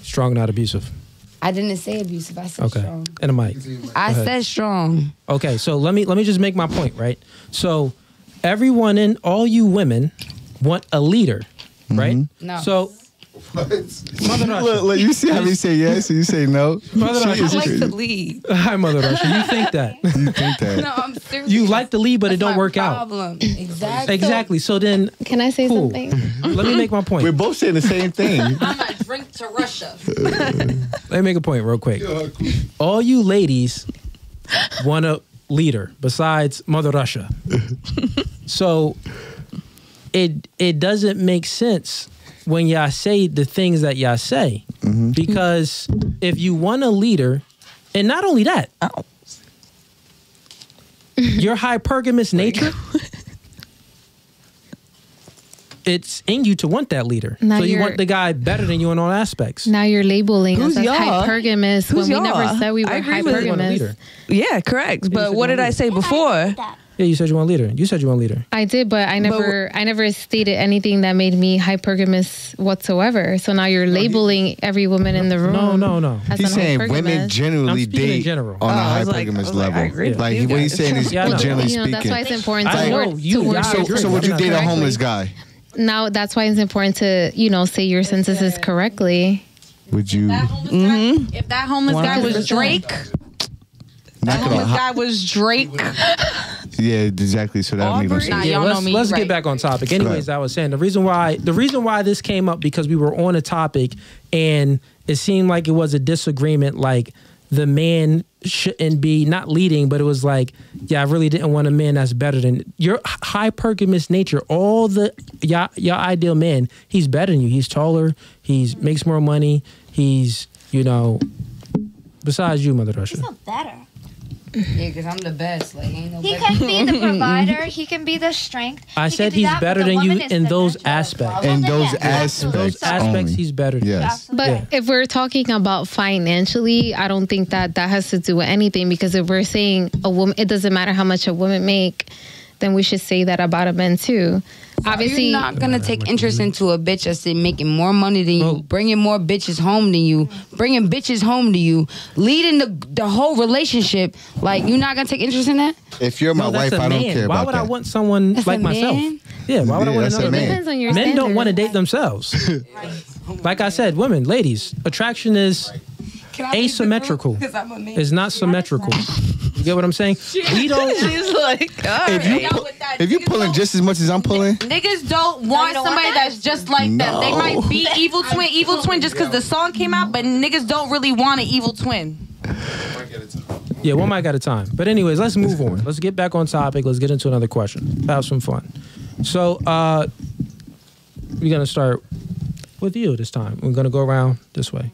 Speaker 1: Strong, not abusive.
Speaker 4: I didn't say abusive. I said
Speaker 1: Okay.
Speaker 4: strong.
Speaker 1: And a mic.
Speaker 4: I said strong.
Speaker 1: Okay, so let me let me just make my point, right? So everyone in all you women want a leader, right?
Speaker 4: No.
Speaker 1: So Mother Russia.
Speaker 3: Look, look, you see how he say yes and you say no?
Speaker 1: Mother
Speaker 3: She
Speaker 1: Russia.
Speaker 5: I like
Speaker 3: crazy.
Speaker 5: to lead.
Speaker 1: Hi, Mother Russia. You think that.
Speaker 3: You think that?
Speaker 4: No, I'm serious.
Speaker 1: You like the lead, but it don't
Speaker 4: That's my
Speaker 1: work out.
Speaker 4: Exactly.
Speaker 1: Exactly. So then
Speaker 2: Can I say
Speaker 1: Cool.
Speaker 2: something?
Speaker 1: let me make my point.
Speaker 3: We're both saying the same thing.
Speaker 4: I'm a drink to Russia.
Speaker 1: Let me make a point real quick. All you ladies want a leader besides Mother Russia. so it it doesn't make sense when y'all say the things that y'all say. Mm-hmm. Because if you want a leader, and not only that, your hypergamous nature. It's in you to want that leader.
Speaker 2: Now
Speaker 1: so you want the guy better than you in all aspects.
Speaker 2: Now you're labeling
Speaker 5: Who's
Speaker 2: us as
Speaker 5: y'all?
Speaker 2: hypergamous
Speaker 5: Who's
Speaker 2: when we
Speaker 5: y'all?
Speaker 2: never said we were
Speaker 5: I agree with you.
Speaker 1: You want a
Speaker 2: hypergamous.
Speaker 1: leader.
Speaker 5: Yeah, correct. But what
Speaker 1: you
Speaker 5: did I say before?
Speaker 1: Yeah, you said you want a leader. You said you want a leader.
Speaker 2: I did, but I never, I never stated anything that made me hypergamous whatsoever. So now you're labeling every woman in the room.
Speaker 1: No, no, no.
Speaker 2: as
Speaker 3: He's saying women generally
Speaker 1: I'm in
Speaker 3: date
Speaker 1: general.
Speaker 3: on
Speaker 5: Oh,
Speaker 3: a
Speaker 5: I was like- I
Speaker 3: hypergamous
Speaker 5: like,
Speaker 3: level.
Speaker 5: agree with
Speaker 3: Like
Speaker 5: you
Speaker 3: what he's saying is
Speaker 1: Yeah, I
Speaker 3: generally
Speaker 2: you know, that's why
Speaker 3: speaking.
Speaker 2: it's important
Speaker 1: I
Speaker 2: to
Speaker 1: know,
Speaker 2: word,
Speaker 1: you-
Speaker 2: to
Speaker 1: yeah,
Speaker 2: word
Speaker 3: So, so would you date a homeless guy?
Speaker 2: Now that's why it's important to you know say your sentences correctly.
Speaker 3: Would you? Mm-hmm.
Speaker 6: If that homeless guy was
Speaker 5: 100%.
Speaker 6: Drake, that homeless guy was Drake.
Speaker 3: Yeah, exactly. So that would make no
Speaker 5: Aubrey?
Speaker 3: sense.
Speaker 6: Nah,
Speaker 1: Yeah,
Speaker 6: y'all
Speaker 1: let's,
Speaker 6: know me,
Speaker 1: let's
Speaker 6: right.
Speaker 1: get back on topic. Anyways, I was saying the reason why the reason why this came up because we were on a topic and it seemed like it was a disagreement. Like the man shouldn't be not leading, but it was like, yeah, I really didn't want a man that's better than your hypergamous nature. All the your your ideal man, he's better than you. He's taller. He's makes more money. He's you know. Besides you, Mother Russia.
Speaker 7: He's not better.
Speaker 4: Yeah, because I'm the best. Like, ain't no
Speaker 7: He
Speaker 4: better.
Speaker 7: can be the provider. He can be the strength.
Speaker 1: I
Speaker 7: He
Speaker 1: said he's
Speaker 7: that,
Speaker 1: better than you in those aspects.
Speaker 3: In those aspects,
Speaker 1: those aspects, he's better. than you.
Speaker 3: Yes.
Speaker 2: But
Speaker 1: Yeah.
Speaker 2: if we're talking about financially, I don't think that that has to do with anything because if we're saying a woman, it doesn't matter how much a woman make, then we should say that about a man too. Obviously,
Speaker 4: you're not gonna take interest into a bitch that's making more money than you,
Speaker 1: Well-
Speaker 4: bringing more bitches home than you, bringing bitches home to you, leading the the whole relationship. Like, you're not gonna take interest in that?
Speaker 3: If you're my
Speaker 1: No,
Speaker 3: wife, I don't
Speaker 1: man.
Speaker 3: care
Speaker 1: Why
Speaker 3: about
Speaker 1: would
Speaker 3: that.
Speaker 1: I want someone
Speaker 4: That's
Speaker 1: like myself?
Speaker 4: man?
Speaker 1: Yeah, why would I want
Speaker 3: that's a
Speaker 1: another
Speaker 3: man.
Speaker 1: man?
Speaker 2: depends on your
Speaker 1: Men don't want to date themselves. like I said, women, ladies, attraction is asymmetrical. It's not symmetrical. You get what I'm saying? We don't.
Speaker 5: She's like, all
Speaker 3: If you
Speaker 5: right.
Speaker 3: pu- if you pulling just as much as I'm pulling,
Speaker 6: Niggas don't want
Speaker 7: don't
Speaker 6: somebody
Speaker 7: want that?
Speaker 6: that's just like them. They might be evil twin, evil twin just because the song came out, but niggas don't really want an evil twin.
Speaker 1: Yeah, one mic at a time. But anyways, let's move on. Let's get back on topic. Let's get into another question. Have some fun. So uh we're gonna start with you this time. We're gonna go around this way.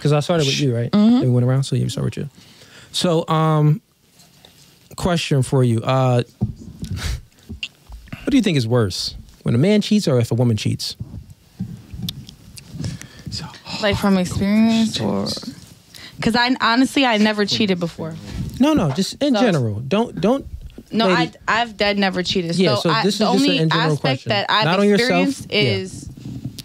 Speaker 1: Because I started with you, right? Then we went around, so you start with you. So um question for you. Uh what do you think is worse? When a man cheats or if a woman cheats?
Speaker 6: So like from experience or. Because I honestly, I never cheated before.
Speaker 1: No, no, just in
Speaker 6: So-
Speaker 1: general. Don't don't
Speaker 6: No,
Speaker 1: Lady-
Speaker 6: I, I've dead never cheated.
Speaker 1: Yeah,
Speaker 6: so
Speaker 1: so
Speaker 6: I,
Speaker 1: this
Speaker 6: the
Speaker 1: is just
Speaker 6: only
Speaker 1: an general
Speaker 6: aspect
Speaker 1: question.
Speaker 6: that I've
Speaker 1: Not on yourself,
Speaker 6: experienced
Speaker 1: yeah.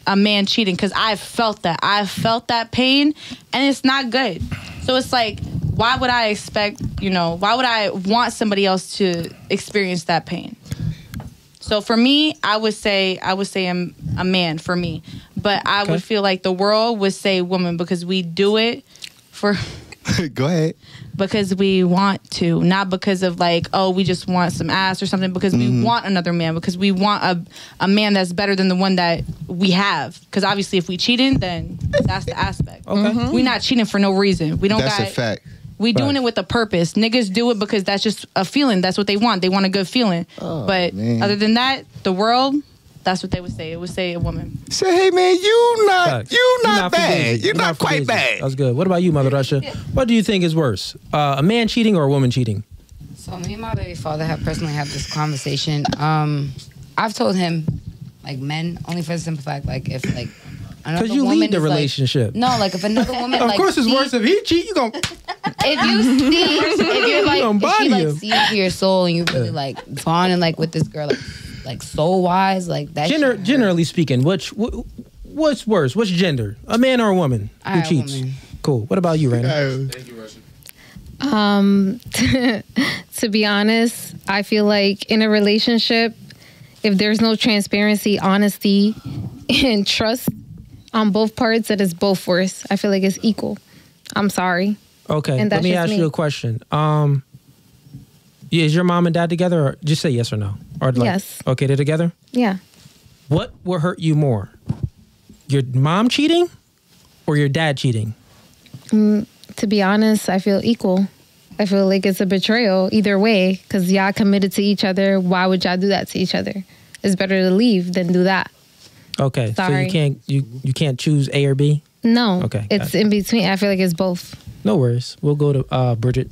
Speaker 6: A man cheating because I've felt that. I've felt that pain, and it's not good. So it's like, why would I expect? You know, why would I want somebody else to experience that pain? So for me, I would say I would say I'm a man for me, but I
Speaker 1: Okay.
Speaker 6: would feel like the world would say woman because we do it for
Speaker 3: go ahead.
Speaker 6: because we want to, not because of like, oh, we just want some ass or something, because we mm-hmm. want another man, because we want a, a man that's better than the one that we have. Because obviously, if we cheating, then that's the aspect.
Speaker 1: Okay. Mm-hmm.
Speaker 6: We're not cheating for no reason. We don't
Speaker 3: That's
Speaker 6: got,
Speaker 3: a fact.
Speaker 6: We doing it with a purpose. Niggas do it because that's just a feeling. That's what they want. They want a good feeling. Oh, but
Speaker 3: man.
Speaker 6: other than that, the world, that's what they would say. It would say a woman.
Speaker 3: Say, hey man, you not
Speaker 1: Facts.
Speaker 3: you
Speaker 1: You're
Speaker 3: not, bad.
Speaker 1: fugazi.
Speaker 3: You're not, quite
Speaker 1: fugazi.
Speaker 3: bad.
Speaker 1: That's good. What about you, Mother Russia? What do you think is worse, uh, a man cheating or a woman cheating?
Speaker 4: So me and my baby father have personally had this conversation. Um, I've told him, like men, only for the simple fact, like if like another
Speaker 1: Because you
Speaker 4: woman
Speaker 1: lead the
Speaker 4: is, like-
Speaker 1: relationship.
Speaker 4: no, like if another woman,
Speaker 1: of
Speaker 4: like
Speaker 1: course, it's
Speaker 4: cheat-
Speaker 1: worse if he cheat. You going
Speaker 4: if you see, if you're like,
Speaker 1: Don't
Speaker 4: if she like
Speaker 1: him.
Speaker 4: sees your soul and you really like bonding like with this girl, like, like soul wise, like that.
Speaker 1: Gener-
Speaker 4: shit
Speaker 1: generally speaking, which wh- what's worse? Which gender? A man or a woman who
Speaker 4: I, a
Speaker 1: cheats?
Speaker 4: woman.
Speaker 1: Cool. What about you, Raina?
Speaker 9: Thank you, Russia.
Speaker 2: Um, to be honest, I feel like in a relationship, if there's no transparency, honesty, and trust on both parts, that is both worse. I feel like it's equal. I'm sorry.
Speaker 1: Okay.
Speaker 2: And
Speaker 1: Let me ask
Speaker 2: me.
Speaker 1: you a question. Um, is your mom and dad together, or just say yes or no? Or like,
Speaker 2: Yes.
Speaker 1: Okay, they're together.
Speaker 2: Yeah.
Speaker 1: What will hurt you more? Your mom cheating, or your dad cheating?
Speaker 2: To be honest, I feel equal. I feel like it's a betrayal either way because y'all committed to each other. Why would y'all do that to each other? It's better to leave than do that.
Speaker 1: Okay,
Speaker 2: Sorry.
Speaker 1: so you can't you you can't choose A or B.
Speaker 2: No.
Speaker 1: Okay,
Speaker 2: It's
Speaker 1: it.
Speaker 2: in between. I feel like it's both.
Speaker 1: No worries. We'll go to uh, Bridget.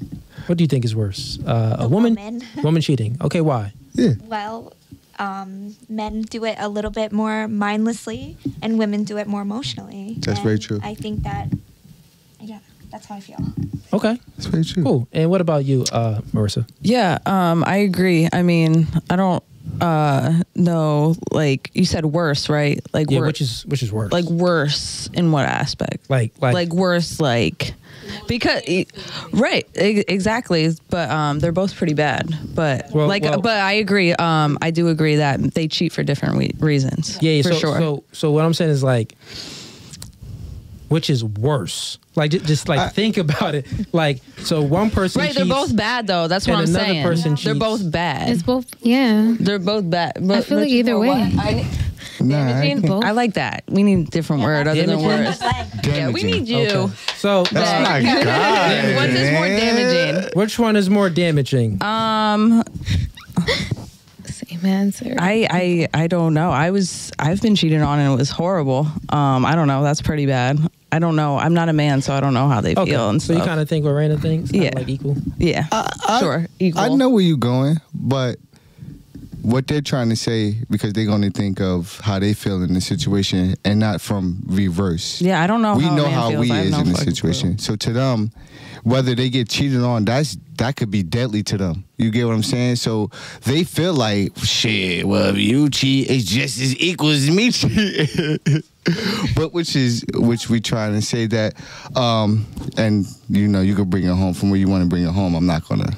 Speaker 1: What do you think is worse? Uh, a
Speaker 7: A
Speaker 1: woman,
Speaker 7: woman.
Speaker 1: woman cheating. Okay, why?
Speaker 7: Well, um, men do it a little bit more mindlessly, and women do it more emotionally.
Speaker 3: That's very true.
Speaker 7: I think that, yeah, that's how I feel.
Speaker 1: Okay,
Speaker 3: That's very true.
Speaker 1: cool. And what about you, uh, Marissa?
Speaker 5: Yeah, um, I agree. I mean, I don't uh know like you said worse, right? Like
Speaker 1: Yeah,
Speaker 5: wor-
Speaker 1: which is which is worse?
Speaker 5: like worse in what aspect?
Speaker 1: like like,
Speaker 5: like worse like because right exactly but um they're both pretty bad but
Speaker 1: Well-
Speaker 5: like
Speaker 1: well-
Speaker 5: but i agree um i do agree that they cheat for different we- reasons
Speaker 1: yeah.
Speaker 5: for
Speaker 1: so,
Speaker 5: sure
Speaker 1: So so what I'm saying is like, which is worse? Like just, just like think about it. Like so, one person
Speaker 5: right they're both bad though that's what
Speaker 1: and
Speaker 5: i'm
Speaker 1: another
Speaker 5: saying
Speaker 1: person
Speaker 5: they're both bad
Speaker 2: It's both. Yeah.
Speaker 5: they're both bad but,
Speaker 2: I feel
Speaker 5: but
Speaker 2: like either way.
Speaker 3: Nah, I
Speaker 5: damaging
Speaker 2: Both.
Speaker 5: i like that we need a different word other than
Speaker 1: Damaging?
Speaker 5: worse yeah we need you
Speaker 1: Okay. So
Speaker 3: That's not good.
Speaker 5: what is more damaging
Speaker 1: which one is more damaging?
Speaker 5: um
Speaker 2: Same answer.
Speaker 5: I, I I don't know. I was I've been cheated on and it was horrible. Um, I don't know. That's pretty bad. I don't know. I'm not a man, so I don't know how they
Speaker 1: okay,
Speaker 5: feel and
Speaker 1: so you kind of think what Raina thinks? Kinda
Speaker 5: Yeah.
Speaker 1: like equal.
Speaker 5: yeah,
Speaker 3: I-
Speaker 5: sure. Equal.
Speaker 3: I know where you're going, but what they're trying to say because they're going to think of how they feel in the situation and not from reverse.
Speaker 5: Yeah, I don't know.
Speaker 3: we
Speaker 5: how
Speaker 3: know how
Speaker 5: feels.
Speaker 3: we is
Speaker 5: no
Speaker 3: in the situation. So to them, whether they get cheated on, that's that could be deadly to them. You get what I'm saying? So they feel like shit. Well, if you cheat, it's just as equal as me cheating. but which is which we trying to say that, um, and you know you can bring it home from where you want to bring it home. I'm not gonna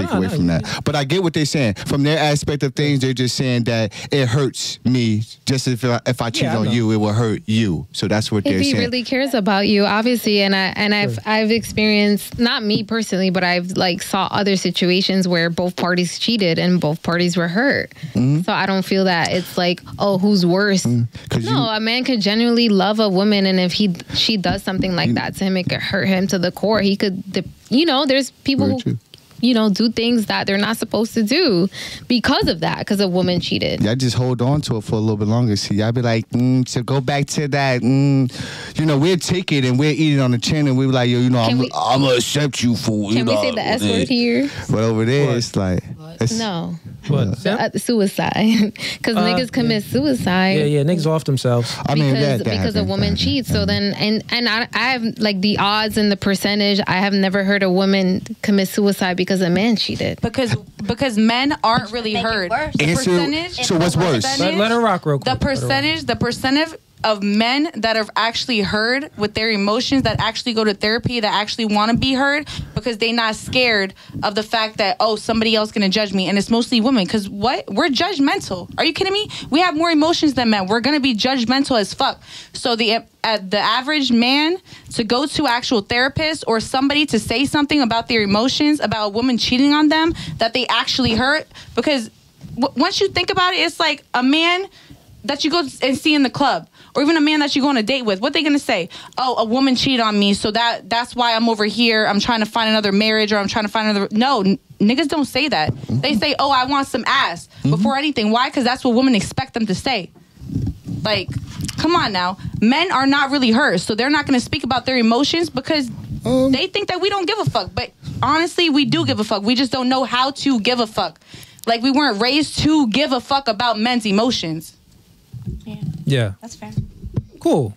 Speaker 3: take away from
Speaker 1: you-
Speaker 3: that. But I get what they're saying. From their aspect of things, they're just saying that it hurts me. Just if I, if I cheat
Speaker 1: Yeah, I
Speaker 3: on
Speaker 1: know.
Speaker 3: you, it will hurt you. So that's what
Speaker 2: if
Speaker 3: they're saying.
Speaker 2: If he really cares about you, obviously, and I and I've I've experienced not me personally, but I've like saw other situations where both parties cheated and both parties were hurt.
Speaker 3: Mm-hmm.
Speaker 2: So I don't feel that it's like oh who's worse.
Speaker 3: 'Cause
Speaker 2: No,
Speaker 3: you-
Speaker 2: a man could genuinely love a woman, and if he she does something like that to him, it could hurt him to the core. He could, de- you know, there's people
Speaker 3: Very
Speaker 2: who.
Speaker 3: True.
Speaker 2: You know, do things that they're not supposed to do because of that, because a woman cheated.
Speaker 3: Y'all just hold on to it for a little bit longer. See, y'all be like, mm, so go back to that. Mm. You know, we'll take it and we'll eat it on the chin and we be like, yo, you know,
Speaker 2: Can
Speaker 3: I'm,
Speaker 2: we-
Speaker 3: I'm gonna accept you for you
Speaker 2: Can we
Speaker 3: know.
Speaker 2: say the S word here?
Speaker 3: But over there,
Speaker 1: What?
Speaker 3: it's like, it's,
Speaker 2: No.
Speaker 1: What? Sam?
Speaker 2: Uh, suicide because
Speaker 1: Uh,
Speaker 2: niggas commit suicide
Speaker 1: yeah, yeah. Niggas off themselves.
Speaker 3: I mean,
Speaker 2: because
Speaker 3: that, that
Speaker 2: because a woman cheats so then and and I, I have like the odds and the percentage i have never heard a woman commit suicide because a man cheated
Speaker 6: because because men aren't really
Speaker 7: Make it
Speaker 6: heard. The percentage.
Speaker 3: so what's worse?
Speaker 1: Let, let her rock real quick. Let her rock.
Speaker 6: percentage, the percentage of men that have actually heard with their emotions, that actually go to therapy, that actually want to be heard, because they're not scared of the fact that oh somebody else gonna judge me, and it's mostly women. Because what we're judgmental. Are you kidding me? We have more emotions than men. We're gonna be judgmental as fuck. So the uh, the average man to go to actual therapist or somebody to say something about their emotions about a woman cheating on them that they actually hurt because w- once you think about it, it's like a man that you go and see in the club, or even a man that you go on a date with. What they gonna say? Oh, a woman cheated on me, so that that's why I'm over here. I'm trying to find another marriage, or I'm trying to find another. No, n- niggas don't say that. They mm-hmm. say, oh, I want some ass mm-hmm. before anything. Why? Because that's what women expect them to say. Like, come on now. Men are not really hurt, so they're not gonna speak about their emotions because um. they think that we don't give a fuck. But honestly, we do give a fuck. We just don't know how to give a fuck. Like we weren't raised to give a fuck about men's emotions.
Speaker 1: Yeah.
Speaker 7: That's fair.
Speaker 1: Cool.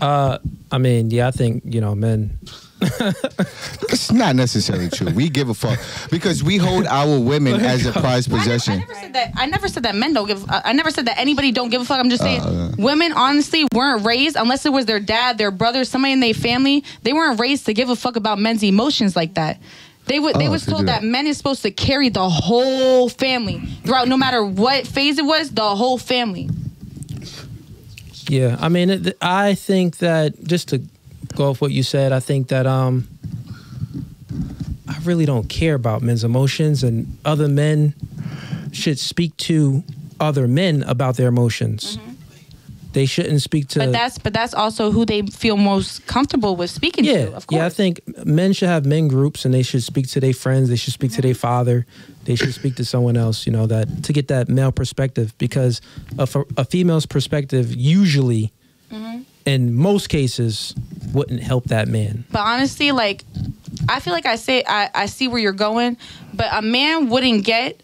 Speaker 1: Uh, I mean, yeah, I think you know, men.
Speaker 3: It's not necessarily true. We give a fuck because we hold our women as a prized possession.
Speaker 6: I
Speaker 3: possession.
Speaker 6: never said that. I never said that men don't give. Uh, I never said that anybody don't give a fuck. I'm just saying,
Speaker 3: Uh,
Speaker 6: women honestly weren't raised unless it was their dad, their brother, somebody in their family. They weren't raised to give a fuck about men's emotions like that. They would. They
Speaker 3: Oh,
Speaker 6: was
Speaker 3: so
Speaker 6: told that
Speaker 3: that.
Speaker 6: men is supposed to carry the whole family throughout, no matter what phase it was, the whole family.
Speaker 1: Yeah, I mean, it, I think that just to go off what you said, I think that um, I really don't care about men's emotions, and other men should speak to other men about their emotions. They shouldn't speak to.
Speaker 6: But that's but that's also who they feel most comfortable with speaking
Speaker 1: yeah,
Speaker 6: to. Of course.
Speaker 1: yeah. I think men should have men groups, and they should speak to their friends. They should speak to their mm-hmm. father. They should speak to someone else. You know that to get that male perspective, because a female's perspective usually, mm-hmm. in most cases, wouldn't help that man.
Speaker 6: But honestly, like I feel like I say I, I see where you're going, but a man wouldn't get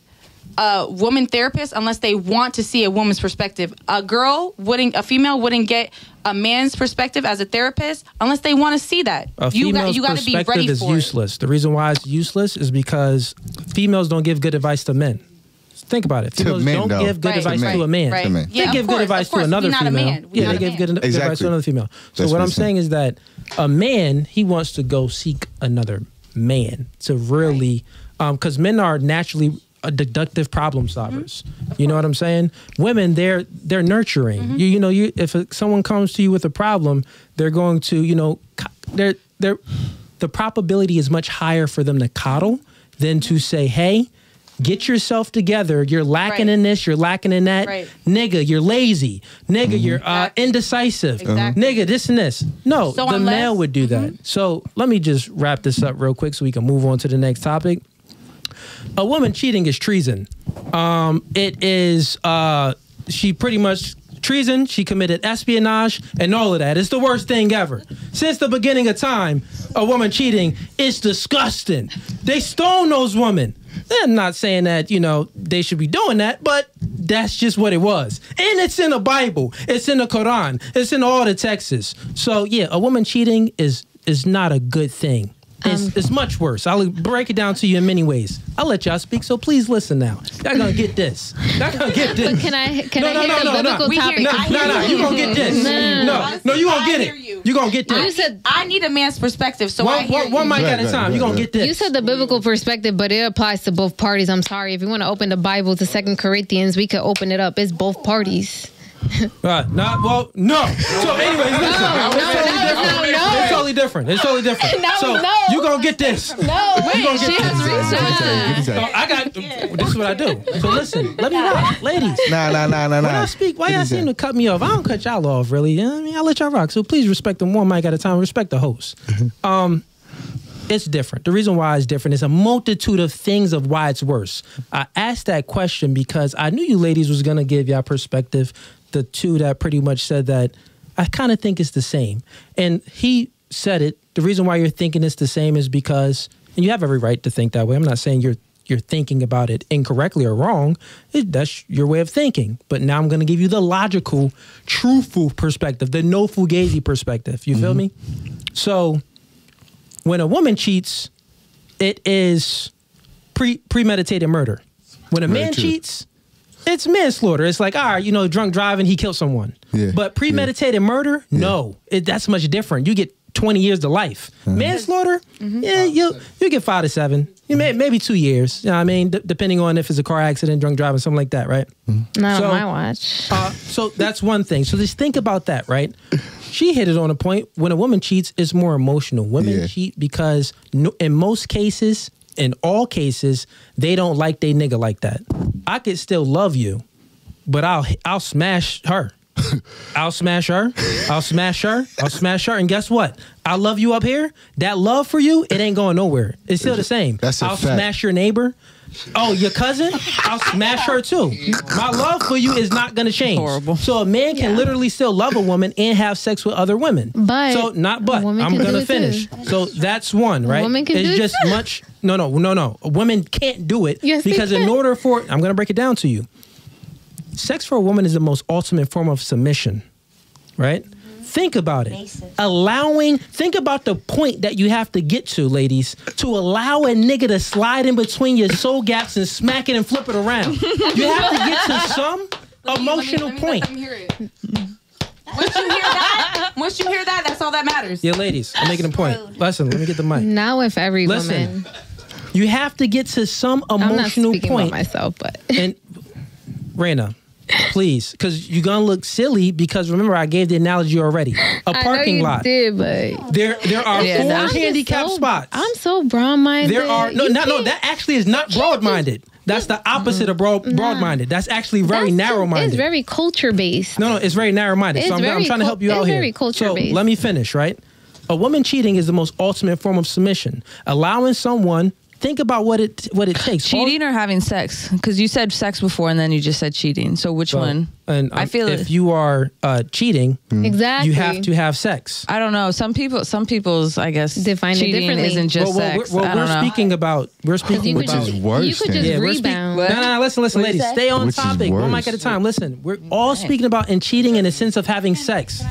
Speaker 6: a woman therapist unless they want to see a woman's perspective. A girl wouldn't a female wouldn't get a man's perspective as a therapist unless they want to see that.
Speaker 1: A
Speaker 6: you got you got to be
Speaker 1: perspective
Speaker 6: ready
Speaker 1: is
Speaker 6: for
Speaker 1: useless. The reason why it's useless is because females don't give good advice to men. Think about it.
Speaker 3: To
Speaker 1: Females
Speaker 3: men,
Speaker 1: don't
Speaker 3: though.
Speaker 1: give good
Speaker 6: Right,
Speaker 1: advice
Speaker 3: right,
Speaker 1: to a man.
Speaker 6: right.
Speaker 3: To.
Speaker 6: Yeah,
Speaker 1: they give
Speaker 6: course,
Speaker 1: good advice to another female.
Speaker 6: a man. We're
Speaker 1: yeah, they give good, good advice to another female. So
Speaker 3: That's
Speaker 1: what
Speaker 3: what
Speaker 1: I'm
Speaker 3: I'm
Speaker 1: saying is that a man he wants to go seek another man to really, um, because men are naturally deductive problem solvers. You know what I'm saying? Women, they're they're nurturing. You you know you if someone comes to you with a problem, they're going to you know they're they're the probability is much higher for them to coddle than to say, hey. Get yourself together. You're lacking
Speaker 6: Right.
Speaker 1: in this. You're lacking in that.
Speaker 6: Right.
Speaker 1: Nigga, you're lazy. Nigga,
Speaker 3: Mm-hmm.
Speaker 1: you're uh, indecisive.
Speaker 6: Exactly.
Speaker 1: Nigga, this and this. No,
Speaker 6: So
Speaker 1: the
Speaker 6: unless-
Speaker 1: male would do that. So let me just wrap this up real quick so we can move on to the next topic. A woman cheating is treason. Um, it is uh, she pretty much treason. She committed espionage and all of that. It's the worst thing ever. Since the beginning of time, a woman cheating is disgusting. They stone those women. I'm not saying that you know they should be doing that, but that's just what it was. And it's in the Bible. It's in the Quran. It's in all the texts. So yeah, a woman cheating is is not a good thing. It's, um, it's much worse. I'll break it down to you in many ways. I'll let y'all speak, so please listen now. Y'all gonna get this. Y'all gonna get this.
Speaker 2: But can I can
Speaker 1: No,
Speaker 2: I
Speaker 1: no,
Speaker 2: hit
Speaker 1: no,
Speaker 2: the
Speaker 1: no, no.
Speaker 2: biblical
Speaker 6: We hear-
Speaker 2: topic?
Speaker 1: No,
Speaker 6: I
Speaker 1: no, no, you gonna get this.
Speaker 2: No, no, no,
Speaker 1: No, no, you gonna get it.
Speaker 6: you.
Speaker 1: You gonna get this.
Speaker 2: You said
Speaker 6: I need a man's perspective, so I
Speaker 1: One,
Speaker 6: hear
Speaker 1: one, one mic
Speaker 3: Right,
Speaker 1: at a
Speaker 3: right,
Speaker 1: time. You
Speaker 3: right,
Speaker 1: gonna get this.
Speaker 2: You said the biblical perspective, but it applies to both parties. I'm sorry. If you want to open the Bible to Second Corinthians, we could open it up. It's both parties.
Speaker 1: Right. Not well. No. So, anyways, listen.
Speaker 2: No,
Speaker 1: it's
Speaker 2: no,
Speaker 1: totally
Speaker 2: no, no, no.
Speaker 1: It's totally different. It's totally different.
Speaker 2: No,
Speaker 1: so
Speaker 2: no.
Speaker 1: you gonna get this.
Speaker 2: No,
Speaker 1: You gonna get
Speaker 2: she has
Speaker 1: this.
Speaker 2: research.
Speaker 1: So I got. This is what I do. So listen. Let me rock, ladies.
Speaker 3: Nah, nah, nah, nah, nah.
Speaker 1: When
Speaker 3: nah.
Speaker 1: I speak, why y'all seem to cut me off? I don't cut y'all off, really. You know what I mean, I let y'all rock. So please respect them one mic at a time. Respect the host. um, it's different. The reason why it's different is a multitude of things of why it's worse. I asked that question because I knew you ladies was gonna give y'all perspective. The two that pretty much said that I kind of think it's the same, and he said it. The reason why you're thinking it's the same is because, and you have every right to think that way. I'm not saying you're you're thinking about it incorrectly or wrong. It, that's your way of thinking. But now I'm going to give you the logical, truthful perspective, the no Fugazee perspective. You feel mm-hmm. me? So when a woman cheats, it is pre premeditated murder. When a man cheats, it's manslaughter. It's like, all right, you know, drunk driving, he killed someone.
Speaker 3: Yeah,
Speaker 1: But premeditated murder, no, it, that's much different. You get 20 years to life. Manslaughter, mm-hmm. yeah, you you get five to seven. You may, maybe two years. You know what I mean, D- depending on if it's a car accident, drunk driving, something like that, right?
Speaker 2: Not
Speaker 1: So-
Speaker 2: on my watch.
Speaker 1: Uh, so that's one thing. So just think about that, right? She hit it on a point. When a woman cheats, it's more emotional. Women
Speaker 3: Yeah.
Speaker 1: cheat because no, in most cases, in all cases, they don't like they nigga like that. I could still love you, but I'll I'll smash her. I'll smash her. I'll smash her. I'll smash her. And guess what? I love you up here. That love for you, it ain't going nowhere. It's still the same.
Speaker 3: That's a
Speaker 1: I'll
Speaker 3: fact.
Speaker 1: smash your neighbor. Oh, your cousin? I'll smash her too. My love for you is not gonna change.
Speaker 5: Horrible.
Speaker 1: So a man can literally still love a woman and have sex with other women.
Speaker 2: But
Speaker 1: so not but. I'm gonna finish.
Speaker 2: too.
Speaker 1: So that's one, right?
Speaker 2: woman can
Speaker 1: it's
Speaker 2: do it
Speaker 1: just
Speaker 2: too.
Speaker 1: much. No, no, no, no. A woman can't do it
Speaker 2: Yes,
Speaker 1: because in order for I'm gonna break it down to you. Sex for a woman is the most ultimate form of submission, right? Think about it. Allowing, think about the point that you have to get to, ladies, to allow a nigga to slide in between your soul gaps and smack it and flip it around. You have to get to some emotional point.
Speaker 5: Once you hear that, once you hear that, that's all that matters.
Speaker 1: Yeah, ladies, I'm making a point. Listen, let me get the mic.
Speaker 2: Now, if every
Speaker 1: Listen,
Speaker 2: woman.
Speaker 1: You have to get to some emotional
Speaker 2: I'm not
Speaker 1: emotional
Speaker 2: speaking
Speaker 1: point.
Speaker 2: about myself, but
Speaker 1: and Raina, please, because you're gonna look silly. Because remember, I gave the analogy already. A
Speaker 2: I know
Speaker 1: parking
Speaker 2: you
Speaker 1: lot.
Speaker 2: did, but
Speaker 1: There, there are
Speaker 2: Yeah,
Speaker 1: four
Speaker 2: I'm just so-
Speaker 1: spots.
Speaker 2: I'm so broad minded.
Speaker 1: There are no, no, no. That actually is not broad minded. That's the opposite of broad broad minded. That's actually very narrow minded.
Speaker 2: It's very culture based.
Speaker 1: No, no, it's very narrow minded. So I'm, I'm trying to help you out
Speaker 2: it's
Speaker 1: here.
Speaker 2: very culture
Speaker 1: so
Speaker 2: based.
Speaker 1: let me finish, right? A woman cheating is the most ultimate form of submission. Allowing someone think about what it what it takes.
Speaker 5: Cheating or having sex? Because you said sex before and then you just said cheating. So which
Speaker 1: So,
Speaker 5: one?
Speaker 1: And
Speaker 5: I
Speaker 1: um,
Speaker 5: feel
Speaker 1: if
Speaker 5: it.
Speaker 1: you are uh, cheating,
Speaker 2: Exactly.
Speaker 1: you have to have sex.
Speaker 5: I don't know. Some people, some people's, I guess,
Speaker 2: Define it
Speaker 5: cheating
Speaker 2: differently.
Speaker 5: isn't just
Speaker 1: well, well,
Speaker 5: sex.
Speaker 1: we're, well,
Speaker 5: I
Speaker 1: we're speaking about we're speaking
Speaker 2: could
Speaker 1: about
Speaker 3: Which is worse
Speaker 2: you could just
Speaker 1: Yeah, we're speaking.
Speaker 2: rebound.
Speaker 1: No, no, no. Listen, listen, ladies. Stay on
Speaker 3: Which
Speaker 1: topic. One mic at a time. Listen, we're all speaking about in cheating in a sense of having sex.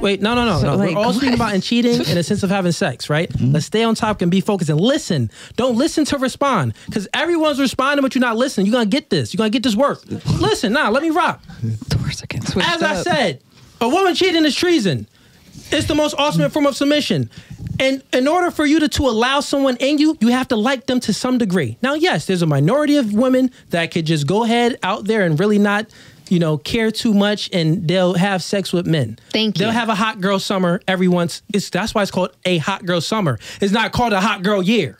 Speaker 1: Wait, no, no, no, no.
Speaker 5: like,
Speaker 1: we're all speaking about in cheating in a sense of having sex, right? Let's stay on topic and be focused and listen. Don't listen to respond because everyone's responding, but you're not listening. You're gonna get this. You're gonna get this work. Listen, nah, let me rock.
Speaker 5: Doors again switched
Speaker 1: As I
Speaker 5: up.
Speaker 1: said, a woman cheating is treason. It's the most ultimate form of submission. And in order for you to, to allow someone in you, you have to like them to some degree. Now, yes, there's a minority of women that could just go ahead out there and really not, you know, care too much and they'll have sex with men.
Speaker 2: Thank you.
Speaker 1: They'll have a hot girl summer every once. It's that's why it's called a hot girl summer. It's not called a hot girl year.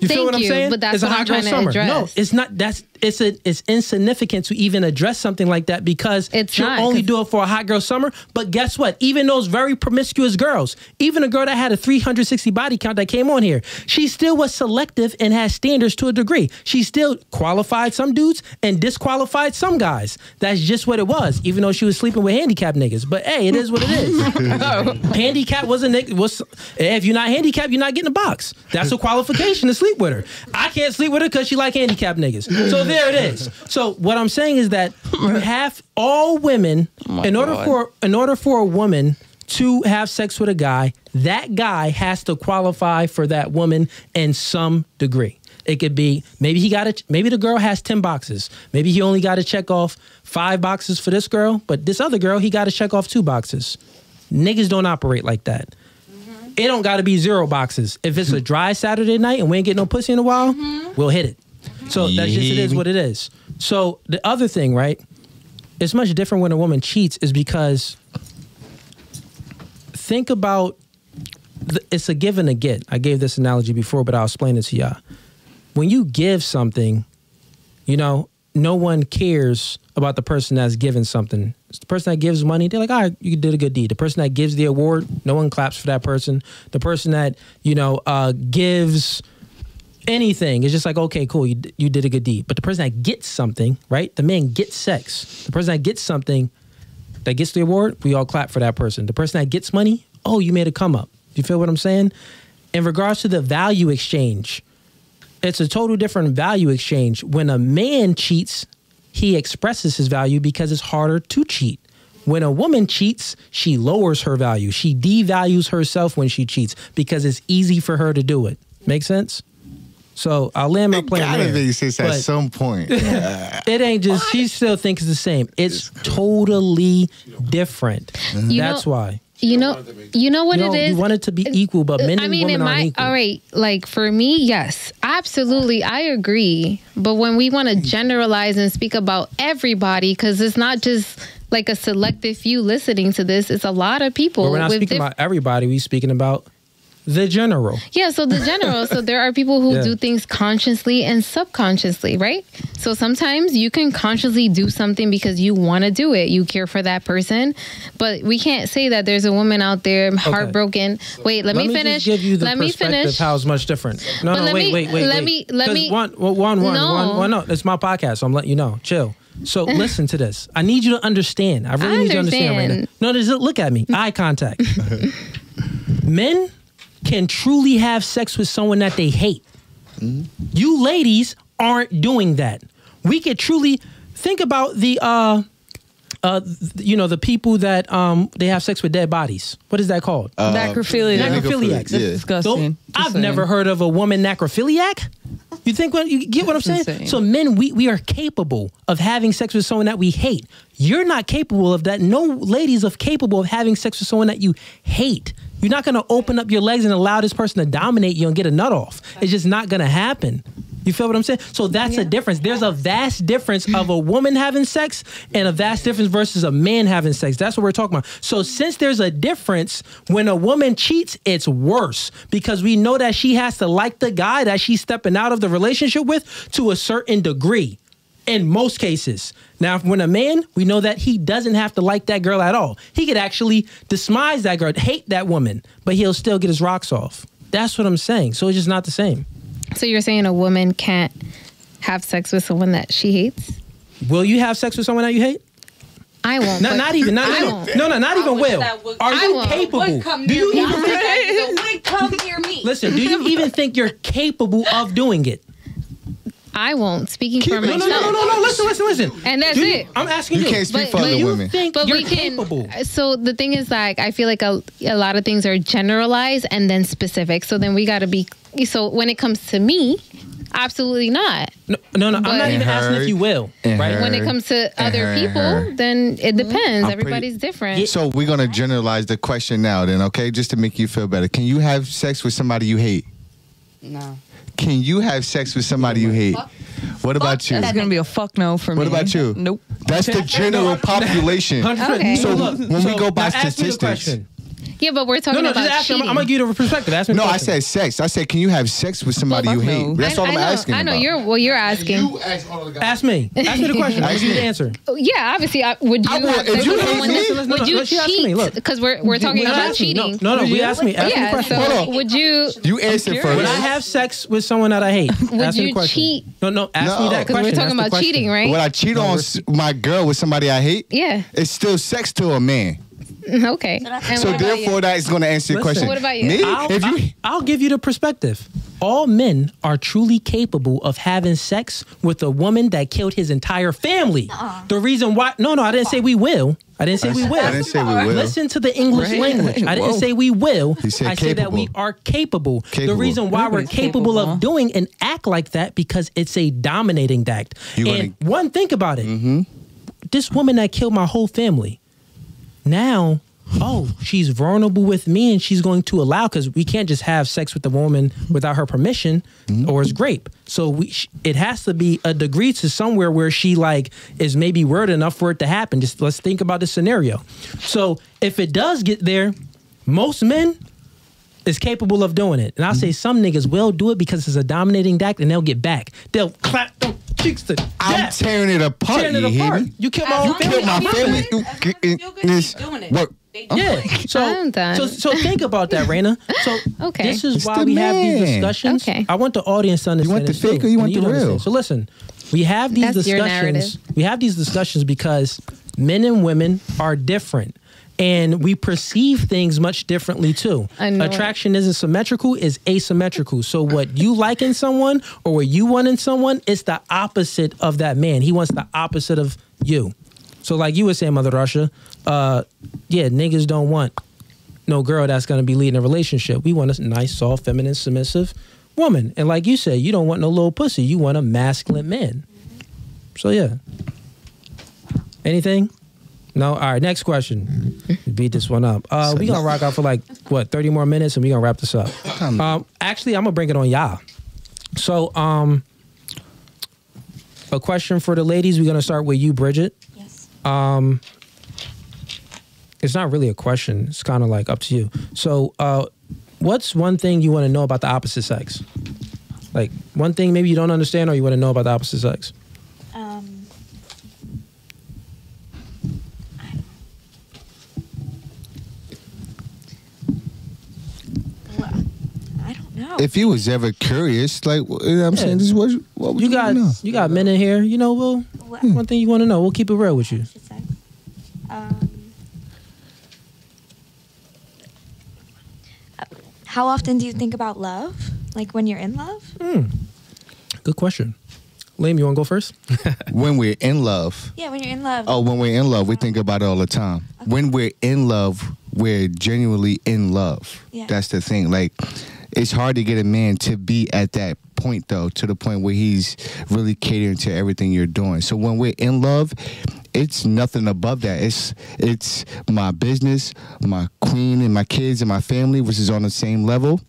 Speaker 1: You feel
Speaker 2: Thank
Speaker 1: what I'm
Speaker 2: you,
Speaker 1: saying?
Speaker 2: but that's
Speaker 1: it's a
Speaker 2: what
Speaker 1: hot
Speaker 2: I'm
Speaker 1: girl
Speaker 2: trying to
Speaker 1: summer.
Speaker 2: address.
Speaker 1: No, it's not. That's it's a it's insignificant to even address something like that because
Speaker 2: It's
Speaker 1: she'll
Speaker 2: not,
Speaker 1: only
Speaker 2: 'cause-
Speaker 1: do it for a hot girl summer. But guess what? Even those very promiscuous girls, even a girl that had a 360 body count that came on here, she still was selective and has standards to a degree. She still qualified some dudes and disqualified some guys. That's just what it was. Even though she was sleeping with handicapped niggas. But hey, it is what it is. handicap was a nigga. Was if you're not handicapped, you're not getting a box. That's a qualification to sleep with her. I can't sleep with her because she like handicapped niggas. So there it is. So what I'm saying is that you have all women oh in order
Speaker 5: God.
Speaker 1: for in order for a woman to have sex with a guy, that guy has to qualify for that woman in some degree. It could be maybe he got to maybe the girl has 10 boxes. Maybe he only got to check off 5 boxes for this girl, but this other girl he got to check off 2 boxes. Niggas don't operate like that. Mm-hmm. It don't got to be zero boxes. If it's a dry Saturday night and we ain't getting no pussy in a while, mm-hmm. we'll hit it. So that's just it is what it is. So the other thing, right? It's much different when a woman cheats is because think about the, it's a give and a get. I gave this analogy before, but I'll explain it to y'all. When you give something, you know, no one cares about the person that's given something. It's the person that gives money, they're like, all right, you did a good deed. The person that gives the award, no one claps for that person. The person that, you know, uh, gives anything, it's just like, okay, cool, you, you did a good deed. But the person that gets something, right? The man gets sex. The person that gets something, that gets the award, we all clap for that person. The person that gets money, oh, you made a come up. You feel what I'm saying? In regards to the value exchange, it's a total different value exchange. When a man cheats, he expresses his value because it's harder to cheat. When a woman cheats, she lowers her value. She devalues herself when she cheats because it's easy for her to do it. Make sense? So I'll land my
Speaker 3: It
Speaker 1: plane
Speaker 3: gotta
Speaker 1: there.
Speaker 3: make sense at some point.
Speaker 1: it ain't just she still thinks it's the same. It's totally different.
Speaker 2: You
Speaker 1: That's
Speaker 2: know-
Speaker 1: why.
Speaker 2: You know, you know what
Speaker 1: You, know,
Speaker 2: it is.
Speaker 1: you want it to be equal, but men
Speaker 2: I
Speaker 1: and
Speaker 2: mean,
Speaker 1: women
Speaker 2: in
Speaker 1: aren't
Speaker 2: my
Speaker 1: equal.
Speaker 2: all right, like for me, yes, absolutely, I agree. But when we want to generalize and speak about everybody, because it's not just like a selective few listening to this; it's a lot of people.
Speaker 1: But we're not speaking
Speaker 2: diff-
Speaker 1: about everybody. We're speaking about the general.
Speaker 2: Yeah, so the general. so there are people who
Speaker 1: Yeah.
Speaker 2: do things consciously and subconsciously, right? So sometimes you can consciously do something because you want to do it. You care for that person. But we can't say that there's a woman out there heartbroken. Wait, let, me, finish.
Speaker 1: Just give you the
Speaker 2: let me finish.
Speaker 1: how it's much different. No,
Speaker 2: But
Speaker 1: no, wait,
Speaker 2: me-
Speaker 1: wait, wait,
Speaker 2: let
Speaker 1: wait.
Speaker 2: me- let me-
Speaker 1: One, one, one, one,
Speaker 2: No.
Speaker 1: one, one, no, it's my podcast, so I'm letting you know. Chill. So listen to this. I need you to understand. I really
Speaker 2: I
Speaker 1: need you to understand right now. No, just look at me. Eye contact. Men can truly have sex with someone that they hate. You ladies aren't doing that. We could truly think about the uh uh, you know, the people that um they have sex with dead bodies. What is that called?
Speaker 3: Uh,
Speaker 5: Necrophilia.
Speaker 3: yeah,
Speaker 1: Necrophiliacs.
Speaker 3: Yeah.
Speaker 5: Disgusting.
Speaker 1: Don't- I've
Speaker 5: saying.
Speaker 1: never heard of a woman necrophiliac. You think what you get what I'm saying?
Speaker 5: Insane.
Speaker 1: So men, we we are capable of having sex with someone that we hate. You're not capable of that. No ladies are capable of having sex with someone that you hate. You're not gonna open up your legs and allow this person to dominate you and get a nut off. It's just not gonna happen. You feel what I'm saying? So that's a difference. There's a vast difference of a woman having sex and a vast difference versus a man having sex. That's what we're talking about. So since there's a difference, when a woman cheats, it's worse because we know that she has to like the guy that she's stepping out of the relationship with to a certain degree. In most cases. Now, when a man, we know that he doesn't have to like that girl at all. He could actually despise that girl, hate that woman, but he'll still get his rocks off. That's what I'm saying. So it's just not the same.
Speaker 2: So you're saying a woman can't have sex with someone that she hates?
Speaker 1: Will you have sex with someone that you hate?
Speaker 2: I won't.
Speaker 1: No, not even. Not,
Speaker 2: I
Speaker 1: no,
Speaker 2: won't.
Speaker 1: no, no, not even will.
Speaker 6: would-
Speaker 1: Are
Speaker 2: I
Speaker 1: you
Speaker 2: won't.
Speaker 1: capable?
Speaker 6: Would come
Speaker 1: Do you
Speaker 6: me.
Speaker 1: even think?
Speaker 6: Would come near me.
Speaker 1: Listen, do you even think you're capable of doing it?
Speaker 2: I won't. Speaking for
Speaker 1: No, no,
Speaker 2: myself.
Speaker 1: no, no, no, no. Listen, listen, listen.
Speaker 2: And that's
Speaker 1: you-
Speaker 2: it.
Speaker 1: I'm asking
Speaker 3: You
Speaker 1: you.
Speaker 3: can't speak
Speaker 2: But-
Speaker 3: for
Speaker 2: but
Speaker 3: other women.
Speaker 1: think
Speaker 2: But
Speaker 1: you're
Speaker 2: we can.
Speaker 1: capable?
Speaker 2: So the thing is, like, I feel like a, a lot of things are generalized and then specific. So then we got to be. So when it comes to me, absolutely not.
Speaker 1: No, no, no I'm not even
Speaker 3: And
Speaker 1: asking if you will. Right?
Speaker 3: her-
Speaker 2: When it comes to other
Speaker 3: her,
Speaker 2: people, then it mm-hmm. depends.
Speaker 3: I'm
Speaker 2: Everybody's
Speaker 3: pretty-
Speaker 2: different.
Speaker 3: So we're gonna generalize the question now, then, okay? Just to make you feel better. Can you have sex with somebody you hate?
Speaker 4: No.
Speaker 3: Can you have sex with somebody you hate? What about you?
Speaker 5: That's gonna be a fuck no for me.
Speaker 3: What about you?
Speaker 5: Nope.
Speaker 3: That's the general population.
Speaker 2: Okay.
Speaker 3: So when we go by
Speaker 1: now ask me the
Speaker 3: statistics-
Speaker 1: question.
Speaker 2: Yeah, but we're
Speaker 1: No,
Speaker 2: talking
Speaker 1: no,
Speaker 2: about
Speaker 1: just ask me. I'm. I'm gonna give you the perspective. Ask me. the
Speaker 3: No, I
Speaker 1: question.
Speaker 3: said sex. I said, can you have sex with somebody you hate?
Speaker 5: no.
Speaker 3: That's
Speaker 2: I,
Speaker 3: all I'm
Speaker 2: I know,
Speaker 3: asking
Speaker 2: I know
Speaker 3: about.
Speaker 2: you're. Well, you're asking.
Speaker 9: You ask all the guys.
Speaker 1: Ask me. Ask me the question. I
Speaker 3: Ask
Speaker 1: want you
Speaker 3: me.
Speaker 1: to answer.
Speaker 2: Oh, yeah, obviously. I, would you
Speaker 3: I would-
Speaker 2: have
Speaker 3: if you
Speaker 2: with
Speaker 3: hate
Speaker 2: someone
Speaker 3: me-
Speaker 2: that-
Speaker 1: Listen, listen,
Speaker 2: would
Speaker 1: no,
Speaker 2: you
Speaker 1: no, she me,
Speaker 2: cheat?
Speaker 1: look.
Speaker 2: Because we're we're talking
Speaker 1: Well,
Speaker 2: about
Speaker 1: ask
Speaker 2: cheating.
Speaker 1: No, no, no we asked me. Ask me the
Speaker 2: Yeah.
Speaker 1: question.
Speaker 2: So
Speaker 3: Hold on.
Speaker 2: would you?
Speaker 3: You answer
Speaker 2: curious.
Speaker 3: first.
Speaker 1: Would I have sex with someone that I hate?
Speaker 2: Would
Speaker 1: ask me the
Speaker 2: you
Speaker 1: question.
Speaker 2: cheat?
Speaker 1: No, no. Ask
Speaker 3: No.
Speaker 1: me that
Speaker 2: 'Cause
Speaker 1: question.
Speaker 2: we're talking
Speaker 1: That's the
Speaker 2: about
Speaker 1: question.
Speaker 2: cheating, right?
Speaker 3: Would I cheat on s- my girl with somebody I hate?
Speaker 2: Yeah.
Speaker 3: It's still sex to a man.
Speaker 2: Mm, okay. And
Speaker 3: So
Speaker 2: what about
Speaker 3: therefore,
Speaker 2: you?
Speaker 3: that is going to answer your
Speaker 1: Listen.
Speaker 3: question.
Speaker 2: What about you?
Speaker 3: Me?
Speaker 1: I'll,
Speaker 3: if you,
Speaker 1: I'll, I'll give you the perspective. All men are truly capable of having sex with a woman that killed his entire family. The reason why, no, no, I didn't say we will. I didn't say we will.
Speaker 3: I didn't say we will.
Speaker 1: Listen to the English
Speaker 5: Right.
Speaker 1: language. I didn't
Speaker 5: Whoa.
Speaker 1: say we will.
Speaker 3: He said
Speaker 1: I said that we are capable. The reason why we're capable,
Speaker 5: capable.
Speaker 1: of doing and act like that because it's a dominating act.
Speaker 3: You
Speaker 1: and
Speaker 3: wanna-
Speaker 1: one, think about it. Mm-hmm. This woman that killed my whole family. Now, oh, she's vulnerable with me and she's going to allow because we can't just have sex with the woman without her permission mm-hmm. or it's grape. So we sh- it has to be a degree to somewhere where she like is maybe word enough for it to happen. Just let's think about the scenario. So if it does get there, most men is capable of doing it. And I'll say mm-hmm. some niggas will do it because it's a dominating act and they'll get back. They'll clap them cheeks to
Speaker 3: I'm tearing it apart.
Speaker 1: Tearing it
Speaker 3: you hear
Speaker 1: apart. You killed my
Speaker 3: You
Speaker 1: whole
Speaker 3: killed my
Speaker 1: family.
Speaker 3: family. You- it's- What?
Speaker 1: Yeah. So,
Speaker 2: I'm done.
Speaker 1: so so think about that, Raina. So
Speaker 2: Okay.
Speaker 1: this is
Speaker 3: It's
Speaker 1: why
Speaker 3: the
Speaker 1: we have these discussions.
Speaker 2: Okay.
Speaker 1: I want the audience to understand.
Speaker 3: You want the
Speaker 1: this too,
Speaker 3: fake or you want the
Speaker 1: to understand.
Speaker 3: real?
Speaker 1: So listen, we have these
Speaker 2: That's your
Speaker 1: discussions.
Speaker 2: narrative.
Speaker 1: We have these discussions because men and women are different. And we perceive things much differently too. Attraction isn't symmetrical, is asymmetrical. So what you like in someone or what you want in someone, it's the opposite of that man. He wants the opposite of you. So like you were saying, Mother Russia, uh, yeah, niggas don't want no girl that's gonna be leading a relationship. We want a nice, soft, feminine, submissive woman. And like you said, you don't want no little pussy. You want a masculine man. So yeah. Anything? No. All right. Next question. Beat this one up. Uh, we gonna rock out for like what thirty more minutes, and we gonna wrap this up. Um, actually, I'm gonna bring it on y'all. So, um, a question for the ladies. We're gonna start with you, Bridget.
Speaker 7: Yes.
Speaker 1: Um, it's not really a question. It's kind of like up to you. So, uh, what's one thing you want to know about the opposite sex? Like one thing maybe you don't understand, or you want to know about the opposite sex.
Speaker 7: Um, well, I don't know.
Speaker 3: If you was ever curious, like, you know what I'm
Speaker 1: Yeah.
Speaker 3: saying, this is what, what would
Speaker 1: You
Speaker 3: you,
Speaker 1: got
Speaker 3: know?
Speaker 1: you got men in here. You know, we'll
Speaker 7: What-
Speaker 1: one thing you want to know. We'll keep it real with you.
Speaker 7: Um, uh, how often do you think about love? Like when you're in love?
Speaker 1: Good question. Leem, you want to go first?
Speaker 3: when we're in love,
Speaker 7: Yeah, when you're in love.
Speaker 3: oh, when we're in love, we uh-huh. think about it all the time. When we're in love, we're genuinely in love.
Speaker 7: Yeah.
Speaker 3: That's the thing. Like, it's hard to get a man to be at that point though, to the point where he's really catering to everything you're doing. So when we're in love, it's nothing above that. It's it's my business, my queen, and my kids and my family, which is on the same level.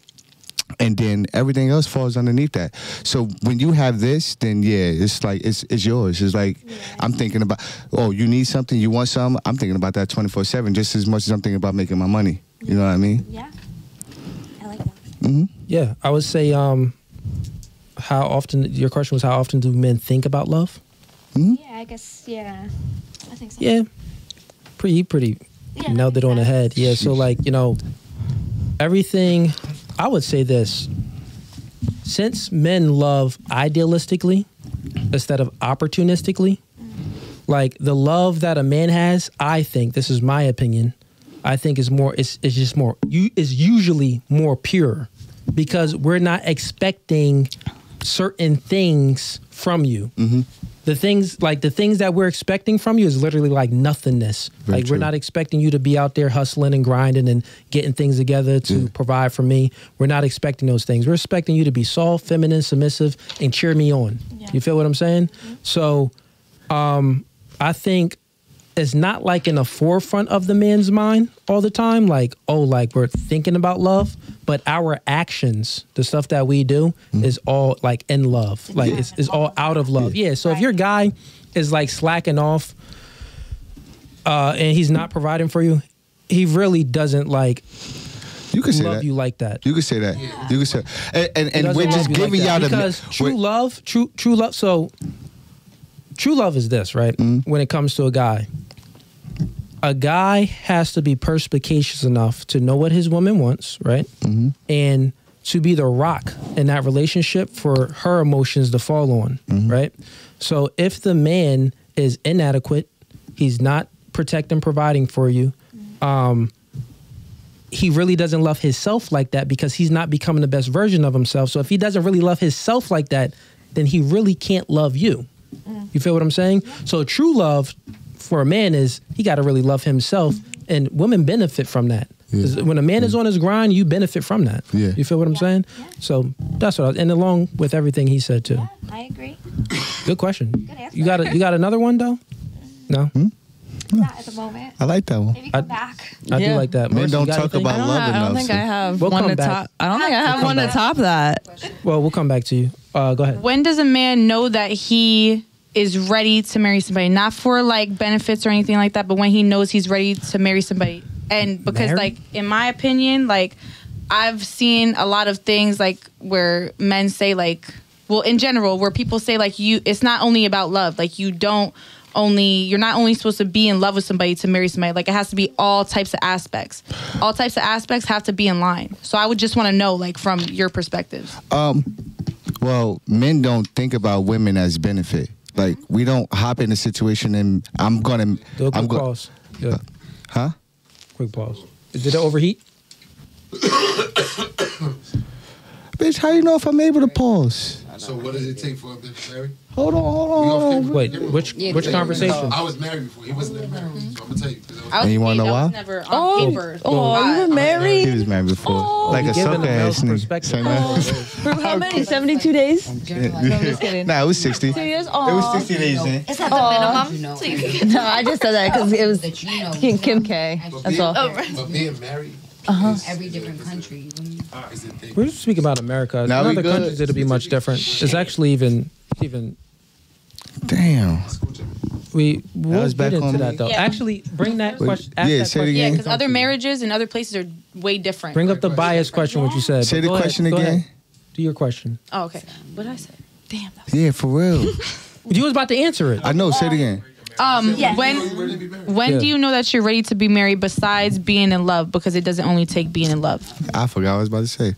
Speaker 3: And then everything else falls underneath that. So when you have this, then yeah, it's like it's it's yours. It's like I'm thinking about oh, you need something, you want something. I'm thinking about that 24 seven just as much as I'm thinking about making my money. You know what I mean?
Speaker 7: Yeah. I like that.
Speaker 3: hmm
Speaker 1: Yeah, I would say um, how often your question was how often do men think about love?
Speaker 3: hmm
Speaker 7: Yeah, I guess. Yeah, I think so.
Speaker 1: Yeah, pretty pretty
Speaker 7: Yeah,
Speaker 1: nailed it on the head. Yeah, so like you know, everything. I would say this: since men love idealistically instead of opportunistically, like the love that a man has, I think this is my opinion. I think is more. It's it's just more. You is usually more pure because we're not expecting certain things from you. Mm-hmm. The things like the things that we're expecting from you is literally like nothingness.
Speaker 3: Very
Speaker 1: like
Speaker 3: true.
Speaker 1: we're not expecting you to be out there hustling and grinding and getting things together to
Speaker 3: Yeah.
Speaker 1: provide for me. We're not expecting those things. We're expecting you to be soft, feminine, submissive, and cheer me on. You feel what I'm saying? So, um, I think it's not like in the forefront of the man's mind all the time. Like, oh, like we're thinking about love, but our actions, the stuff that we do, is all like in love. Like it's, it's all out of love. Yeah. So if your guy is like slacking off, uh, and he's not providing for you, he really doesn't like
Speaker 3: You can say
Speaker 1: love
Speaker 3: that.
Speaker 1: you like that.
Speaker 3: You can say that. You could say, and and, and we're just
Speaker 1: you like
Speaker 3: giving y'all the
Speaker 1: because true
Speaker 3: we're-
Speaker 1: love, true true love. So true love is this, right?
Speaker 3: Mm-hmm.
Speaker 1: When it comes to a guy, a guy has to be perspicacious enough to know what his woman wants, right?
Speaker 3: Mm-hmm.
Speaker 1: And to be the rock in that relationship for her emotions to fall on,
Speaker 3: Mm-hmm.
Speaker 1: right? So if the man is inadequate, he's not protecting, providing for you. Um, he really doesn't love himself like that because he's not becoming the best version of himself. So if he doesn't really love himself like that, then he really can't love you. You feel what I'm saying? So true love for a man is he got to really love himself, and women benefit from that. 'Cause When a man is on his grind, you benefit from that.
Speaker 3: Yeah.
Speaker 1: You feel what I'm saying? So that's what. I, was, and along with everything he said too.
Speaker 7: Yeah, I agree.
Speaker 1: Good question.
Speaker 7: answer.
Speaker 1: You got a, you got another one though? No,
Speaker 7: Not at the moment.
Speaker 3: I like that one.
Speaker 7: Maybe come
Speaker 1: I-
Speaker 7: back.
Speaker 1: I do like that.
Speaker 3: Men
Speaker 1: Marissa,
Speaker 3: don't talk
Speaker 1: anything?
Speaker 3: about
Speaker 5: I
Speaker 3: love
Speaker 5: have, I don't
Speaker 3: enough,
Speaker 5: think
Speaker 3: so-
Speaker 5: I have
Speaker 1: We'll
Speaker 5: one
Speaker 1: come
Speaker 5: to
Speaker 1: back.
Speaker 5: top. I don't think I have
Speaker 1: come
Speaker 5: one to top that.
Speaker 1: Well, we'll come back to you. Uh, go ahead.
Speaker 6: when does a man know that he is ready to marry somebody. Not for like benefits or anything like that but when he knows he's ready to marry somebody. And because
Speaker 1: Marry?
Speaker 6: like in my opinion like i've seen a lot of things like where men say like well in general where people say like you it's not only about love. Like you don't only you're not only supposed to be in love with somebody to marry somebody. Like it has to be all types of aspects. All types of aspects have to be in line. So i would just want to know like from your perspectives
Speaker 3: Um, well, men don't think about women as benefit. Like we don't hop in a situation and I'm gonna,
Speaker 1: Do a
Speaker 3: I'm
Speaker 1: quick
Speaker 3: going,
Speaker 1: pause. Yeah.
Speaker 3: huh?
Speaker 1: Quick pause. Did it overheat?
Speaker 3: Bitch, how you know if I'm able to pause?
Speaker 9: So what does it take for him to be married?
Speaker 3: Hold on, hold on.
Speaker 1: Wait, which
Speaker 8: Yeah,
Speaker 1: which
Speaker 8: yeah.
Speaker 1: conversation?
Speaker 9: I was married before. He wasn't married. So I'm gonna tell you. 'cause I was-
Speaker 6: I was
Speaker 3: And you wanna
Speaker 6: gay,
Speaker 3: know
Speaker 6: that
Speaker 3: why?
Speaker 6: was never on
Speaker 5: Oh,
Speaker 6: paper.
Speaker 5: oh, you were
Speaker 3: He
Speaker 5: married?
Speaker 3: was married before, oh. like a
Speaker 1: You giving
Speaker 3: sucker
Speaker 1: the
Speaker 3: ass
Speaker 1: male's
Speaker 3: nigga.
Speaker 1: perspective.
Speaker 3: Say. Oh.
Speaker 5: For how many? 72 days? I'm just kidding.
Speaker 3: Nah, it was sixty.
Speaker 5: Two years?
Speaker 3: It was
Speaker 5: Aw.
Speaker 3: sixty days in.
Speaker 7: Is that the minimum? So you can
Speaker 5: No, I just said that because it was
Speaker 8: that you know
Speaker 5: Kim, Kim K.
Speaker 9: But
Speaker 5: That's
Speaker 9: being,
Speaker 5: all.
Speaker 9: but being married
Speaker 5: Uh-huh.
Speaker 8: every different country.
Speaker 9: is the thing.
Speaker 1: We're just speaking about America.
Speaker 3: Now
Speaker 1: In other countries, it'll be much different. It's actually even even
Speaker 3: Damn.
Speaker 1: we we'll
Speaker 3: was back
Speaker 1: get into
Speaker 3: on
Speaker 1: that
Speaker 3: me.
Speaker 1: though.
Speaker 6: Yeah.
Speaker 1: Actually, bring that
Speaker 3: Wait,
Speaker 1: question. Ask
Speaker 3: yeah,
Speaker 1: that
Speaker 3: say it
Speaker 1: question.
Speaker 6: Yeah, because other marriages in other places are way different.
Speaker 1: Bring up the bias question. What you said.
Speaker 3: Say the
Speaker 1: go ahead,
Speaker 3: question again.
Speaker 1: ahead. Do your question.
Speaker 6: Oh, okay. What I said. Damn. That
Speaker 3: Yeah, for real.
Speaker 1: You was about to answer it.
Speaker 3: I know. Say it again.
Speaker 6: Um,
Speaker 7: Yeah.
Speaker 6: when
Speaker 9: You ready to be married?
Speaker 6: when
Speaker 1: Yeah.
Speaker 6: do you know that you're ready to be married besides being in love? Because it doesn't only take being in love.
Speaker 3: I forgot what I was about to say.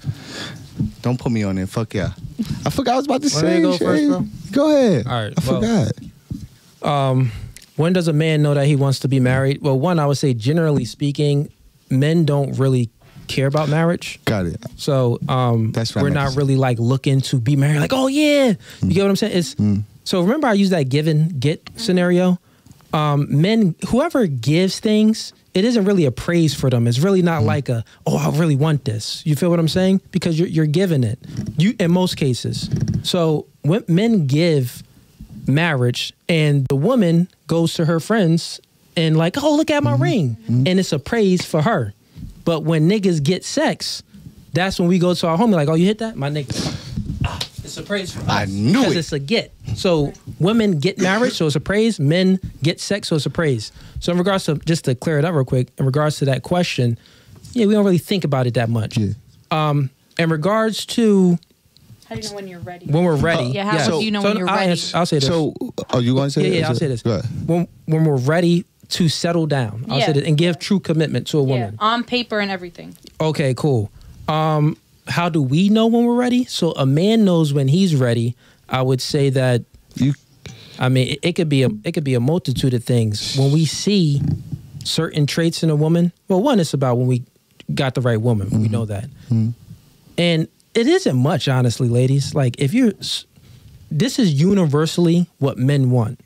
Speaker 3: Don't put me on it. Fuck yeah. I forgot what I was about to
Speaker 1: Wanna
Speaker 3: say.
Speaker 1: go first,
Speaker 3: Go ahead.
Speaker 1: All right,
Speaker 3: I
Speaker 1: well-
Speaker 3: forgot.
Speaker 1: Um, when does a man know that he wants to be married? Well, one, I would say, generally speaking, men don't really care about marriage.
Speaker 3: Got it.
Speaker 1: So um,
Speaker 3: That's what I
Speaker 1: we're not
Speaker 3: say.
Speaker 1: really like looking to be married. Like, oh yeah, you get what I'm saying? It's
Speaker 3: Mm.
Speaker 1: So remember, I used that give and get scenario. Um, men, whoever gives things, it isn't really a praise for them. It's really not mm-hmm. like a, oh, I really want this. You feel what I'm saying? Because you're you're giving it. You in most cases. So when men give marriage, and the woman goes to her friends and like, oh, look at my mm-hmm. ring, mm-hmm. and it's a praise for her. But when niggas get sex, that's when we go to our homie like, oh, you hit that, my nigga. It's a praise for us.
Speaker 3: I knew
Speaker 1: Because
Speaker 3: it.
Speaker 1: it's a get. So women get married, so it's a praise. Men get sex, so it's a praise. So in regards to just to clear it up real quick, in regards to that question, yeah, we don't really think about it that much.
Speaker 3: Yeah.
Speaker 1: Um, in regards to
Speaker 6: How do you know when you're ready?
Speaker 1: when we're ready,
Speaker 6: Yeah, how
Speaker 3: do
Speaker 6: you know when you're
Speaker 1: I'll,
Speaker 6: ready?
Speaker 1: answer- I'll say this.
Speaker 3: So, oh, you want to say?
Speaker 1: yeah,
Speaker 3: it?
Speaker 1: yeah, I'll say this.
Speaker 3: Go ahead.
Speaker 1: When when we're ready to settle down, I'll
Speaker 6: Yeah.
Speaker 1: say this and give true commitment to a
Speaker 6: Yeah,
Speaker 1: woman.
Speaker 6: on paper and everything.
Speaker 1: Okay, cool. Um, how do we know when we're ready? So a man knows when he's ready. I would say that
Speaker 3: You
Speaker 1: I mean, it, it could be a it could be a multitude of things. When we see certain traits in a woman, well, one it's about when we got the right woman. We mm-hmm. know that, mm-hmm. and it isn't much, honestly, ladies. Like if you're, this is universally what men want: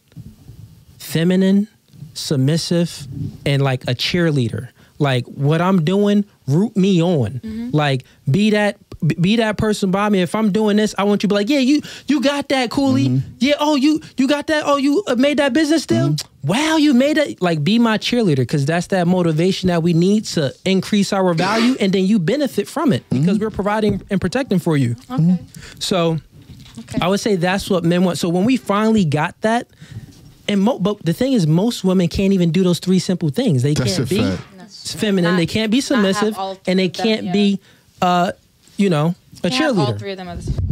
Speaker 1: feminine, submissive, and like a cheerleader. Like what I'm doing, root me on. Mm-hmm. Like be that be that person by me. If I'm doing this, I want you to be like, yeah, you you got that, Cooley. Mm-hmm. Yeah, oh you you got that. Oh, you uh, made that business deal. Mm-hmm. Wow, you made it. Like be my cheerleader because that's that motivation that we need to increase our value, and then you benefit from it because we're providing and protecting for you.
Speaker 6: Okay.
Speaker 1: So Okay. I would say that's what men want. So when we finally got that, and mo- but the thing is, most women can't even do those three simple things. They
Speaker 3: That's
Speaker 1: can't be
Speaker 3: fact.
Speaker 1: Feminine,
Speaker 6: Not-
Speaker 1: they can't be submissive, and they
Speaker 6: them,
Speaker 1: can't
Speaker 6: yeah.
Speaker 1: be, uh, you know, a
Speaker 6: have all
Speaker 1: cheerleader.
Speaker 6: three of them at the same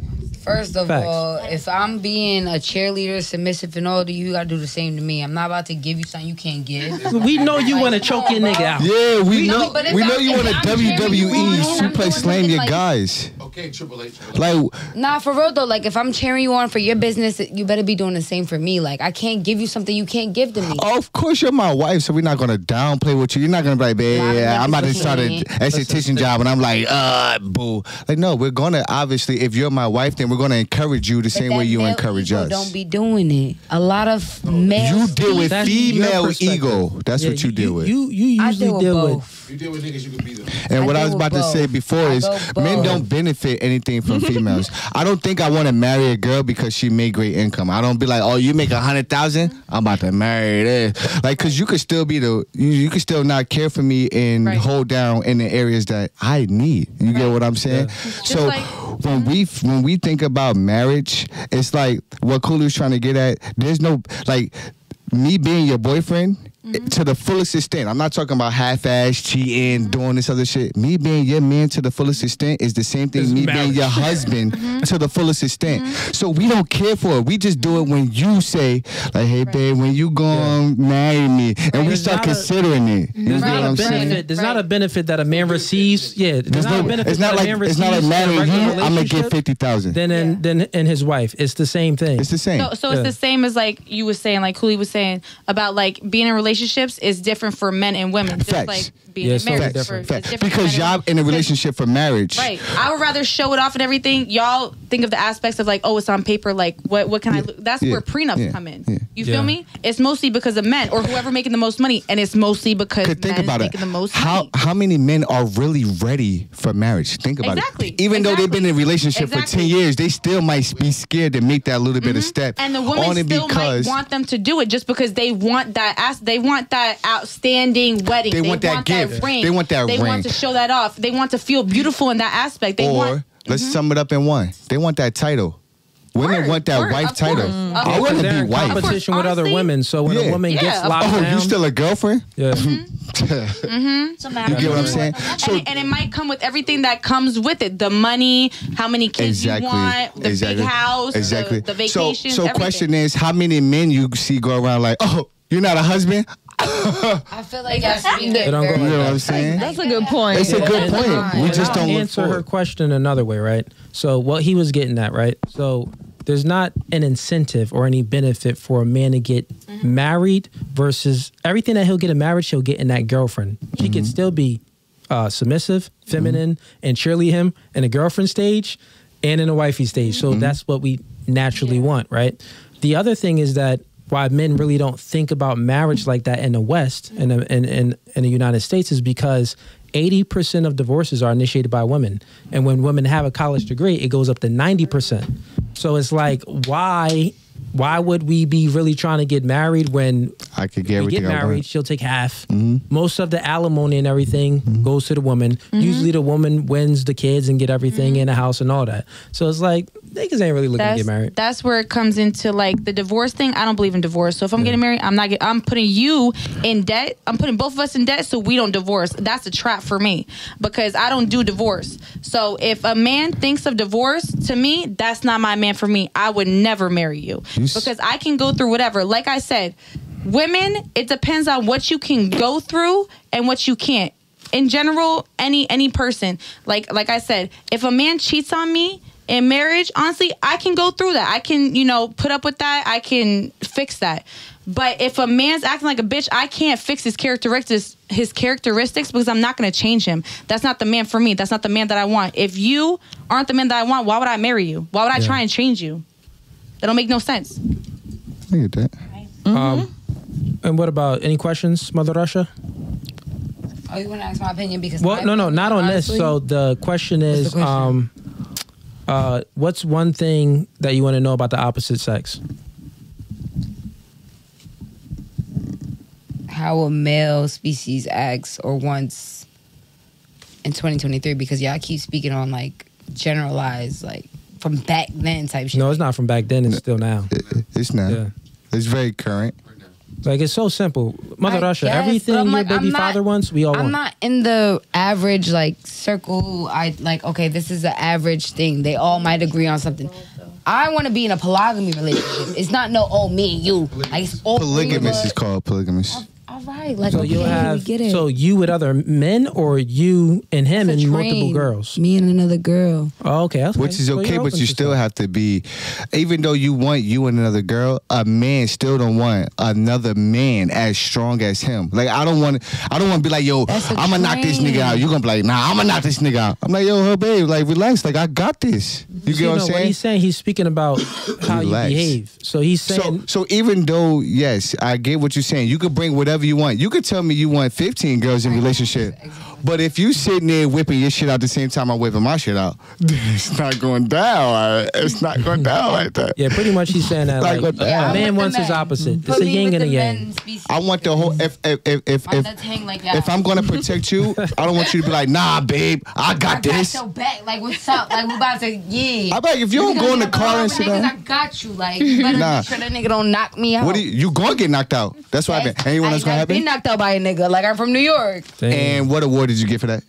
Speaker 4: First of
Speaker 1: Facts.
Speaker 4: all, if I'm being a cheerleader, submissive, and all, that, you gotta do the same to me. I'm not about to give you something you can't give.
Speaker 1: We know you want to choke your nigga out.
Speaker 3: Yeah, we,
Speaker 4: know,
Speaker 3: know. we know you want to
Speaker 4: I'm cheering you
Speaker 3: WWE
Speaker 4: on, I'm
Speaker 3: suplex slam
Speaker 4: something
Speaker 3: your
Speaker 4: like-
Speaker 3: guys.
Speaker 9: Okay, Triple H.
Speaker 3: Like,
Speaker 4: Nah, for real though. Like if I'm cheering you on for your business, you better be doing the same for me. Like I can't give you something you can't give to me.
Speaker 3: of course you're my wife, so we're not gonna downplay with you. You're not gonna be like, babe,
Speaker 4: Lot of
Speaker 3: yeah, I'm about to start
Speaker 4: at
Speaker 3: an esthetician job, and I'm like, uh, boo. Like, no, we're gonna obviously, if you're my wife, then we're gonna encourage you the
Speaker 4: But
Speaker 3: same way you encourage us.
Speaker 4: Don't be doing it. A lot of male.
Speaker 3: you deal with
Speaker 1: That's
Speaker 3: female ego. That's
Speaker 1: Yeah,
Speaker 3: what you, deal with.
Speaker 1: You you
Speaker 4: I
Speaker 1: usually
Speaker 4: deal with
Speaker 1: deal with.
Speaker 4: both.
Speaker 9: You deal with niggas, you can beat them.
Speaker 3: And
Speaker 4: I
Speaker 3: what I was
Speaker 4: with
Speaker 3: about to say before
Speaker 4: I
Speaker 3: is men don't benefit anything from females. I don't think I want to marry a girl because she made great income. I don't be like, oh, you make a hundred thousand, I'm about to marry this. Like, cause you could still be the you, you could still not care for me and
Speaker 6: Right.
Speaker 3: hold down in the areas that I need. You get what I'm saying? So
Speaker 6: like-
Speaker 3: when we when we think about marriage, it's like what Cooley's trying to get at. There's no like me being your boyfriend Mm-hmm. to the fullest extent. I'm not talking about half-ass cheating, mm-hmm. doing this other shit. Me being your man to the fullest mm-hmm. extent is the same thing.
Speaker 1: Is
Speaker 3: me
Speaker 1: marriage.
Speaker 3: being your husband to the fullest extent. So we don't care for it. We just do it when you say, like, "Hey, babe, when you gonna marry me?" And we start
Speaker 1: not a-
Speaker 3: considering it. You
Speaker 1: There's
Speaker 3: know
Speaker 1: not
Speaker 3: what
Speaker 1: a
Speaker 3: I'm saying?
Speaker 1: benefit. There's not a benefit that a man receives. Yeah, there's,
Speaker 3: There's
Speaker 1: not a
Speaker 3: no,
Speaker 1: benefit
Speaker 3: it's not
Speaker 1: that
Speaker 3: like
Speaker 1: a man
Speaker 3: it's not like
Speaker 1: a
Speaker 3: marrying
Speaker 1: regular
Speaker 3: you. I'm gonna get
Speaker 1: relationship
Speaker 3: fifty thousand.
Speaker 1: Than in than in his wife. It's the same thing.
Speaker 3: It's the same.
Speaker 6: So, so it's
Speaker 1: Yeah.
Speaker 6: the same as like you was saying, like Cooley was saying about like being in relationships is different for men and women. Just like being
Speaker 1: Yeah,
Speaker 6: in
Speaker 1: it's totally
Speaker 6: marriage.
Speaker 1: different.
Speaker 6: For,
Speaker 3: Fact.
Speaker 6: it's different
Speaker 3: Because y'all in a relationship for marriage.
Speaker 6: Right. I would rather show it off and everything. Y'all think of the aspects of like, oh, it's on paper. Like, what what can I? Lo-? That's
Speaker 3: Yeah.
Speaker 6: where prenups
Speaker 3: Yeah.
Speaker 6: come in.
Speaker 3: Yeah.
Speaker 6: You
Speaker 1: Yeah.
Speaker 6: feel me? It's mostly because of men or whoever making the most money, and it's mostly because
Speaker 3: Could think
Speaker 6: men
Speaker 3: about it.
Speaker 6: making the most
Speaker 3: How
Speaker 6: money.
Speaker 3: how many men are really ready for marriage? Think about it.
Speaker 6: Exactly.
Speaker 3: it. Even though they've been in a relationship for ten years, they still might be scared to make that little bit of mm-hmm. step.
Speaker 6: And the women
Speaker 3: only
Speaker 6: still
Speaker 3: because
Speaker 6: might want them to do it just because they want that ass. They want that outstanding wedding.
Speaker 3: They want that gift.
Speaker 6: Ring.
Speaker 3: They want that
Speaker 6: They
Speaker 3: ring.
Speaker 6: want to show that off. They want to feel beautiful in that aspect. They
Speaker 3: or
Speaker 6: want.
Speaker 3: let's sum it up in one. They want that title. Women
Speaker 6: Word,
Speaker 3: want that
Speaker 6: word,
Speaker 3: wife title.
Speaker 6: course.
Speaker 3: I want to be
Speaker 1: in
Speaker 3: wife.
Speaker 1: competition with other women. So when
Speaker 3: Yeah.
Speaker 1: a woman
Speaker 6: Yeah,
Speaker 1: gets
Speaker 6: of
Speaker 1: locked
Speaker 3: Oh,
Speaker 1: down,
Speaker 3: you still a girlfriend?
Speaker 1: yeah. Mm -hmm.
Speaker 7: So
Speaker 3: You get what I'm saying? So
Speaker 6: and, and it might come with everything that comes with it: the money, how many kids
Speaker 3: exactly,
Speaker 6: you want, the
Speaker 3: exactly,
Speaker 6: big house,
Speaker 3: exactly.
Speaker 6: the, the
Speaker 3: so,
Speaker 6: vacations.
Speaker 3: so
Speaker 6: everything.
Speaker 3: question is, how many men you see go around like, oh, you're not a husband?
Speaker 4: I feel like that's being
Speaker 1: They don't go
Speaker 4: very-
Speaker 3: You know what I'm saying?
Speaker 5: That's a good point.
Speaker 3: It's a good point. We just don't look
Speaker 1: answer her question another way, right? So what he was getting at, right? So there's not an incentive or any benefit for a man to get married versus everything that he'll get in marriage, he'll get in that girlfriend. She
Speaker 3: Mm-hmm.
Speaker 1: could still be uh, submissive, feminine, and cheerlead him in a girlfriend stage and in a wifey stage.
Speaker 3: Mm-hmm.
Speaker 1: So that's what we naturally want, right? the other thing is that why men really don't think about marriage like that in the West and in, in, in, in the United States is because 80% of divorces are initiated by women. And when women have a college degree, it goes up to 90%. So it's like, why why would we be really trying to get married when
Speaker 3: I could get
Speaker 1: we
Speaker 3: everything
Speaker 1: get married, she'll take half.
Speaker 3: Mm-hmm.
Speaker 1: Most of the alimony and everything mm-hmm. goes to the woman. Usually mm-hmm. the woman wins the kids and get everything mm-hmm. in the house and all that. So it's like niggas ain't really looking to get married.
Speaker 6: that's where it comes into like the divorce thing. I don't believe in divorce. So if I'm getting married, I'm not. Get, I'm putting you in debt. I'm putting both of us in debt so we don't divorce. That's a trap for me because I don't do divorce. So if a man thinks of divorce, to me, that's not my man for me. I would never marry you
Speaker 3: You
Speaker 6: because I can go through whatever. Like I said, women, it depends on what you can go through and what you can't. In general, any any person, like like I said, if a man cheats on me in marriage, honestly, I can go through that. I can, you know, put up with that. I can fix that. But if a man's acting like a bitch, I can't fix his characteristics his characteristics because I'm not going to change him. That's not the man for me. That's not the man that I want. If you aren't the man that I want, why would I marry you? Why would I
Speaker 1: Yeah.
Speaker 6: try and change you? That don't make no sense.
Speaker 3: I get that.
Speaker 1: Um, and what about any questions, Mother Russia?
Speaker 4: Oh, you want to ask my opinion because
Speaker 1: Well,
Speaker 4: my
Speaker 1: no, no, not on this. So the question is,
Speaker 4: the question?
Speaker 1: um, uh, what's one thing that you want to know about the opposite sex?
Speaker 4: how a male species acts or wants in 2023 because y'all keep speaking on like generalized like from back then type shit.
Speaker 1: No, it's not from back then. It's still now.
Speaker 3: It- it- it's not.
Speaker 1: Yeah.
Speaker 3: It's very current.
Speaker 1: Like it's so simple, Mother
Speaker 4: I
Speaker 1: Russia.
Speaker 4: guess,
Speaker 1: everything
Speaker 4: but
Speaker 1: your
Speaker 4: like,
Speaker 1: baby
Speaker 4: not-
Speaker 1: father wants, we all
Speaker 4: I'm
Speaker 1: want.
Speaker 4: not in the average like circle. I like okay, this is the average thing. They all might agree on something. I want to be in a polygamy relationship. It's not no oh me and you. Like it's all three
Speaker 3: Polygamous is called polygamous.
Speaker 4: All right, like
Speaker 1: so
Speaker 4: okay,
Speaker 1: you'll have
Speaker 4: we get it.
Speaker 1: so you with other men or you and him
Speaker 4: It's
Speaker 1: and
Speaker 4: a
Speaker 1: multiple girls.
Speaker 4: Me and another girl.
Speaker 1: Oh, okay, that's
Speaker 3: Which
Speaker 1: fine.
Speaker 3: is
Speaker 1: So
Speaker 3: okay, but you still
Speaker 1: stuff.
Speaker 3: have to be, even though you want you and another girl, a man still don't want another man as strong as him. Like I don't want, I don't want to be like, yo,
Speaker 4: That's a
Speaker 3: I'm gonna knock this nigga out. You gonna be like, nah, I'm gonna knock this nigga out. I'm like, yo, her babe, like relax, like I got this. You
Speaker 1: So,
Speaker 3: get what I'm
Speaker 1: know,
Speaker 3: saying?
Speaker 1: he's saying he's speaking about how
Speaker 3: Relax.
Speaker 1: you behave. So he's
Speaker 3: So,
Speaker 1: saying
Speaker 3: so even though yes, I get what you're saying. You could bring whatever you want. You could tell me you want 15 girls in relationship, but if you sitting there whipping your shit out the same time I'm whipping my shit out, it's not going down. It's not going down like that.
Speaker 1: yeah, pretty much he's saying that
Speaker 3: Like
Speaker 1: like,
Speaker 3: what the
Speaker 1: a man wants his opposite.
Speaker 4: Put
Speaker 1: It's a
Speaker 4: me
Speaker 1: yin and a yang.
Speaker 3: I want the whole. If if if if
Speaker 4: My
Speaker 3: if,
Speaker 4: like
Speaker 3: if I'm gonna protect you, I don't want you to be like, nah, babe, I
Speaker 4: I
Speaker 3: got
Speaker 4: got
Speaker 3: this.
Speaker 4: your back. Like, what's up? Like, we about to, yeah.
Speaker 3: I bet if you don't go in the car and sit down,
Speaker 4: I got you. Like, you better
Speaker 3: Nah.
Speaker 4: make sure that nigga don't knock me out.
Speaker 3: what do you, you gonna get knocked out? That's what happened. Anyone else gonna
Speaker 4: I, I've been knocked out by a nigga. Like, I'm from New York.
Speaker 1: Damn.
Speaker 3: And what award did you get for that?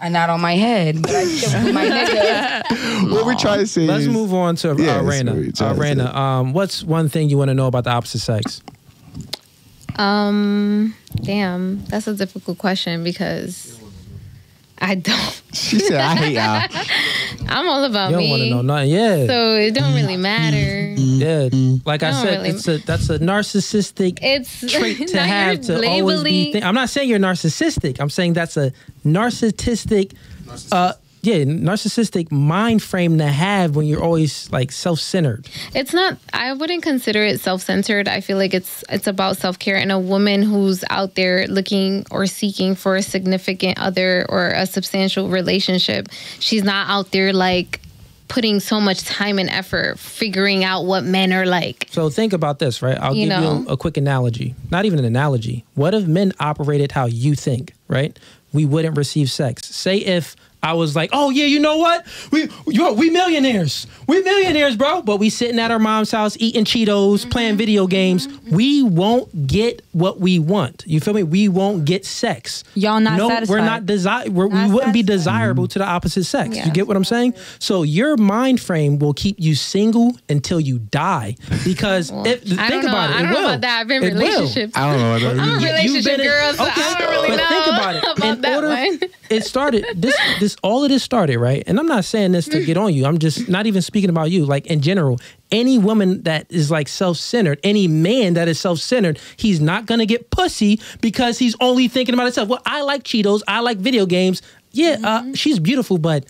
Speaker 4: And not on my head, but I still my nigga.
Speaker 3: What we trying to say?
Speaker 1: Let's
Speaker 3: is-
Speaker 1: move on to uh,
Speaker 3: Yeah, that's
Speaker 1: Raina.
Speaker 3: what
Speaker 1: Uh,
Speaker 3: trying to
Speaker 1: um, what's one thing you want to know about the opposite sex?
Speaker 2: Um, damn, that's a difficult question because I don't.
Speaker 3: She said, I hate y'all.
Speaker 2: I'm all about
Speaker 1: You don't
Speaker 2: me.
Speaker 1: want to know nothing. Yeah,
Speaker 2: So it don't really matter.
Speaker 1: yeah. Like I
Speaker 2: I
Speaker 1: said,
Speaker 2: really-
Speaker 1: it's a that's a narcissistic
Speaker 2: It's
Speaker 1: trait to have
Speaker 2: you're
Speaker 1: to always be.
Speaker 2: labeling-
Speaker 1: Think- I'm not saying you're narcissistic. I'm saying that's a narcissistic, uh, yeah, narcissistic mind frame to have when you're always like self-centered.
Speaker 2: It's not. I wouldn't consider it self-centered. I feel like it's it's about self-care and a woman who's out there looking or seeking for a significant other or a substantial relationship. She's not out there like putting so much time and effort figuring out what men are like.
Speaker 1: So think about this, right? I'll
Speaker 2: You
Speaker 1: give
Speaker 2: know.
Speaker 1: you a quick analogy. Not even an analogy. What if men operated how you think, right? We wouldn't receive sex. Say if I was like, oh yeah, you know what? We yo, we millionaires. We millionaires, bro. But we sitting at our mom's house eating Cheetos,
Speaker 2: Mm-hmm.
Speaker 1: playing video games. We won't get what we want. You feel me? We won't get sex.
Speaker 6: Y'all not
Speaker 1: no,
Speaker 6: satisfied.
Speaker 1: we're not desire. We wouldn't be
Speaker 6: satisfied.
Speaker 1: desirable to the opposite sex.
Speaker 2: Yeah.
Speaker 1: You get what I'm saying? So your mind frame will keep you single until you die. Because
Speaker 2: Well,
Speaker 1: if,
Speaker 2: I
Speaker 1: think
Speaker 2: don't know.
Speaker 1: about it,
Speaker 2: I don't know
Speaker 1: will.
Speaker 2: about that. I've been in
Speaker 1: It will.
Speaker 2: relationships.
Speaker 3: I don't know.
Speaker 2: I'm a relationship
Speaker 1: been in-
Speaker 2: girl, so
Speaker 1: okay,
Speaker 2: I don't really
Speaker 1: but
Speaker 2: know
Speaker 1: think about it.
Speaker 2: about
Speaker 1: In
Speaker 2: that
Speaker 1: order-
Speaker 2: one.
Speaker 1: It started this this all of this started, right? And I'm not saying this to get on you. I'm just not even speaking about you. Like in general, any woman that is like self-centered, any man that is self-centered, he's not gonna get pussy because he's only thinking about himself. Well, I like Cheetos, I like video games. Yeah, uh, she's beautiful, but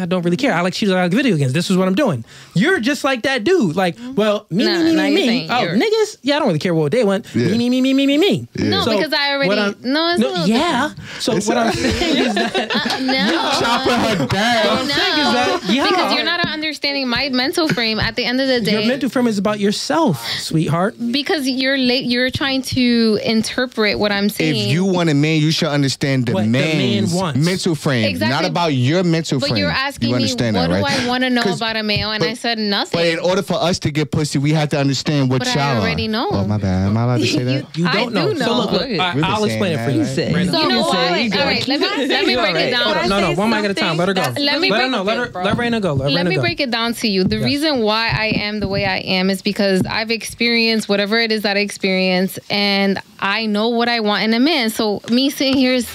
Speaker 1: I don't really care. I like shooting like video games. This is what I'm doing. You're just like that dude. Like, well, me,
Speaker 2: Nah,
Speaker 1: me,
Speaker 2: nah,
Speaker 1: me, me. Oh,
Speaker 2: you're-
Speaker 1: niggas. Yeah, I don't really care what they want.
Speaker 3: Yeah.
Speaker 1: Me, me, me, me, me, me, me.
Speaker 2: No, because I already-
Speaker 1: what I'm-
Speaker 2: no, it's a little
Speaker 1: yeah. So what I'm saying is that
Speaker 2: Uh, no.
Speaker 3: Chopping her down.
Speaker 2: No,
Speaker 1: saying is that- yeah.
Speaker 2: because you're not understanding my mental frame. At the end of the day,
Speaker 1: your mental frame is about yourself, sweetheart.
Speaker 2: because you're late, you're trying to interpret what I'm saying.
Speaker 3: If you want a man, you should understand the
Speaker 1: What the man
Speaker 3: man's
Speaker 1: wants.
Speaker 3: mental frame,
Speaker 2: Exactly.
Speaker 3: not about your mental
Speaker 2: but
Speaker 3: frame.
Speaker 2: you're asking
Speaker 3: you
Speaker 2: me,
Speaker 3: understand
Speaker 2: what
Speaker 3: that,
Speaker 2: do
Speaker 3: right?
Speaker 2: I want to know
Speaker 3: 'Cause-
Speaker 2: about a male? And I
Speaker 3: but-
Speaker 2: said nothing.
Speaker 3: But in order for us to get pussy, we have to understand what
Speaker 2: But I
Speaker 3: y'all
Speaker 2: already
Speaker 3: are.
Speaker 2: know.
Speaker 3: Oh my bad. Am I allowed to say that?
Speaker 1: You
Speaker 2: I
Speaker 1: don't know.
Speaker 2: do
Speaker 1: So
Speaker 2: know.
Speaker 1: look, look I,
Speaker 3: been
Speaker 1: I'll explain it for you.
Speaker 3: right?
Speaker 5: Say.
Speaker 1: Right now.
Speaker 2: you know
Speaker 5: You
Speaker 2: why? All right, let me let me break it down.
Speaker 1: Hold no, no, one mic at a time. Let her go.
Speaker 2: Let me
Speaker 1: let her
Speaker 2: break-
Speaker 1: know. Let her, let Raina go. Let,
Speaker 2: Let me break it down to you. The reason why I am the way I am is because I've experienced whatever it is that I experience, and I know what I want in a man. So me sitting here is,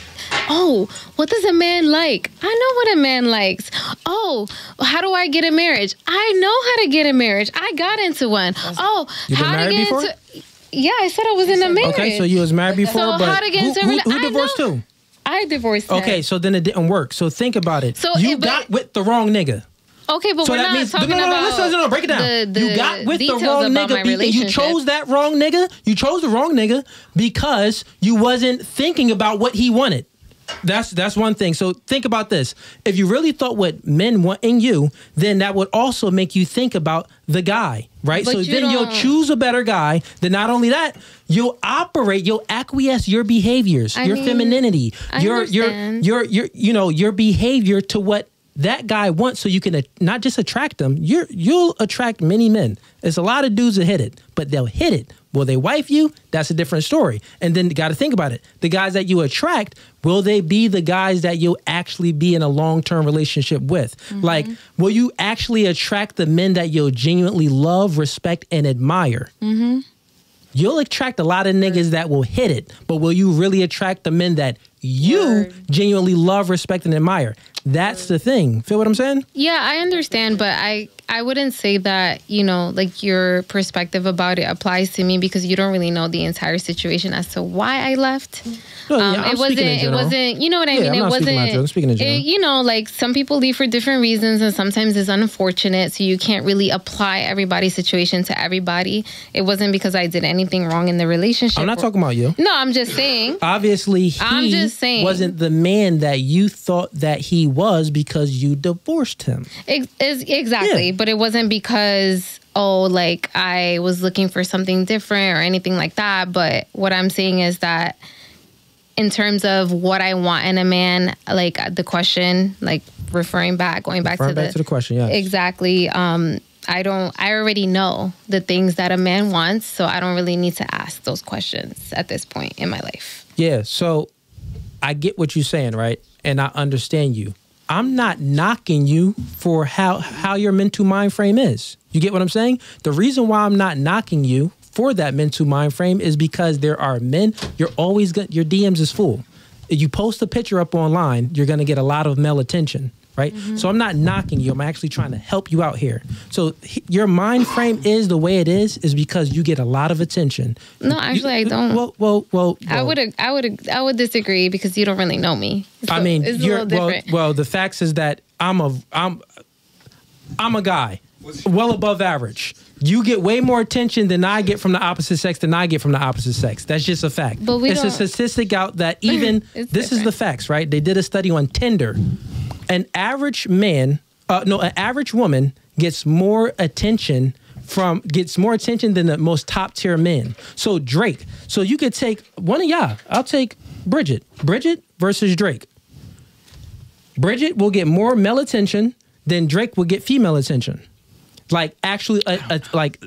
Speaker 2: oh, what does a man like? I know what a man likes. Oh, how do I get a marriage? I know how to get a marriage. I got into one. Oh, how to get
Speaker 1: before?
Speaker 2: into? Yeah, I said I was in a marriage.
Speaker 1: Okay, so you was married before,
Speaker 2: So
Speaker 1: but
Speaker 2: how to get
Speaker 1: who,
Speaker 2: into a
Speaker 1: who, who divorced who?
Speaker 2: I divorced. him.
Speaker 1: Okay, so then it didn't work. So think about it.
Speaker 2: So
Speaker 1: you
Speaker 2: but-
Speaker 1: got with the wrong nigga.
Speaker 2: Okay, but
Speaker 1: So
Speaker 2: we're
Speaker 1: that
Speaker 2: not
Speaker 1: means
Speaker 2: talking
Speaker 1: no, no, no,
Speaker 2: about
Speaker 1: listen, listen, no, break it down.
Speaker 2: The, the
Speaker 1: you got with the wrong nigga. you chose that wrong nigga. You chose the wrong nigga because you wasn't thinking about what he wanted. That's that's one thing. So think about this. If you really thought what men want in you, then that would also make you think about the guy, right?
Speaker 2: But
Speaker 1: so
Speaker 2: you
Speaker 1: then you'll choose a better guy. Then not only that, you'll operate, you'll acquiesce your behaviors,
Speaker 2: I
Speaker 1: your
Speaker 2: mean,
Speaker 1: femininity,
Speaker 2: I
Speaker 1: your your
Speaker 2: understand.
Speaker 1: your your you know your behavior to what that guy wants so you can not just attract them you're you'll attract many men there's a lot of dudes that hit it but they'll hit it will they wife you? That's a different story. And then you got to think about it. The guys that you attract will they be the guys that you'll actually be in a long-term relationship with? Mm-hmm. Like will you actually attract the men that you'll genuinely love respect and admire? Mm-hmm. You'll attract a lot of niggas that will hit it, but will you really attract the men that you
Speaker 2: Word.
Speaker 1: genuinely love, respect, and admire? That's the thing. Feel what I'm saying?
Speaker 2: Yeah, I understand, but I I wouldn't say that you know like your perspective about it applies to me because you don't really know the entire situation as to why I left.
Speaker 1: No,
Speaker 2: Um,
Speaker 1: yeah, I'm
Speaker 2: it wasn't. It wasn't. You know what I
Speaker 1: Yeah,
Speaker 2: mean?
Speaker 1: I'm
Speaker 2: it wasn't.
Speaker 1: speaking you, I'm speaking in general.
Speaker 2: it- you know, like some people leave for different reasons, and sometimes it's unfortunate. So you can't really apply everybody's situation to everybody. It wasn't because I did anything wrong in the relationship.
Speaker 1: I'm not talking about you.
Speaker 2: No, I'm just saying.
Speaker 1: Obviously, he
Speaker 2: I'm just saying.
Speaker 1: wasn't the man that you thought that he was because you divorced him.
Speaker 2: Ex- exactly,
Speaker 1: Yeah.
Speaker 2: but it wasn't because oh, like I was looking for something different or anything like that. But what I'm saying is that in terms of what I want in a man, like the question, like referring back, going back
Speaker 1: Referring
Speaker 2: to
Speaker 1: back
Speaker 2: the
Speaker 1: to the question, yeah,
Speaker 2: exactly. Um, I don't. I already know the things that a man wants, so I don't really need to ask those questions at this point in my life.
Speaker 1: Yeah, so I get what you're saying, right? And I understand you. I'm not knocking you for how how your mental mind frame is. You get what I'm saying? The reason why I'm not knocking you for that mental mind frame is because there are men. You're always going your DMs is full. If you post a picture up online, you're gonna get a lot of male attention, right? Mm-hmm. So I'm not knocking you. I'm actually trying to help you out here. So h- your mind frame is the way it is, is because you get a lot of attention.
Speaker 2: No, actually, I don't.
Speaker 1: Well, well, well.
Speaker 2: I would. I would. I would disagree because you don't really know me.
Speaker 1: I mean,
Speaker 2: it's a
Speaker 1: you're
Speaker 2: little
Speaker 1: well.
Speaker 2: different.
Speaker 1: Well, the facts is that I'm a I'm I'm a guy, well above average. You get way more attention than I get from the opposite sex than I get from the opposite sex. That's just a fact.
Speaker 2: But we
Speaker 1: it's a
Speaker 2: don't-
Speaker 1: statistic out that even
Speaker 2: It's
Speaker 1: this is the facts, right? They did a study on Tinder. An average man, uh, no, an average woman gets more attention from gets more attention than the most top tier men. So Drake. So you could take one of y'all. I'll take Bridget. Bridget versus Drake. Bridget will get more male attention than Drake will get female attention. Like actually, like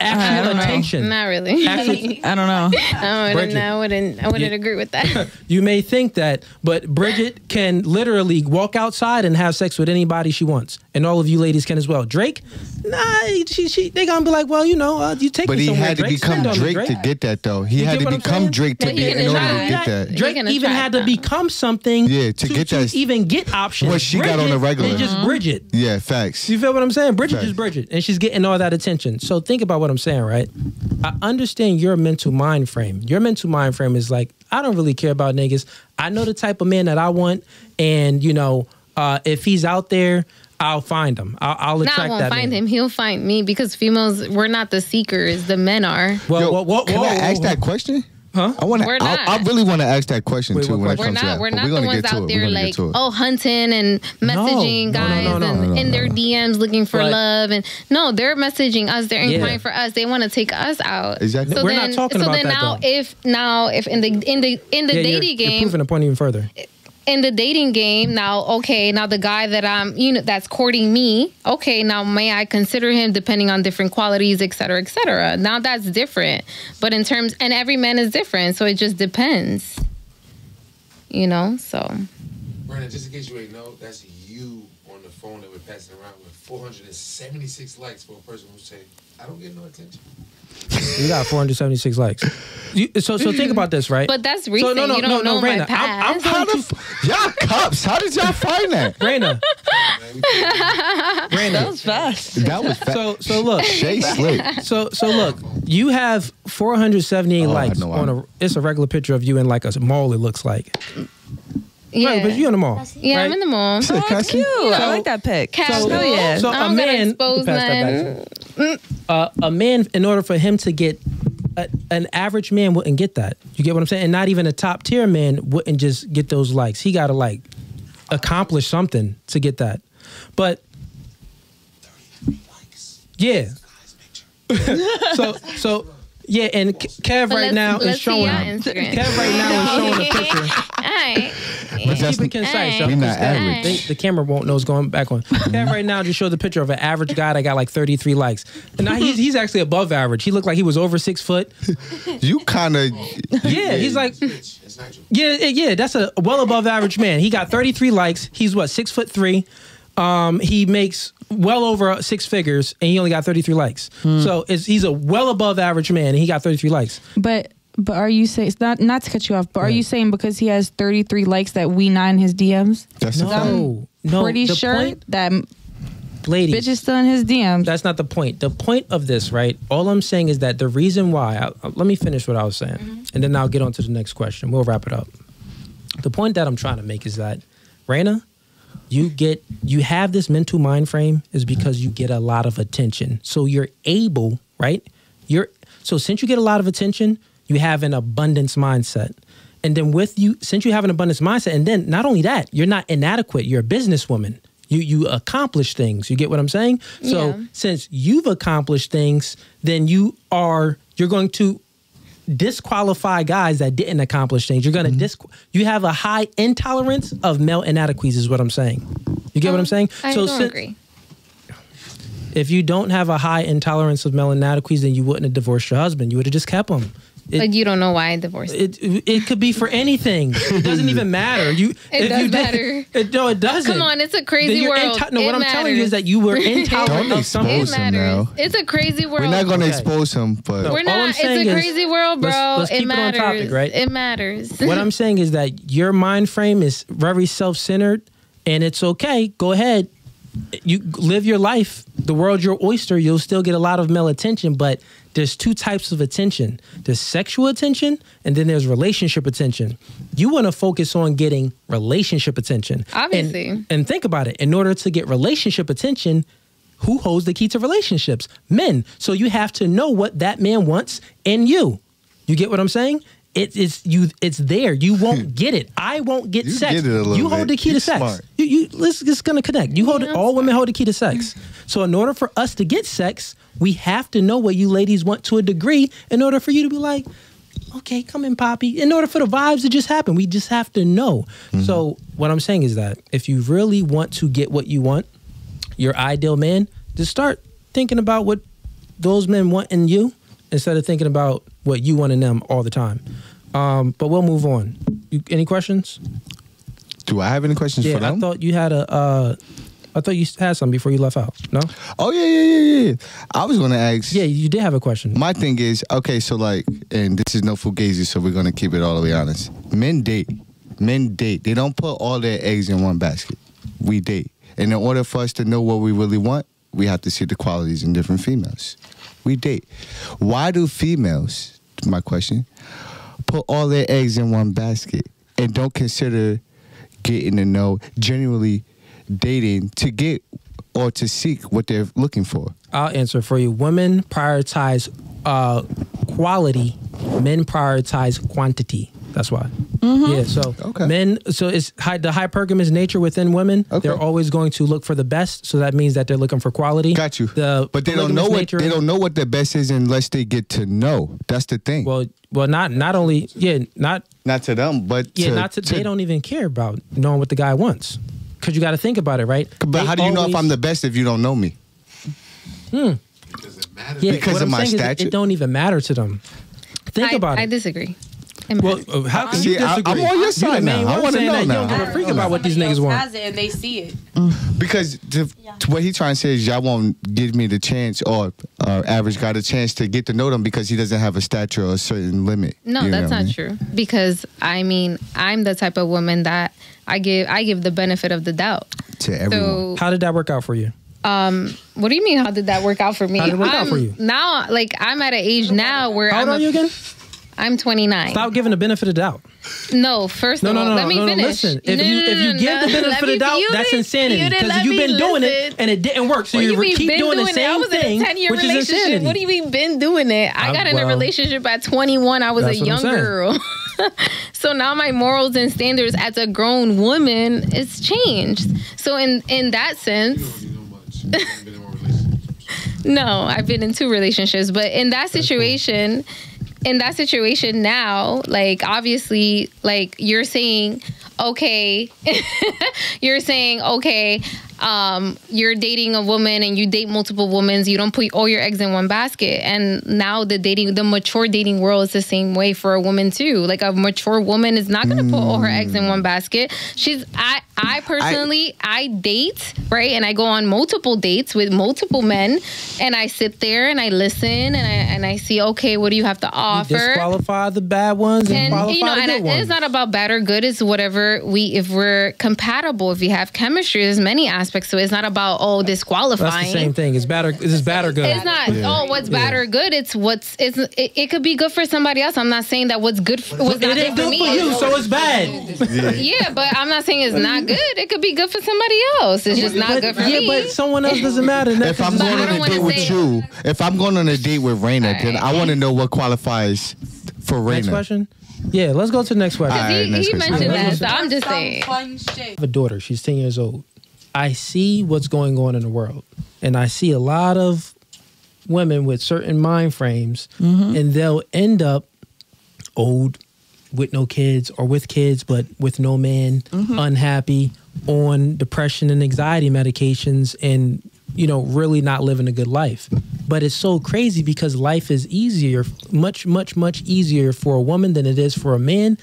Speaker 1: actual
Speaker 5: don't know.
Speaker 1: attention.
Speaker 2: Not really.
Speaker 1: Actually,
Speaker 5: I don't know.
Speaker 2: I wouldn't.
Speaker 1: Bridget.
Speaker 2: I wouldn't. I wouldn't
Speaker 1: Yeah.
Speaker 2: agree with that.
Speaker 1: you may think that, but Bridget can literally walk outside and have sex with anybody she wants, and all of you ladies can as well. Drake, nah, she, she, they gonna be like, well, you know, uh, you take
Speaker 3: But
Speaker 1: me
Speaker 3: he
Speaker 1: somewhere,
Speaker 3: had to
Speaker 1: Drake.
Speaker 3: become
Speaker 1: Stand on me,
Speaker 3: Drake to get that though. He
Speaker 1: You
Speaker 3: had to become? Drake to
Speaker 2: But he
Speaker 3: get in order to get
Speaker 2: that.
Speaker 3: that.
Speaker 1: Drake even had to become something,
Speaker 3: Yeah, to get that-
Speaker 1: even get options.
Speaker 3: What she got on the regular.
Speaker 1: is just Bridget.
Speaker 3: Yeah, facts.
Speaker 1: You feel what I'm saying? Bridget
Speaker 3: Facts.
Speaker 1: is Bridget, and she's getting all that attention. So think about what I'm saying, right? I understand your mental mind frame. Your mental mind frame is like, I don't really care about niggas. I know the type of man that I want, and you know, Uh, if he's out there, I'll find him. I'll, I'll
Speaker 2: Now
Speaker 1: attract
Speaker 2: I won't
Speaker 1: that
Speaker 2: find
Speaker 1: man.
Speaker 2: him. He'll find me because females, we're not the seekers. The men are.
Speaker 1: Well,
Speaker 3: Yo,
Speaker 1: well, well,
Speaker 3: can
Speaker 1: whoa,
Speaker 3: I ask
Speaker 1: whoa,
Speaker 3: that question?
Speaker 1: Huh?
Speaker 3: I want to. I. I really want to ask that question
Speaker 1: Wait,
Speaker 3: too
Speaker 1: what
Speaker 3: when it
Speaker 1: question?
Speaker 3: comes
Speaker 2: We're
Speaker 3: to
Speaker 2: not.
Speaker 3: that.
Speaker 2: We're
Speaker 3: but
Speaker 2: not
Speaker 3: we're
Speaker 2: the
Speaker 3: gonna
Speaker 2: ones
Speaker 3: get to
Speaker 2: out
Speaker 3: it.
Speaker 2: there like
Speaker 3: get to it.
Speaker 2: oh hunting and messaging
Speaker 1: No, no,
Speaker 2: guys
Speaker 1: no, no,
Speaker 2: and
Speaker 1: no, no,
Speaker 2: in their
Speaker 1: no.
Speaker 2: DMs looking for
Speaker 1: But-
Speaker 2: love and no, they're messaging us. They're
Speaker 1: Yeah.
Speaker 2: inquiring for us. They want to take us out.
Speaker 3: Exactly.
Speaker 2: So
Speaker 1: We're not
Speaker 2: then,
Speaker 1: talking
Speaker 2: so
Speaker 1: about
Speaker 2: then
Speaker 1: that,
Speaker 2: now,
Speaker 1: though.
Speaker 2: if now if in the in the in the
Speaker 1: Yeah, you're-
Speaker 2: dating
Speaker 1: you're
Speaker 2: game,
Speaker 1: proving the point even further.
Speaker 2: In the dating game now okay now the guy that i'm you know that's courting me okay now may i consider him depending on different qualities et cetera et cetera now that's different but in terms and every man is different so it just depends you know so
Speaker 9: Brandon, just in case you ain't know, that's you on the phone that we're passing around with 476 likes for a person who say, I don't get no attention.
Speaker 1: You got 476 likes. You, so, so think about this, right?
Speaker 2: but that's
Speaker 1: so,
Speaker 2: recent
Speaker 1: no, no,
Speaker 2: you don't
Speaker 1: no, no,
Speaker 2: know my
Speaker 1: Raina, I'm, I'm
Speaker 3: How
Speaker 1: trying
Speaker 3: the
Speaker 1: to,
Speaker 3: f- y'all cops? How did y'all find that?
Speaker 1: Raina,
Speaker 9: Man, we can't-
Speaker 5: fast.
Speaker 3: That was fa-
Speaker 1: So, so look,
Speaker 3: Shay Slick.
Speaker 1: so, so look, you have 478
Speaker 3: Oh,
Speaker 1: likes
Speaker 3: know,
Speaker 1: on a. It's a regular picture of you in like a mall. It looks like,
Speaker 2: yeah
Speaker 1: right? But you in the mall,
Speaker 2: yeah
Speaker 1: right?
Speaker 2: i'm in the mall
Speaker 3: Can I see?
Speaker 5: Cute. I like that pic.
Speaker 2: Casual.
Speaker 1: So,
Speaker 5: yeah.
Speaker 1: so
Speaker 2: I
Speaker 1: a
Speaker 2: don't gotta
Speaker 1: man,
Speaker 2: expose
Speaker 1: pass that back to me. uh, a man, in order for him to get a, an average man, wouldn't get that. You get what I'm saying? And not even a top tier man wouldn't just get those likes. He got to like accomplish something to get that. But yeah. so so yeah, and Kev right now is showing. Kev right now is showing a picture.
Speaker 2: all right
Speaker 3: But that's
Speaker 1: Keep it concise.
Speaker 2: We
Speaker 1: yo,
Speaker 3: not
Speaker 1: 'cause
Speaker 3: average.
Speaker 1: they- the camera won't know it's going back on. Kev right now just showed the picture of an average guy that got like 33 likes. And now he's, he's actually above average. He looked like he was over six foot.
Speaker 3: You kind of.
Speaker 1: Yeah, he's like,
Speaker 9: Bitch, It's not true.
Speaker 1: yeah, yeah, yeah, that's a well above average man. He got 33 likes. He's what, six foot three? Um, he makes well over six figures and he only got 33 likes. Hmm. So it's, he's a well above average man and he got 33 likes.
Speaker 6: But but are you saying not not to cut you off? But are you saying because he has 33 likes that we not in his DMs?
Speaker 3: That's a fact.
Speaker 1: No, no.
Speaker 6: Pretty
Speaker 1: the
Speaker 6: sure
Speaker 1: point,
Speaker 6: that
Speaker 1: lady
Speaker 6: bitch is still in his DMs.
Speaker 1: That's not the point. The point of this, right? All I'm saying is that the reason why. I, I- let me finish what I was saying, mm-hmm. and then I'll get on to the next question. We'll wrap it up. The point that I'm trying to make is that, Raina, you get you have this mental mind frame is because you get a lot of attention. So you're able, right? You're so since you get a lot of attention, you have an abundance mindset. And then with you, since you have an abundance mindset, and then not only that, you're not inadequate. You're a businesswoman. You you accomplish things. You get what I'm saying? So
Speaker 2: Yeah.
Speaker 1: since you've accomplished things, then you are you're going to disqualify guys that didn't accomplish things. You're gonna mm-hmm. dis you have a high intolerance of male inadequacies is what I'm saying. You get what oh, I'm saying?
Speaker 2: i don't
Speaker 1: sin-
Speaker 2: agree
Speaker 1: if you don't have a high intolerance of male inadequacies, then you wouldn't have divorced your husband. You would have just kept him. It,
Speaker 2: like you don't know why i divorced
Speaker 1: it, it could be for anything. It doesn't even matter. You
Speaker 2: It
Speaker 1: if
Speaker 2: does
Speaker 1: you did-
Speaker 2: matter.
Speaker 1: It, no, it doesn't.
Speaker 2: Come on, it's a crazy
Speaker 1: you're
Speaker 2: world.
Speaker 1: into- no,
Speaker 2: It
Speaker 1: what I'm telling you is that you were intolerant
Speaker 3: Don't
Speaker 1: of something.
Speaker 3: expose
Speaker 2: It
Speaker 3: him
Speaker 2: matters.
Speaker 3: now.
Speaker 2: It's a crazy world.
Speaker 3: We're not going to
Speaker 1: Okay.
Speaker 3: expose him, but
Speaker 1: No.
Speaker 2: We're
Speaker 1: All I'm
Speaker 2: not.
Speaker 1: saying
Speaker 2: It's a
Speaker 1: is-
Speaker 2: crazy world, bro.
Speaker 1: let's- let's
Speaker 2: it
Speaker 1: keep it on
Speaker 2: matters.
Speaker 1: topic, right?
Speaker 2: It matters.
Speaker 1: what I'm saying is that your mind frame is very self-centered, and it's okay. Go ahead, you live your life. The world your oyster. You'll still get a lot of male attention, but there's two types of attention: there's sexual attention, and then there's relationship attention. You want to focus on getting relationship attention, And-
Speaker 2: Obviously.
Speaker 1: and think about it. In order to get relationship attention. Who holds the key to relationships? Men. So you have to know what that man wants in you. You get what I'm saying? It, it's you. It's there. You won't get it. I won't get
Speaker 3: You
Speaker 1: sex.
Speaker 3: get it a little
Speaker 1: you hold
Speaker 3: bit.
Speaker 1: the key
Speaker 3: You
Speaker 1: to sex.
Speaker 3: smart.
Speaker 1: You, you let's it's gonna connect. You hold it. Mm-hmm. All women hold the key to sex. Mm-hmm. So in order for us to get sex, we have to know what you ladies want to a degree. In order for you to be like, okay, come in, Poppy. In order for the vibes to just happen, we just have to know. Mm-hmm. So what I'm saying is that if you really want to get what you want, your ideal man, just start thinking about what those men want in you instead of thinking about what you want in them all the time. Um, but we'll move on. You, any questions?
Speaker 3: do I have any questions for
Speaker 1: Yeah, I thought you had a. Uh, I thought you had some before you left out. No.
Speaker 3: oh yeah, yeah, yeah, yeah. I was going to ask.
Speaker 1: Yeah, you did have a question.
Speaker 3: My thing is okay. So like, and this is no fugazi, so we're gonna keep it all the way honest. Men date. Men date. They don't put all their eggs in one basket. We date, and in order for us to know what we really want, we have to see the qualities in different females. We date. Why do females? My question. Put all their eggs in one basket and don't consider getting to know genuinely dating to get or to seek what they're looking for?
Speaker 1: I'll answer for you. Women prioritize uh, quality. Men prioritize quantity. That's why. Yeah. So
Speaker 3: Okay.
Speaker 1: men. So it's high, the hypergamous nature within women.
Speaker 3: Okay.
Speaker 1: They're always going to look for the best. So that means that they're looking for quality.
Speaker 3: Got you.
Speaker 1: The
Speaker 3: but they don't know what
Speaker 1: nature-
Speaker 3: they don't know what the best is unless they get to know. That's the thing.
Speaker 1: Well, well, not not only yeah, not
Speaker 3: not to them, but
Speaker 1: yeah,
Speaker 3: to,
Speaker 1: not to, They don't even care about knowing what the guy wants. Because you got to think about it, right?
Speaker 3: But
Speaker 1: They
Speaker 3: how do you know if I'm the best if you don't know me? Hmm.
Speaker 1: Yeah,
Speaker 3: Because
Speaker 1: what
Speaker 3: of
Speaker 1: I'm
Speaker 3: my
Speaker 1: saying is
Speaker 3: stature?
Speaker 1: It don't even matter to them. Think
Speaker 2: I,
Speaker 1: about
Speaker 2: I
Speaker 1: it.
Speaker 2: I disagree. It
Speaker 1: Well, uh, how can
Speaker 3: See,
Speaker 1: you
Speaker 3: I- I'm
Speaker 1: disagree?
Speaker 3: on your
Speaker 1: You
Speaker 3: side now. I wanna know
Speaker 1: that you don't
Speaker 3: now.
Speaker 1: give a freak about what these niggas want.
Speaker 6: Has it and they see it.
Speaker 3: Because to, to what he trying to say is y'all won't give me the chance or uh, average got a chance to get to know them because he doesn't have a stature or a certain limit.
Speaker 2: No,
Speaker 3: You know
Speaker 2: that's
Speaker 3: what I
Speaker 2: not
Speaker 3: mean?
Speaker 2: true. Because I mean, I'm the type of woman that I give I give the benefit of the doubt.
Speaker 3: To everyone.
Speaker 2: So,
Speaker 1: How did that work out for you?
Speaker 2: um, what do you mean? How did that work out for me?
Speaker 1: How did it work out
Speaker 2: I'm-
Speaker 1: for you?
Speaker 2: Now, like I'm at an age now where
Speaker 1: How old
Speaker 2: I'm.
Speaker 1: are
Speaker 2: a-
Speaker 1: you again?
Speaker 2: I'm 29.
Speaker 1: Stop giving the benefit of doubt.
Speaker 2: No, first
Speaker 1: No,
Speaker 2: of
Speaker 1: no,
Speaker 2: all,
Speaker 1: no,
Speaker 2: let
Speaker 1: no,
Speaker 2: me finish.
Speaker 1: Listen, if you if you give the benefit of the doubt, that's insanity because you've been doing it and it didn't work. So you
Speaker 2: you
Speaker 1: keep
Speaker 2: been
Speaker 1: doing the
Speaker 2: doing it? I
Speaker 1: same
Speaker 2: was
Speaker 1: thing,
Speaker 2: in a 10 year
Speaker 1: which is
Speaker 2: relationship. What do you mean been doing it? I got in
Speaker 1: well,
Speaker 2: a relationship at 21. I was a young girl. so now my morals and standards as a grown woman is changed. So in in that sense, no, I've been in two relationships, but in that situation, in that situation now, like obviously, like you're saying, okay, you're saying, okay, um, you're dating a woman and you date multiple women, you don't put all your eggs in one basket. And now the dating, the mature dating world is the same way for a woman too. Like a mature woman is not going to put all her eggs in one basket. She's, I, I personally, I, date, right? And I go on multiple dates with multiple men and I sit there and I listen and I, and I see, okay, what do you have to offer?
Speaker 1: You disqualify the bad ones and,
Speaker 2: and you know,
Speaker 1: the
Speaker 2: and
Speaker 1: ones.
Speaker 2: it's not about bad or good. It's whatever we, if we're compatible, if we have chemistry. There's many aspects. So it's not about oh disqualifying.
Speaker 1: That's the same thing. It's bad or is this bad or good?
Speaker 2: It's not. Oh, what's bad or good? It's what's. It's. It, it could be good for somebody else. I'm not saying that what's good. For, what's
Speaker 1: It
Speaker 2: not
Speaker 1: ain't
Speaker 2: good for
Speaker 1: good
Speaker 2: me.
Speaker 1: for you, so it's bad.
Speaker 2: yeah, but I'm not saying it's not good. It could be good for somebody else. It's just not
Speaker 1: But-
Speaker 2: good for
Speaker 1: yeah,
Speaker 2: me.
Speaker 1: but someone else doesn't matter.
Speaker 3: If I'm going on a date with you, if I'm going on a date with Raina, then I want to know what qualifies for Raina.
Speaker 1: Next question. Yeah, let's go to the next question.
Speaker 3: Alright,
Speaker 2: he,
Speaker 3: next
Speaker 2: he
Speaker 3: question.
Speaker 2: mentioned
Speaker 1: Yeah,
Speaker 2: that,
Speaker 1: let's
Speaker 2: so I'm just saying.
Speaker 6: I
Speaker 1: have a daughter. She's 10 years old. I see what's going on in the world. And I see a lot of women with certain mind frames, mm-hmm. and they'll end up old with no kids or with kids but with no man, mm-hmm. unhappy, on depression and anxiety medications, and you know, really not living a good life. But it's so crazy because life is easier, much, much, much easier for a woman than it is for a man.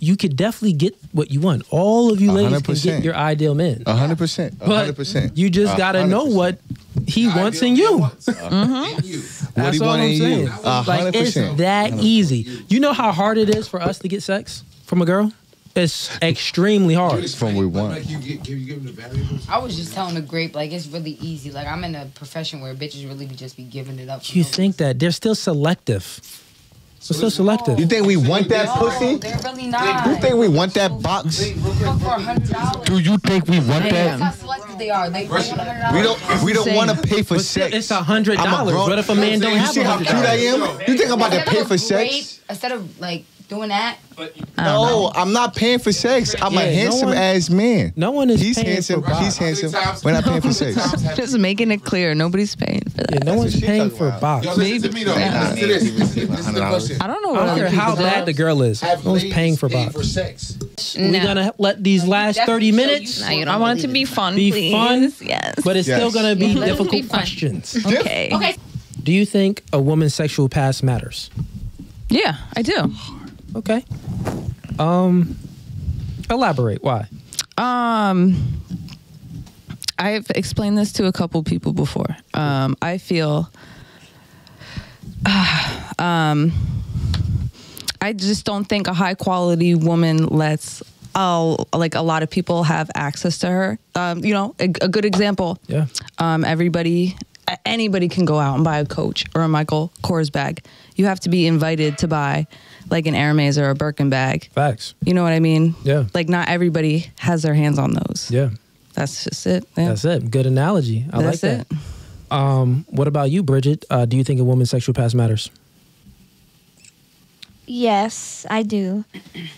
Speaker 1: You could definitely get what you want. All of you ladies can
Speaker 3: 100%.
Speaker 1: get your ideal man.
Speaker 3: A hundred percent.
Speaker 1: But
Speaker 3: hundred percent.
Speaker 1: you just gotta
Speaker 3: hundred
Speaker 1: know what he wants uh-huh. in you.
Speaker 3: What
Speaker 1: That's
Speaker 3: he
Speaker 1: all I'm
Speaker 3: in
Speaker 1: saying.
Speaker 3: you. A
Speaker 1: Like
Speaker 3: hundred
Speaker 1: it's
Speaker 3: percent.
Speaker 1: that easy. You know how hard it is for us to get sex from a girl? It's extremely hard.
Speaker 3: From we want.
Speaker 9: Like you get, you give them the valuables.
Speaker 4: I was just telling the grape, like it's really easy. Like I'm in a profession where bitches really be just be giving it up.
Speaker 1: You
Speaker 4: no
Speaker 1: think that they're still selective? They're still selective.
Speaker 3: You think we want that.
Speaker 4: No,
Speaker 3: pussy?
Speaker 4: they're really not.
Speaker 3: You think we want that box?
Speaker 4: Fuck for a hundred dollars.
Speaker 3: Do you think we want
Speaker 4: That's how
Speaker 3: that?
Speaker 4: selective they are. They they want a hundred dollars.
Speaker 3: We don't. We don't want to pay for
Speaker 1: But
Speaker 3: sex.
Speaker 1: it's a hundred dollars.
Speaker 3: grown-
Speaker 1: What if a man don't
Speaker 3: You see how cute I am? You think I'm about to pay for
Speaker 4: a
Speaker 3: sex?
Speaker 4: Instead of like doing that,
Speaker 3: No, I'm not paying for sex. I'm
Speaker 1: Yeah,
Speaker 3: a
Speaker 1: no
Speaker 3: handsome
Speaker 1: one-
Speaker 3: ass man.
Speaker 1: No one is
Speaker 3: He's
Speaker 1: paying
Speaker 3: handsome.
Speaker 1: for
Speaker 3: He's handsome. We're not paying for sex.
Speaker 5: Just making it clear, nobody's paying for that.
Speaker 1: Yeah, no one's paying for a box.
Speaker 9: Yo, listen to me though. Listen to this. This is- this the question.
Speaker 5: I don't know
Speaker 1: I
Speaker 5: what
Speaker 1: don't care how bad the girl is.
Speaker 9: Have
Speaker 1: No one's paying for
Speaker 9: pay
Speaker 1: box.
Speaker 9: for sex.
Speaker 1: We're gonna let these last thirty minutes
Speaker 2: No, you don't
Speaker 5: I want it to be fun,
Speaker 1: be fun,
Speaker 5: Yes.
Speaker 1: but it's still gonna be
Speaker 2: Yeah, let it
Speaker 1: difficult questions.
Speaker 5: okay.
Speaker 4: okay.
Speaker 1: Do you think a woman's sexual past matters?
Speaker 5: Yeah, I do.
Speaker 1: Okay. Um, elaborate. Why?
Speaker 5: Um, I've explained this to a couple people before. Um, I feel, um, I just don't think a high quality woman lets. all like a lot of people have access to her. Um, you know, a, a good example.
Speaker 1: Yeah.
Speaker 5: Um, everybody, anybody can go out and buy a Coach or a Michael Kors bag. You have to be invited to buy, like an Hermes or a Birkin bag.
Speaker 1: Facts.
Speaker 5: You know what I mean?
Speaker 1: Yeah.
Speaker 5: Like not everybody has their hands on those.
Speaker 1: Yeah.
Speaker 5: That's just it. Yeah.
Speaker 1: That's it. Good analogy. I
Speaker 5: That's
Speaker 1: like that. Um, what about you, Bridget? Uh, do you think a woman's sexual past matters?
Speaker 7: Yes, I do.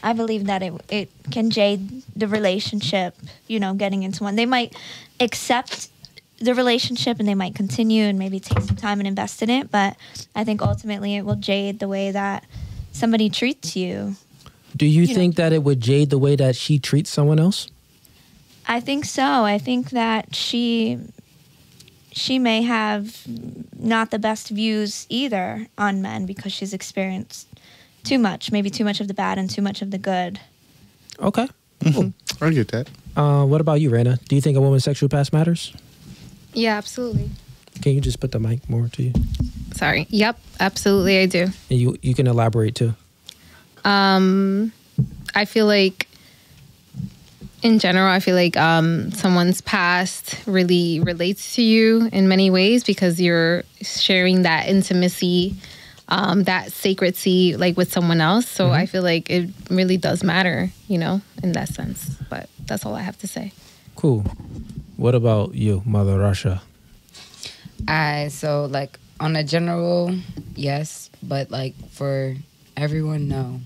Speaker 7: I believe that it it can jade the relationship. You know, getting into one, they might accept the relationship and they might continue and maybe take some time and invest in it. But I think ultimately it will jade the way that somebody treats you.
Speaker 1: Do you,
Speaker 7: You know-
Speaker 1: think that it would jade the way that she treats someone else?
Speaker 7: I think so. I think that she she may have not the best views either on men because she's experienced too much, maybe too much of the bad and too much of the good.
Speaker 1: Okay.
Speaker 3: I get that.
Speaker 1: Uh, what about you, Raina? Do you think a woman's sexual past matters?
Speaker 2: Yeah, absolutely.
Speaker 1: Can you just put the mic more to you?
Speaker 2: Sorry. Yep, absolutely, I do.
Speaker 1: And you you can elaborate too.
Speaker 2: Um, I feel like, in general, I feel like um, someone's past really relates to you in many ways because you're sharing that intimacy, um, that sacredcy, like with someone else. So I feel like it really does matter, you know, in that sense. But that's all I have to say.
Speaker 1: Cool. What about you, Mother Russia?
Speaker 8: I so like on a general, yes, but like for everyone, no.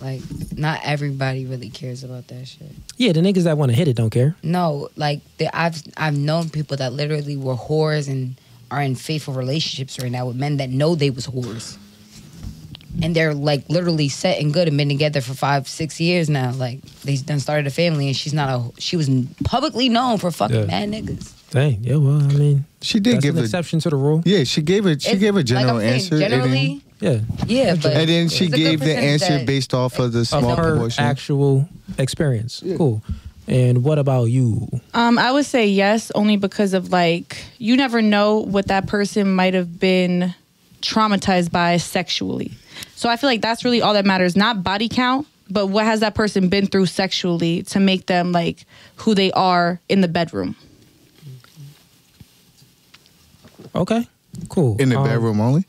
Speaker 8: Like not everybody really cares about that shit.
Speaker 1: Yeah, the niggas that want to hit it don't care.
Speaker 8: No, like the, I've I've known people that literally were whores and are in faithful relationships right now with men that know they was whores, and they're like literally set and good and been together for five six years now. Like they've done started a family and she's not a she was publicly known for fucking
Speaker 1: Yeah.
Speaker 8: mad niggas.
Speaker 1: Dang. Yeah. Well, I mean,
Speaker 3: She did
Speaker 1: that's
Speaker 3: give
Speaker 1: an
Speaker 3: a
Speaker 1: exception to the rule.
Speaker 3: yeah. She gave a she
Speaker 8: It's-
Speaker 3: gave a general
Speaker 8: I'm saying,
Speaker 3: answer. and then-
Speaker 8: Generally,
Speaker 1: Yeah.
Speaker 8: yeah, but
Speaker 3: and then she
Speaker 8: it's a good
Speaker 3: gave the answer based off of the
Speaker 1: Of
Speaker 3: small
Speaker 1: her
Speaker 3: proportion.
Speaker 1: actual experience. Cool. And what about you?
Speaker 6: Um, I would say yes, only because of like you never know what that person might have been traumatized by sexually. So I feel like that's really all that matters, not body count, but what has that person been through sexually to make them like who they are in the bedroom.
Speaker 1: Okay. Cool.
Speaker 3: in the
Speaker 1: Um,
Speaker 3: bedroom only.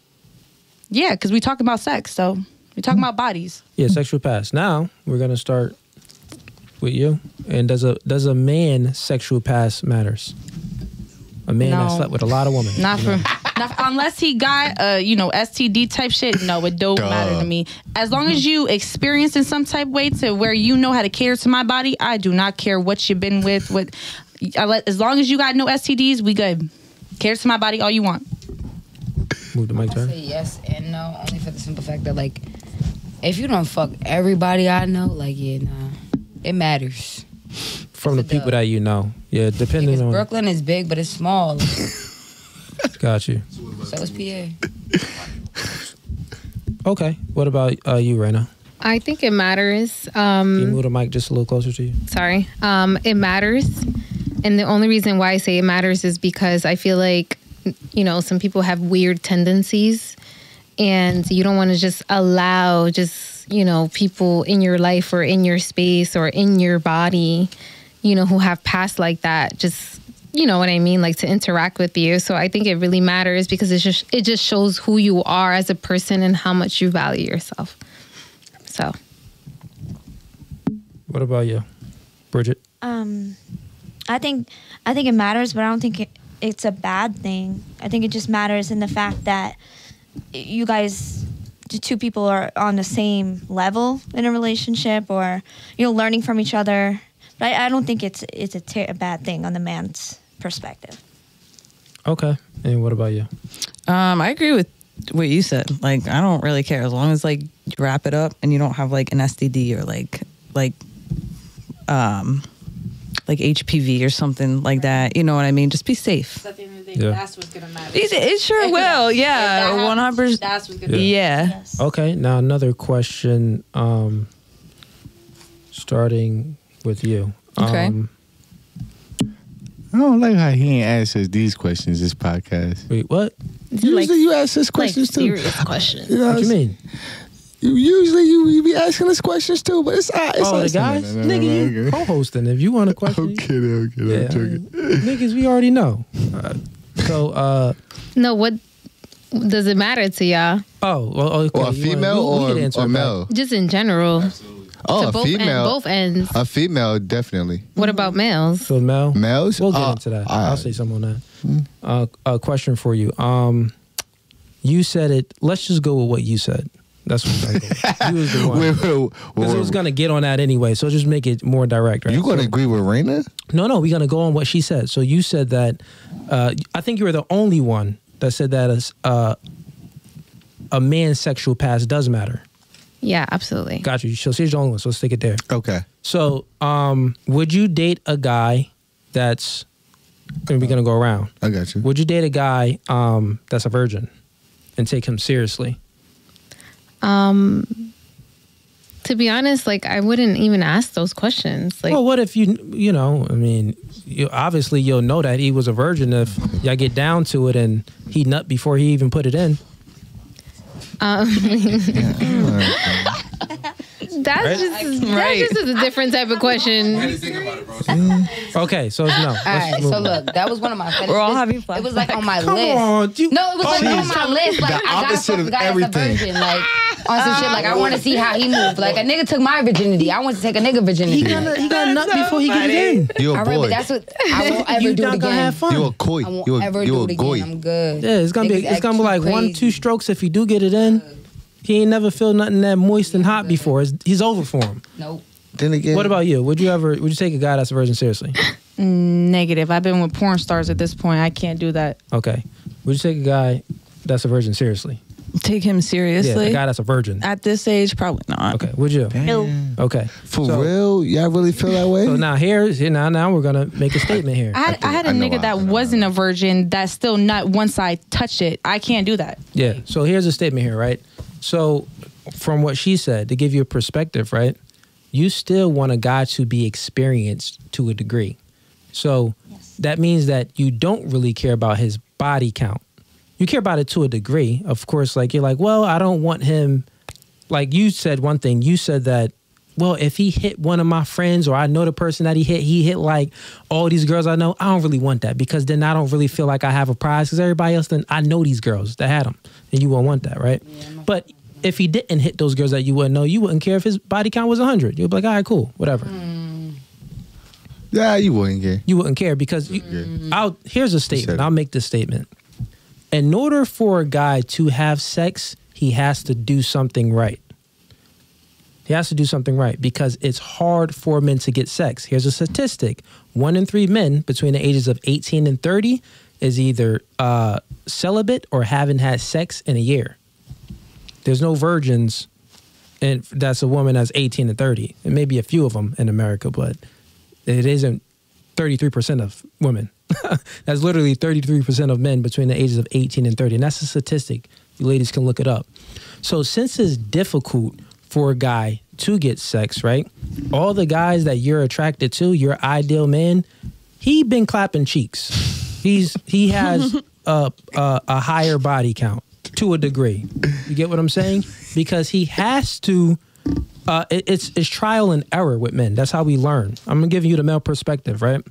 Speaker 6: Yeah, because we talk about sex, so we talk about bodies.
Speaker 1: Yeah, sexual past. Now we're gonna start with you. And does a does a man sexual past matters? A man that slept with a lot of women.
Speaker 6: Not
Speaker 1: you
Speaker 6: for not, unless he got uh you know STD type shit. No, it don't
Speaker 3: Duh.
Speaker 6: matter to me. As long as you experience in some type way to where you know how to cater to my body, I do not care what you've been with. What let as long as you got no STDs, we good. Cater to my body all you want.
Speaker 1: Move the mic
Speaker 8: I
Speaker 1: to her.
Speaker 8: say yes and no, only for the simple fact that like, if you don't fuck everybody I know, like yeah, nah, it matters.
Speaker 1: From the
Speaker 8: It's a
Speaker 1: people
Speaker 8: dub.
Speaker 1: that you know. Yeah, depending
Speaker 8: Because
Speaker 1: on
Speaker 8: Brooklyn is big, but it's small.
Speaker 1: got you.
Speaker 8: so is PA.
Speaker 1: Okay. What about uh, you, Raina?
Speaker 2: I think it matters.
Speaker 1: Can you
Speaker 2: Um,
Speaker 1: move the mic just a little closer to you?
Speaker 2: sorry. Um, it matters. And the only reason why I say it matters is because I feel like, you know, some people have weird tendencies and you don't want to just allow just, you know, people in your life or in your space or in your body, you know, who have past like that, just, you know what I mean, like to interact with you. So I think it really matters because it just, it just shows who you are as a person and how much you value yourself. So.
Speaker 1: What about you, Bridget?
Speaker 7: Um, I think I think it matters, but I don't think it, it's a bad thing. I think it just matters in the fact that you guys, the two people, are on the same level in a relationship, or you know, learning from each other. But I, I don't think it's it's a, ter- a bad thing on the man's perspective.
Speaker 1: Okay. And what about you?
Speaker 5: Um, I agree with what you said. Like, I don't really care as long as like you wrap it up and you don't have like an STD or like like um like HPV or something like that. You know what I mean? Just be safe.
Speaker 6: At the end of the
Speaker 1: day, Yeah.
Speaker 6: that's what's gonna matter.
Speaker 5: It, it sure will. Yeah, one hundred percent.
Speaker 6: That's what's gonna.
Speaker 1: Yeah.
Speaker 5: Yeah.
Speaker 7: Yes.
Speaker 1: Okay. Now another question. Um, starting with you.
Speaker 5: Okay.
Speaker 1: Um,
Speaker 3: I don't like how he ain't answers these questions this podcast.
Speaker 1: wait. What?
Speaker 3: Usually you ask us
Speaker 2: like
Speaker 3: questions too.
Speaker 2: serious questions.
Speaker 3: You know,
Speaker 1: What you mean?
Speaker 3: You- Usually you, you be asking us questions too, but it's, uh, it's
Speaker 1: oh, the
Speaker 3: us.
Speaker 1: guys,
Speaker 3: No, no, no,
Speaker 1: nigga,
Speaker 3: no,
Speaker 1: you
Speaker 3: okay.
Speaker 1: co-hosting. If you want a question,
Speaker 3: I'm kidding, I'm kidding,
Speaker 1: yeah,
Speaker 3: I'm joking.
Speaker 1: niggas, we already know. Uh, so, uh,
Speaker 2: No, what does it matter to y'all?
Speaker 1: oh, well, okay.
Speaker 3: Or a
Speaker 1: you wanna-
Speaker 3: female
Speaker 1: we- we
Speaker 3: or,
Speaker 1: can
Speaker 3: or male?
Speaker 2: Just in general.
Speaker 3: Oh,
Speaker 2: to
Speaker 3: a
Speaker 2: both end-
Speaker 3: female.
Speaker 2: both ends.
Speaker 3: A female, definitely.
Speaker 2: What about males?
Speaker 1: So Mel,
Speaker 3: Males?
Speaker 1: we'll get
Speaker 3: Uh,
Speaker 1: into that.
Speaker 3: all right.
Speaker 1: I'll say something on that. Uh, a question for you. Um, you said it. Let's just go with what you said. That's what I'm going You was the one.
Speaker 3: Wait, wait, wait,
Speaker 1: Because it was gonna get on that anyway, so just make it more direct, right?
Speaker 3: you gonna
Speaker 1: So-
Speaker 3: agree with Raina?
Speaker 1: No, no, we're gonna go on what she said. So you said that. Uh, I think you were the only one that said that as, uh, a man's sexual past does matter.
Speaker 2: Yeah, absolutely.
Speaker 1: Got you. So she's the only one. So let's take it there.
Speaker 3: Okay.
Speaker 1: So, um, would you date a guy that's? And we're gonna go around.
Speaker 3: I got you.
Speaker 1: Would you date a guy um, that's a virgin and take him seriously?
Speaker 2: Um, to be honest, like I wouldn't even ask those questions. Like,
Speaker 1: well, what if you, you know, I mean, you, obviously you'll know that he was a virgin if y'all get down to it and he nut before he even put it in.
Speaker 2: um, that's
Speaker 1: Right?
Speaker 2: just
Speaker 5: Right.
Speaker 2: that's just a different type of question. Mm.
Speaker 1: Okay, so it's no.
Speaker 4: All right, so look, that was one of my fetishes.
Speaker 5: We're all having
Speaker 4: It was like on my
Speaker 1: Come
Speaker 4: list.
Speaker 1: on, you-
Speaker 4: No, it was like on my list. Like
Speaker 3: The
Speaker 4: I gotta
Speaker 3: opposite of
Speaker 4: a a
Speaker 3: everything.
Speaker 4: virgin. Like on some shit. Like I want to see how he moved. Like a nigga took my virginity. I want to take a nigga virginity.
Speaker 1: He got he got nut before he get it in.
Speaker 3: You a
Speaker 4: All right,
Speaker 3: boy.
Speaker 4: but that's what I won't ever
Speaker 1: You
Speaker 4: do it
Speaker 1: not gonna
Speaker 4: again.
Speaker 1: have fun.
Speaker 3: you a koi.
Speaker 4: I won't
Speaker 3: You a,
Speaker 4: ever
Speaker 3: you
Speaker 4: do
Speaker 3: a
Speaker 4: it
Speaker 3: goy.
Speaker 4: I'm good.
Speaker 1: Yeah, it's gonna be it's gonna be like one two strokes if you do get it in. He ain't never feel nothing that moist and hot before. It's, he's over for him.
Speaker 4: Nope.
Speaker 3: Then again,
Speaker 1: What about you? Would you ever would you take a guy that's a virgin seriously?
Speaker 6: Negative. I've been with porn stars at this point. I can't do that.
Speaker 1: Okay. Would you take a guy that's a virgin seriously?
Speaker 5: Take him seriously.
Speaker 1: Yeah,
Speaker 5: seriously.
Speaker 1: a guy that's a virgin.
Speaker 5: At this age, probably not.
Speaker 1: Okay, would you?
Speaker 3: Damn.
Speaker 1: Okay.
Speaker 3: For
Speaker 1: So-
Speaker 3: real? Y'all really feel that way?
Speaker 1: So now here's here now now we're gonna make a statement here.
Speaker 6: I had, I,
Speaker 3: think-
Speaker 6: had a
Speaker 3: I
Speaker 6: nigga
Speaker 3: why.
Speaker 6: that wasn't a virgin that still not once I touched it. I can't do that.
Speaker 1: Yeah. So here's a statement here, right? So from what she said, to give you a perspective, right? You still want a guy to be experienced to a degree. So that means that you don't really care about his body count. You care about it to a degree. Of course, like you're like, well, I don't want him like you said one thing. You said that well, if he hit one of my friends or I know the person that he hit, he hit like all these girls I know. I don't really want that because then I don't really feel like I have a prize because everybody else then I know these girls that had him, and you won't want that, right? Yeah, but if he didn't hit those girls that you wouldn't know, you wouldn't care if his body count was hundred. You'd be like, all right, cool, whatever. Hmm.
Speaker 3: yeah, you wouldn't care.
Speaker 1: You wouldn't care because you, hmm. I'll. Here's a statement. I'll make this statement. In order for a guy to have sex, he has to do something right. He has to do something right because it's hard for men to get sex. Here's a statistic: one in three men between the ages of 18 and 30 is either uh, celibate or haven't had sex in a year. There's no virgins, and that's a woman that's 18 and 30. It may be a few of them in America, but it isn't 33% of women. that's literally 33% of men between the ages of 18 and 30. And that's a statistic. You ladies can look it up. So since it's difficult for a guy to get sex, right? All the guys that you're attracted to, your ideal man, he been clapping cheeks. He's he has a, a a higher body count to a degree. You get what I'm saying? Because he has to uh, it, it's it's trial and error with men. That's how we learn. I'm gonna give you the male perspective, right?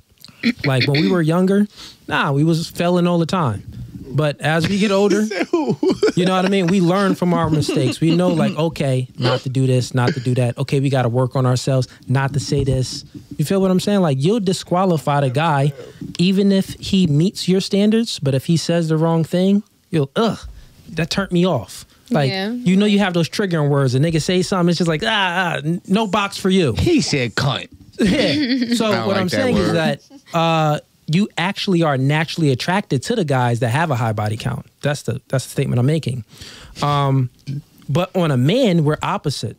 Speaker 1: Like when we were younger, nah, we was failing all the time. But as we get older, you know what I mean? We learn from our mistakes. We know, like, okay, not to do this, not to do that. Okay, we got to work on ourselves, not to say this. You feel what I'm saying? Like, you'll disqualify the guy, even if he meets your standards. But if he says the wrong thing, you'll, ugh, that turned me off. Like,
Speaker 2: Yeah.
Speaker 1: you know, you have those triggering words. A nigga say something, it's just like, ah, ah no box for you.
Speaker 3: He said cunt.
Speaker 1: Yeah. So what
Speaker 3: like
Speaker 1: I'm
Speaker 3: that
Speaker 1: saying is that uh, you actually are naturally attracted to the guys that have a high body count. That's the that's the statement I'm making. Um, but on a man, we're opposite.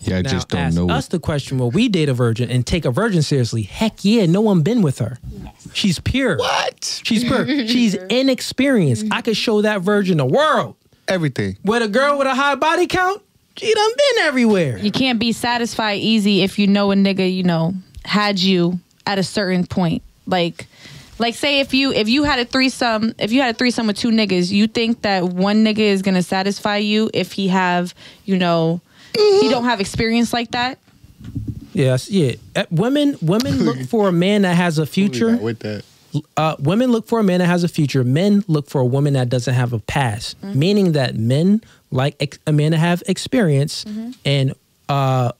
Speaker 3: Yeah, I
Speaker 1: Now,
Speaker 3: just don't
Speaker 1: ask
Speaker 3: know.
Speaker 1: us the question: Will we date a virgin and take a virgin seriously? Heck yeah! No one been with her. Yes. She's pure.
Speaker 3: What?
Speaker 1: She's pure. She's inexperienced. I could show that virgin the world.
Speaker 3: Everything.
Speaker 1: With a girl with a high body count, she done been everywhere.
Speaker 6: You can't be satisfied easy if you know a nigga, you know, had you at a certain point. Like like say if you if you had a threesome if you had a threesome with two niggas, you think that one nigga is gonna satisfy you if he have, you know, he don't have experience like that?
Speaker 1: Yes, yeah. Uh, Women, women look for a man that has a future.
Speaker 3: With that.
Speaker 1: uh, women look for a man that has a future. Men look for a woman that doesn't have a past.
Speaker 6: Mm-hmm.
Speaker 1: Meaning that men like ex- a man to have experience,
Speaker 6: Mm-hmm.
Speaker 1: and uh,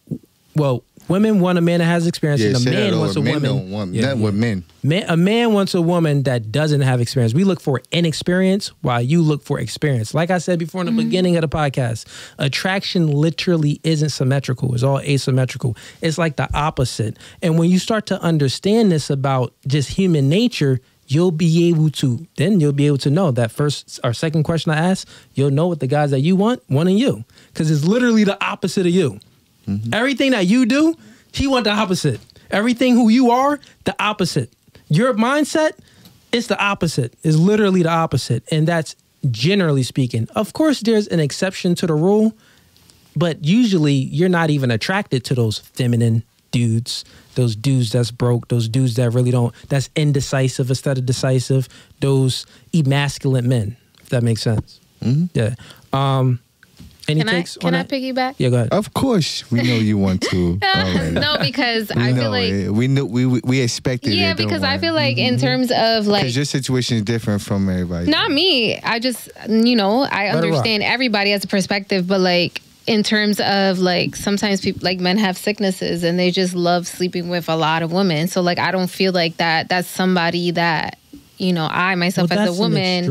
Speaker 1: well, women want a man that has experience,
Speaker 3: Yeah,
Speaker 1: and a
Speaker 3: say that
Speaker 1: man
Speaker 3: over.
Speaker 1: wants a
Speaker 3: men
Speaker 1: woman.
Speaker 3: don't want
Speaker 1: Yeah,
Speaker 3: nothing
Speaker 1: yeah.
Speaker 3: with men.
Speaker 1: Man, a man wants a woman that doesn't have experience. We look for inexperience while you look for experience. Like I said before in the mm-hmm. beginning of the podcast, attraction literally isn't symmetrical. It's all asymmetrical. It's like the opposite. And when you start to understand this about just human nature, you'll be able to then you'll be able to know that first or second question I asked, you'll know what the guys that you want wanting you. Because it's literally the opposite of you. Everything that you do, he want the opposite. Everything who you are, the opposite. Your mindset, it's the opposite. It's literally the opposite. And that's generally speaking. Of course, there's an exception to the rule, but usually you're not even attracted to those feminine dudes, those dudes that's broke, those dudes that really don't, that's indecisive instead of decisive, those emasculate men, if that makes sense. Yeah. Um, any
Speaker 2: Can I can
Speaker 1: on
Speaker 2: I
Speaker 1: that?
Speaker 2: piggyback?
Speaker 1: Yeah, go ahead.
Speaker 3: Of course, we know you want to. already.
Speaker 2: no, because
Speaker 3: we
Speaker 2: I
Speaker 3: know
Speaker 2: feel like
Speaker 3: it. We know we we, we expected
Speaker 2: yeah,
Speaker 3: don't
Speaker 2: because I feel like in mm-hmm. terms of like
Speaker 3: because your situation is different from everybody.
Speaker 2: Not me. I just, you know, I
Speaker 1: Let
Speaker 2: understand everybody has a perspective, but like in terms of like sometimes people like men have sicknesses and they just love sleeping with a lot of women. So like I don't feel like that that's somebody that you know I myself
Speaker 1: Well,
Speaker 2: as a woman.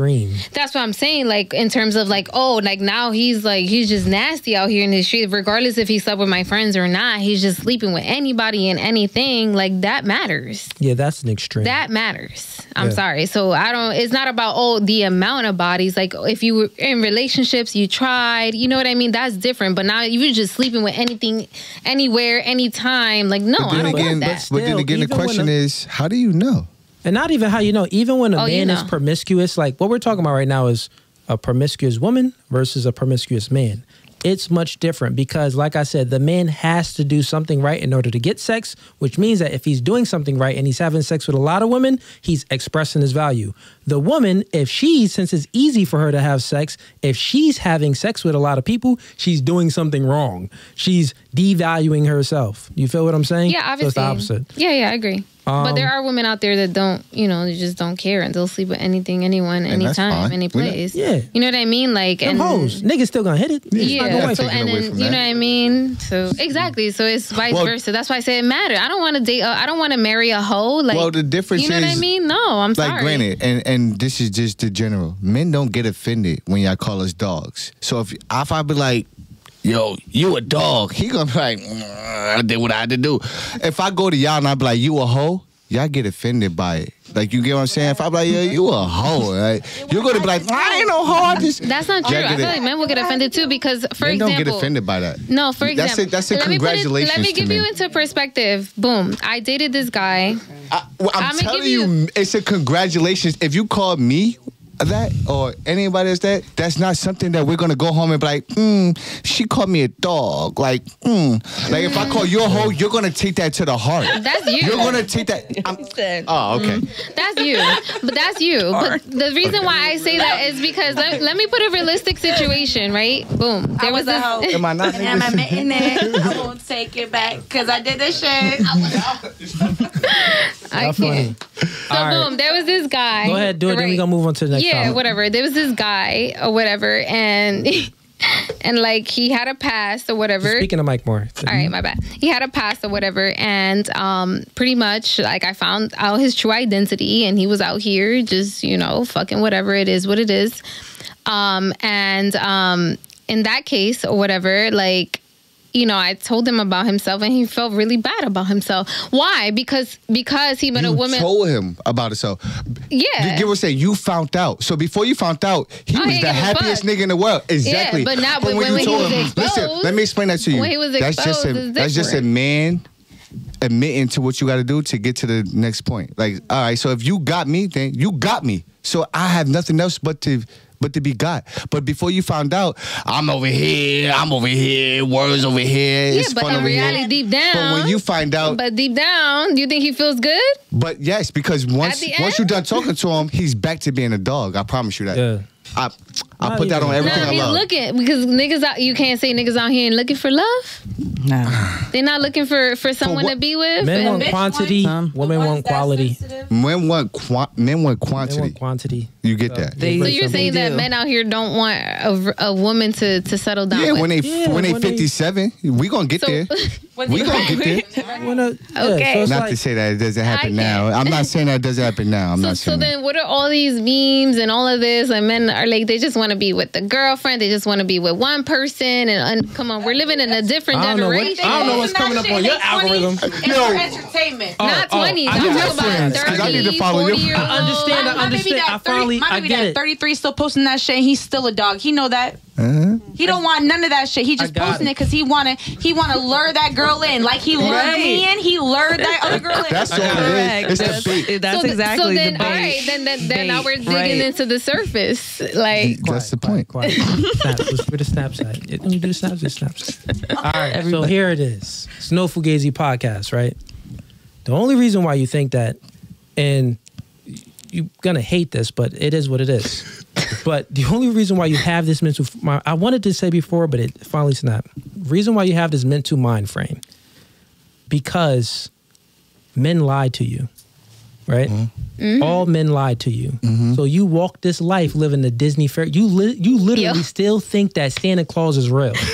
Speaker 2: That's what I'm saying. Like in terms of like, oh, like now he's like he's just nasty out here in the street. Regardless if he slept with my friends or not, he's just sleeping with anybody and anything. Like that matters.
Speaker 1: Yeah, that's an extreme.
Speaker 2: That matters. I'm
Speaker 1: Yeah.
Speaker 2: sorry. So I don't. It's not about oh the amount of bodies. Like if you were in relationships, you tried. You know what I mean? That's different. But now you're just sleeping with anything, anywhere, anytime. Like no,
Speaker 3: But
Speaker 2: I don't
Speaker 3: again,
Speaker 2: want that.
Speaker 3: but then again, the question is, how do you know?
Speaker 1: And not even how you know, even when a
Speaker 2: Oh, you
Speaker 1: man is promiscuous, like what we're talking about right now is a promiscuous woman versus a promiscuous man. It's much different because, like I said, the man has to do something right in order to get sex, which means that if he's doing something right and he's having sex with a lot of women, he's expressing his value. The woman, if she, since it's easy for her to have sex, if she's having sex with a lot of people, she's doing something wrong. She's devaluing herself. You feel what I'm saying?
Speaker 2: Yeah,
Speaker 1: So
Speaker 2: obviously.
Speaker 1: it's the opposite.
Speaker 2: Yeah, yeah, I agree. but
Speaker 1: Um,
Speaker 2: there are women out there that don't, you know, they just don't care and they'll sleep with anything, anyone,
Speaker 3: And that's
Speaker 2: anytime,
Speaker 3: fine.
Speaker 2: any place.
Speaker 1: Yeah.
Speaker 2: You know what I mean? Like
Speaker 1: Them
Speaker 2: and
Speaker 1: hoes, niggas still gonna hit it. It's not
Speaker 2: Yeah.
Speaker 1: gonna
Speaker 2: So and then you
Speaker 3: that.
Speaker 2: know what I mean. So exactly. So it's vice
Speaker 3: Well-
Speaker 2: versa. That's why I say it matter. I don't want to date. Uh, I don't want to marry a hoe. Like
Speaker 3: Well, the difference
Speaker 2: You know what I mean? No, I'm
Speaker 3: Like,
Speaker 2: sorry.
Speaker 3: granted, and and this is just the general. Men don't get offended when y'all call us dogs. So if if I be like, "Yo, you a dog," he gonna be like, "Mm, "I did what I had to do." If I go to y'all and I be like, "You a hoe," y'all get offended by it. Like you get what I'm saying? If I be like, "Yo, you a hoe," right? you're gonna be like, "I ain't no hoe." I just
Speaker 2: That's not true. I feel like men will get offended too because, for
Speaker 3: Men
Speaker 2: example,
Speaker 3: don't get offended by that.
Speaker 2: No, for
Speaker 3: That's
Speaker 2: example,
Speaker 3: a- that's a
Speaker 2: let me it-
Speaker 3: congratulations
Speaker 2: let me
Speaker 3: to
Speaker 2: give
Speaker 3: me.
Speaker 2: you into perspective. Boom! I dated this guy.
Speaker 3: I, well, I'm,
Speaker 2: I'ma
Speaker 3: telling
Speaker 2: give
Speaker 3: you,
Speaker 2: you-
Speaker 3: it's a congratulations. If you call me that or anybody else that, that's not something that we're gonna go home and be like, hmm, she called me a dog. Like, hmm. Like if I call you a hoe, you're gonna take that to the heart.
Speaker 2: That's you.
Speaker 3: You're gonna take that. I'm, oh, okay.
Speaker 2: That's you. But that's you. But the reason why I say that is because let, let me put a realistic situation, right? Boom. There was,
Speaker 10: was a
Speaker 2: this.
Speaker 10: hoe.
Speaker 3: Am I not?
Speaker 10: And I'm
Speaker 3: niggas?
Speaker 10: admitting it. I won't take it back because I did this shit.
Speaker 2: I
Speaker 1: Y'all funny.
Speaker 2: can't. So
Speaker 1: All right.
Speaker 2: boom, there was this guy.
Speaker 1: Go ahead, do it. Then we
Speaker 2: right?
Speaker 1: gonna move on to the next.
Speaker 2: yeah,
Speaker 1: topic.
Speaker 2: whatever. There was this guy or whatever, and and like he had a past or whatever.
Speaker 1: Speaking of Mike Moore,
Speaker 2: All right, my bad. He had a past or whatever, and um, pretty much like I found out his true identity, and he was out here just you know fucking whatever it is, what it is. Um, and um, in that case or whatever, like you know, I told him about himself, and he felt really bad about himself. Why? Because because he met a woman.
Speaker 3: told him about himself. So,
Speaker 2: Yeah.
Speaker 3: You get what I'm saying? You found out. So before you found out, he
Speaker 2: Oh,
Speaker 3: was
Speaker 2: he
Speaker 3: the
Speaker 2: didn't give a
Speaker 3: happiest nigga in the world. Exactly.
Speaker 2: but not when-
Speaker 3: you
Speaker 2: when he
Speaker 3: told
Speaker 2: was
Speaker 3: him, listen, let me explain that to you.
Speaker 2: When he was
Speaker 3: that's just a, that's just a man admitting to what you got to do to get to the next point. Like, all right, so if you got me, then you got me. So I have nothing else but to but to be got. But before you found out, I'm over here, I'm over here, words over here.
Speaker 2: yeah,
Speaker 3: it's
Speaker 2: but
Speaker 3: fun
Speaker 2: in
Speaker 3: over
Speaker 2: reality,
Speaker 3: here.
Speaker 2: deep down.
Speaker 3: But when you find out,
Speaker 2: but deep down, do you think he feels good?
Speaker 3: but yes, because once once you're done talking to him, he's back to being a dog. I promise you that.
Speaker 1: Yeah.
Speaker 3: I I
Speaker 1: Not
Speaker 3: put that on everything
Speaker 2: no,
Speaker 3: I
Speaker 2: he's
Speaker 3: love.
Speaker 2: looking because niggas out. You can't say niggas out here and looking for love.
Speaker 5: No.
Speaker 2: They're not looking for for someone
Speaker 3: what-
Speaker 2: to be with.
Speaker 1: Men
Speaker 2: and-
Speaker 1: want quantity,
Speaker 5: wants-
Speaker 1: women want quality.
Speaker 3: Men want qua- men want
Speaker 1: Men
Speaker 3: quantity.
Speaker 1: want quantity.
Speaker 3: you get that?
Speaker 5: They-
Speaker 2: so you're saying that
Speaker 5: do.
Speaker 2: men out here don't want a, a woman to to settle down
Speaker 3: yeah,
Speaker 2: with.
Speaker 3: when they
Speaker 1: Yeah,
Speaker 3: when they
Speaker 1: when they-
Speaker 3: 57, we gonna get
Speaker 2: so,
Speaker 3: there. We gonna get there.
Speaker 1: When a- yeah,
Speaker 2: Okay.
Speaker 1: so it's
Speaker 3: Not
Speaker 1: like-
Speaker 3: to say that it doesn't happen
Speaker 2: I
Speaker 3: now. I'm not saying that it doesn't happen now. I'm
Speaker 2: So,
Speaker 3: not
Speaker 2: so
Speaker 3: saying. that.
Speaker 2: then, what are all these memes and all of this? And men are like, they just want to be with the girlfriend. They just want to be with one person. And, and come on, we're living in a different
Speaker 1: I don't know what-
Speaker 2: generation.
Speaker 1: I don't know what's coming up on your algorithm.
Speaker 3: Yo.
Speaker 6: entertainment.
Speaker 1: Oh,
Speaker 2: Not
Speaker 1: oh,
Speaker 2: 20s.
Speaker 1: I
Speaker 2: I'm talking about
Speaker 3: friends, 'cause I need to
Speaker 2: 30,
Speaker 3: follow your-
Speaker 2: 40 year
Speaker 1: I understand. I
Speaker 6: My baby
Speaker 1: understand.
Speaker 6: dad
Speaker 1: I finally,
Speaker 6: my
Speaker 1: I
Speaker 6: baby
Speaker 1: get
Speaker 6: dad
Speaker 1: it.
Speaker 6: 33 still posting that shit. He's still a dog. He know that. He don't want none of that shit. He just
Speaker 1: got
Speaker 6: posting
Speaker 1: it.
Speaker 6: it because he wanna he wanna lure that girl in. Like he lured
Speaker 5: Right.
Speaker 6: me in. He lured that other girl in.
Speaker 3: That's all
Speaker 5: Correct.
Speaker 3: it is. It's
Speaker 5: That's,
Speaker 3: the bait.
Speaker 5: that's
Speaker 2: so, th-
Speaker 5: exactly
Speaker 2: so then,
Speaker 5: the bait.
Speaker 2: all right, then, then, then now we're digging
Speaker 5: right.
Speaker 2: into the surface. Like,
Speaker 3: That's the point.
Speaker 1: Quiet, quiet. Snaps. Let's put a Snapchat. Let me do the snaps. The snaps. All right. So here it is. It's no Fugazee podcast, right? The only reason why you think that, and you're gonna hate this, but it is what it is. But the only reason why you have this mental, my, I wanted to say before, but it finally snapped. Reason why you have this mental mind frame, because men lie to you, right? Mm-hmm. Mm-hmm. All men lie to you. Mm-hmm. So you walk this life living the Disney fair. You li- you literally
Speaker 2: Yo.
Speaker 1: still think that Santa Claus is real.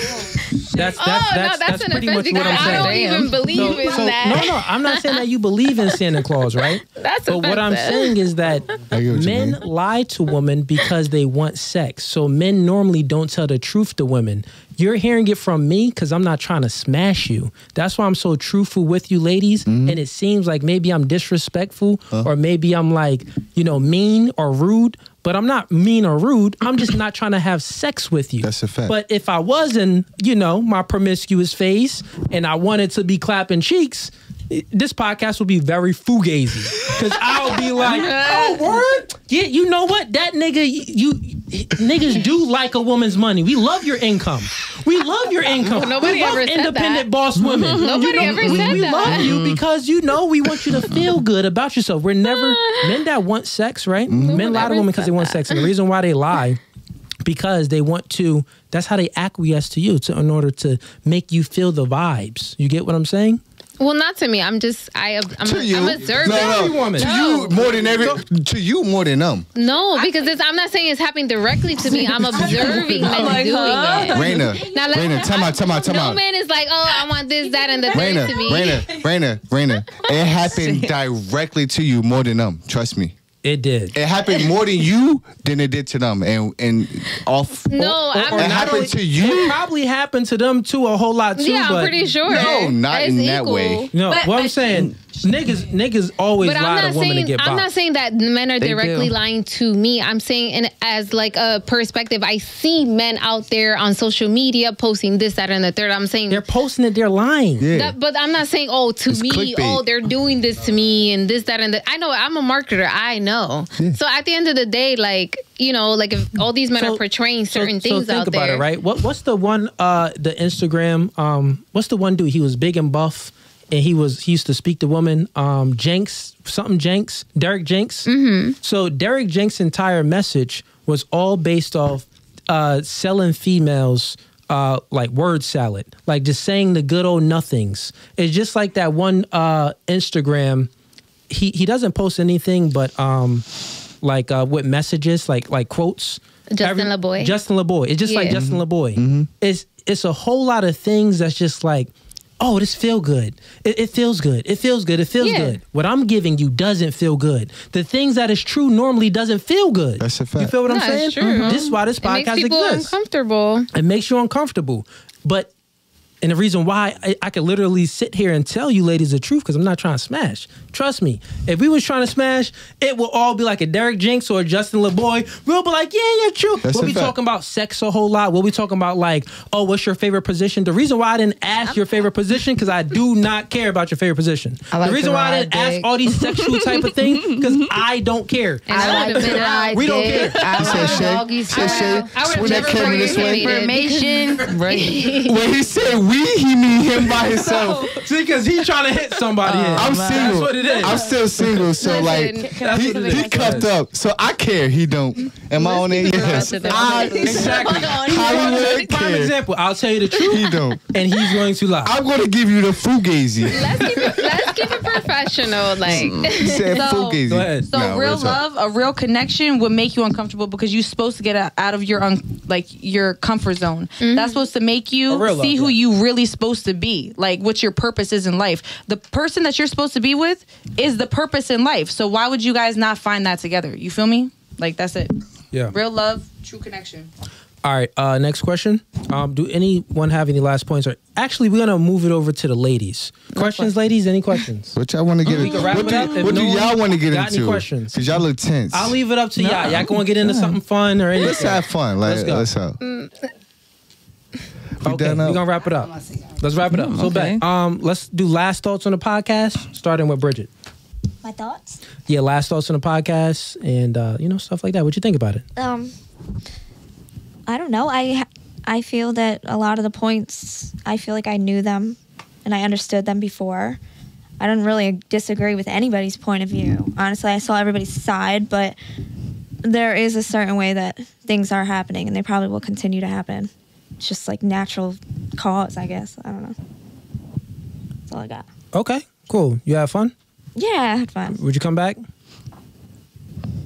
Speaker 1: That's that's
Speaker 2: oh,
Speaker 1: that's,
Speaker 2: no, that's,
Speaker 1: that's
Speaker 2: an
Speaker 1: pretty
Speaker 2: offense
Speaker 1: much what I'm saying.
Speaker 2: I don't
Speaker 1: saying.
Speaker 2: even believe
Speaker 1: So,
Speaker 2: in
Speaker 1: so
Speaker 2: that.
Speaker 1: no, no, I'm not saying that you believe in Santa Claus, right?
Speaker 2: That's
Speaker 1: but what I'm saying is that
Speaker 3: I get what you
Speaker 1: men lie to women because they want sex. So men normally don't tell the truth to women. You're hearing it from me because I'm not trying to smash you. That's why I'm so truthful with you, ladies.
Speaker 3: Mm-hmm.
Speaker 1: And it seems like maybe I'm disrespectful or maybe I'm like, you know, mean or rude. But I'm not mean or rude. I'm just not trying to have sex with you.
Speaker 3: That's a fact.
Speaker 1: But if I was in, you know, my promiscuous phase and I wanted to be clapping cheeks, this podcast will be very fugazi. Because I'll be like, oh, word? Yeah, you know what? That nigga, you, you niggas do like a woman's money. We love your income. We love your income.
Speaker 2: Nobody
Speaker 1: we love
Speaker 2: ever said
Speaker 1: independent
Speaker 2: that.
Speaker 1: boss women.
Speaker 2: Nobody
Speaker 1: You know,
Speaker 2: ever
Speaker 1: we,
Speaker 2: said
Speaker 1: we
Speaker 2: that.
Speaker 1: love you because you know we want you to feel good about yourself. We're never men that want sex, right? Men lie to women because they want
Speaker 2: that.
Speaker 1: sex, and the reason why they lie because they want to that's how they acquiesce to you to in order to make you feel the vibes you get what i'm saying
Speaker 2: well, not to me. I'm just, I, I'm,
Speaker 3: To you,
Speaker 2: I'm observing.
Speaker 3: no, no.
Speaker 1: Every woman.
Speaker 3: To
Speaker 2: No.
Speaker 3: you more than every. To you more than them.
Speaker 2: No, because it's, I'm not saying it's happening directly to me. I'm observing men
Speaker 5: like,
Speaker 2: doing
Speaker 5: huh?
Speaker 2: it.
Speaker 3: Raina,
Speaker 2: Now, let's-
Speaker 3: Raina, time out, time out, time
Speaker 2: no
Speaker 3: out.
Speaker 2: man is like, oh, I want this, that, and the third
Speaker 3: Raina,
Speaker 2: to me.
Speaker 3: Raina, Raina, Raina. It happened directly to you more than them. Trust me.
Speaker 1: It did
Speaker 3: It happened more to you than it did to them. And and off.
Speaker 2: No,
Speaker 1: Or-
Speaker 2: I'm
Speaker 1: or
Speaker 3: It
Speaker 1: not
Speaker 3: happened
Speaker 1: only-
Speaker 3: to you?
Speaker 1: it probably happened to them too a whole lot too
Speaker 2: yeah, I'm pretty sure.
Speaker 3: No, not
Speaker 2: It's
Speaker 3: in that way.
Speaker 1: no
Speaker 6: But-
Speaker 1: what i'm saying niggas niggas always
Speaker 2: But
Speaker 1: lie
Speaker 2: I'm
Speaker 1: to
Speaker 2: not
Speaker 1: women to
Speaker 2: saying
Speaker 1: get by
Speaker 2: I'm not saying that men are
Speaker 5: They
Speaker 2: directly
Speaker 5: do.
Speaker 2: lying to me. I'm saying in, as like a perspective. I see men out there on social media posting this, that, and the third. I'm saying
Speaker 1: they're posting it they're lying
Speaker 3: Yeah.
Speaker 2: That, but I'm not saying, oh, to
Speaker 3: It's
Speaker 2: me,
Speaker 3: clickbait.
Speaker 2: oh, they're doing this to me and this, that, and the. I know I'm a marketer. I know. So at the end of the day, like, you know, like if all these men
Speaker 1: So-
Speaker 2: are portraying certain
Speaker 1: so,
Speaker 2: things
Speaker 1: think
Speaker 2: out
Speaker 1: about
Speaker 2: there.
Speaker 1: it right what what's the one uh the instagram um what's the one dude he was big and buff and he was he used to speak to women um jenks something jenks derek jenks mm-hmm. so derek jenks entire message was all based off uh selling females uh like word salad like just saying the good old nothings it's just like that one uh instagram he he doesn't post anything but um like uh with messages like like quotes
Speaker 2: Justin Laboy.
Speaker 1: Justin Laboy. It's just like Justin Laboy. It's it's a whole lot of things that's just like, oh, this feel good. It, it feels good. It feels good. It feels
Speaker 2: Yeah.
Speaker 1: good. What I'm giving you doesn't feel good. The things that is true normally doesn't feel good.
Speaker 3: That's a
Speaker 1: You feel what I'm
Speaker 2: No,
Speaker 1: saying?
Speaker 2: it's true.
Speaker 1: This is why this
Speaker 2: it makes
Speaker 1: podcast
Speaker 2: people
Speaker 1: exists.
Speaker 2: uncomfortable.
Speaker 1: It makes you uncomfortable. But and the reason why I, I could literally sit here and tell you ladies the truth because I'm not trying to smash. Trust me, if we was trying to smash, it will all be like a Derek Jinx or a Justin Laboy. We'll be like, yeah, yeah, true.
Speaker 3: That's
Speaker 1: we'll be
Speaker 3: fact.
Speaker 1: talking about sex a whole lot. We'll be talking about like, oh, what's your favorite position? The reason why I didn't ask your favorite position because I do not care about your favorite position.
Speaker 4: I like
Speaker 1: the reason
Speaker 4: to
Speaker 1: why I didn't ask all these sexual type of things because I don't care.
Speaker 4: I
Speaker 2: I
Speaker 4: like
Speaker 2: would've
Speaker 4: to
Speaker 2: been out.
Speaker 4: ride
Speaker 1: We don't care.
Speaker 4: I
Speaker 3: He said
Speaker 4: like doggy style.
Speaker 3: Shay.
Speaker 2: I would've
Speaker 3: that
Speaker 2: never
Speaker 3: camera this way.
Speaker 4: Information.
Speaker 5: Right.
Speaker 3: When he said we, he mean him by himself.
Speaker 1: See, because he's trying to hit somebody. in.
Speaker 3: I'm
Speaker 1: That's
Speaker 3: single.
Speaker 1: what it is.
Speaker 3: I'm still single, so
Speaker 2: Listen,
Speaker 3: like
Speaker 2: can I
Speaker 3: he, he
Speaker 2: in?
Speaker 3: cuffed up, so I care. He don't. Am I on it?
Speaker 2: keep it
Speaker 3: Yes.
Speaker 2: real to the
Speaker 3: I
Speaker 2: point.
Speaker 1: Exactly.
Speaker 3: Hollywood
Speaker 1: Prime example. I'll tell you the truth.
Speaker 3: He don't.
Speaker 1: and he's going to lie.
Speaker 3: I'm gonna give you the fugazi.
Speaker 2: Let's keep it, let's keep it professional. Like, mm.
Speaker 3: He said
Speaker 6: So-
Speaker 3: fugazi.
Speaker 1: Go ahead.
Speaker 6: So
Speaker 3: No,
Speaker 6: real
Speaker 3: real
Speaker 6: love, a real connection would make you uncomfortable because you're supposed to get out of your un- like your comfort zone. Mm-hmm. That's supposed to make you see
Speaker 1: love,
Speaker 6: who
Speaker 1: yeah.
Speaker 6: you really supposed to be, like what your purpose is in life. The person that you're supposed to be with is the purpose in life. So why would you guys not find that together? You feel me? Like that's it.
Speaker 1: Yeah.
Speaker 6: Real love, true connection.
Speaker 1: All right. Uh, next question. Um, do anyone have any last points? Or actually, we're gonna move it over to the ladies. Questions, ladies? Any questions?
Speaker 3: What y'all want to get into? What do, what
Speaker 1: no
Speaker 3: do y'all want to get
Speaker 1: got any
Speaker 3: into?
Speaker 1: questions.
Speaker 3: Because y'all look tense.
Speaker 1: I'll leave it up to y'all. Y'all going to get into something fun or anything?
Speaker 3: Let's have fun. Like,
Speaker 1: Let's go.
Speaker 3: let's have. We
Speaker 1: Okay,
Speaker 3: done
Speaker 1: we're gonna wrap it up. Let's wrap it up. So,
Speaker 5: okay.
Speaker 1: back. Um, let's do last thoughts on the podcast, starting with Bridget.
Speaker 7: My thoughts?
Speaker 1: Yeah, last thoughts on the podcast, and uh, you know stuff like that. What you think about it?
Speaker 7: Um, I don't know. I I feel that a lot of the points, I feel like I knew them, and I understood them before. I don't really disagree with anybody's point of view. Honestly, I saw everybody's side, but there is a certain way that things are happening, and they probably will continue to happen. It's just like natural cause, I guess. I don't know. That's all I got.
Speaker 1: Okay, cool. You have fun.
Speaker 7: Yeah, I had fun.
Speaker 1: Would you come back?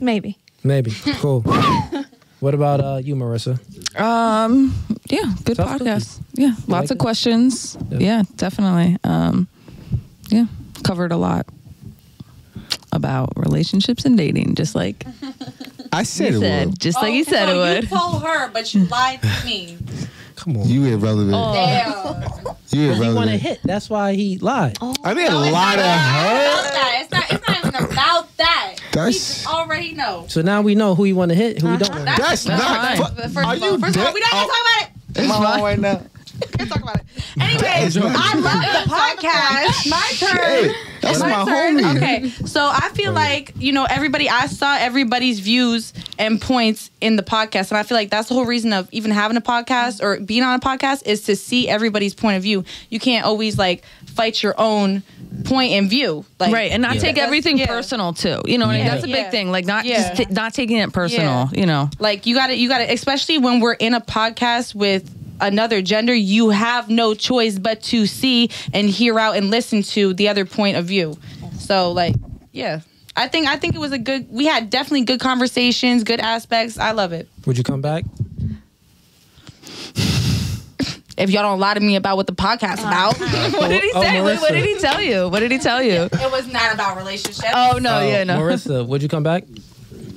Speaker 7: Maybe.
Speaker 1: Maybe. Cool. what about uh, you, Marissa?
Speaker 5: Um, yeah, good
Speaker 1: Sounds
Speaker 5: podcast. Yeah, lots
Speaker 1: like
Speaker 5: of
Speaker 1: it?
Speaker 5: questions.
Speaker 1: Yeah.
Speaker 5: Yeah. definitely. Um, yeah, covered a lot about relationships and dating, just like
Speaker 3: I said
Speaker 5: you
Speaker 3: it
Speaker 5: said,
Speaker 3: would.
Speaker 5: just like you said it would.
Speaker 6: You
Speaker 5: would.
Speaker 6: told her, but you lied to me.
Speaker 1: Come on.
Speaker 3: You irrelevant.
Speaker 5: Oh.
Speaker 6: Damn.
Speaker 3: You
Speaker 1: He want to
Speaker 3: irrelevant.
Speaker 1: hit. That's why he lied. Oh.
Speaker 3: I didn't lie to her.
Speaker 6: About that. It's not. It's not even about that.
Speaker 3: That's-
Speaker 6: we already know.
Speaker 1: So now we know who you want to hit, who we don't want. to hit.
Speaker 3: That's not.
Speaker 5: fine.
Speaker 6: But first
Speaker 3: Are
Speaker 6: of all,
Speaker 3: you
Speaker 6: first of all,
Speaker 3: dead?
Speaker 6: we not gonna
Speaker 3: Oh,
Speaker 6: talk about it.
Speaker 3: It's I on right now?
Speaker 6: Can't talk about it. Anyways, I love the podcast. My turn.
Speaker 3: Hey, that's
Speaker 6: My
Speaker 3: my
Speaker 6: turn.
Speaker 3: homie.
Speaker 6: Okay, so I feel like you know everybody. I saw everybody's views and points in the podcast, and I feel like that's the whole reason of even having a podcast or being on a podcast is to see everybody's point of view. You can't always like fight your own point and view, like
Speaker 5: right, and not
Speaker 1: Yeah.
Speaker 5: take everything
Speaker 6: yeah.
Speaker 5: personal too. You know, what I mean? That's a big
Speaker 6: Yeah.
Speaker 5: thing. Like not
Speaker 6: Yeah.
Speaker 5: just t- not taking it personal.
Speaker 6: Yeah.
Speaker 5: You know,
Speaker 6: like you got to you got to especially when we're in a podcast with another gender you have no choice but to see and hear out and listen to the other point of view so like yeah i think i think it was a good we had definitely good conversations good aspects i love it
Speaker 1: Would you come back?
Speaker 6: if y'all don't lie to me about what the podcast about
Speaker 5: what did he
Speaker 1: Oh,
Speaker 5: say? What, what did he tell you? What did he tell you?
Speaker 6: it was not about relationships
Speaker 5: Oh no,
Speaker 1: Uh,
Speaker 5: yeah, no.
Speaker 1: Marissa, would you come back?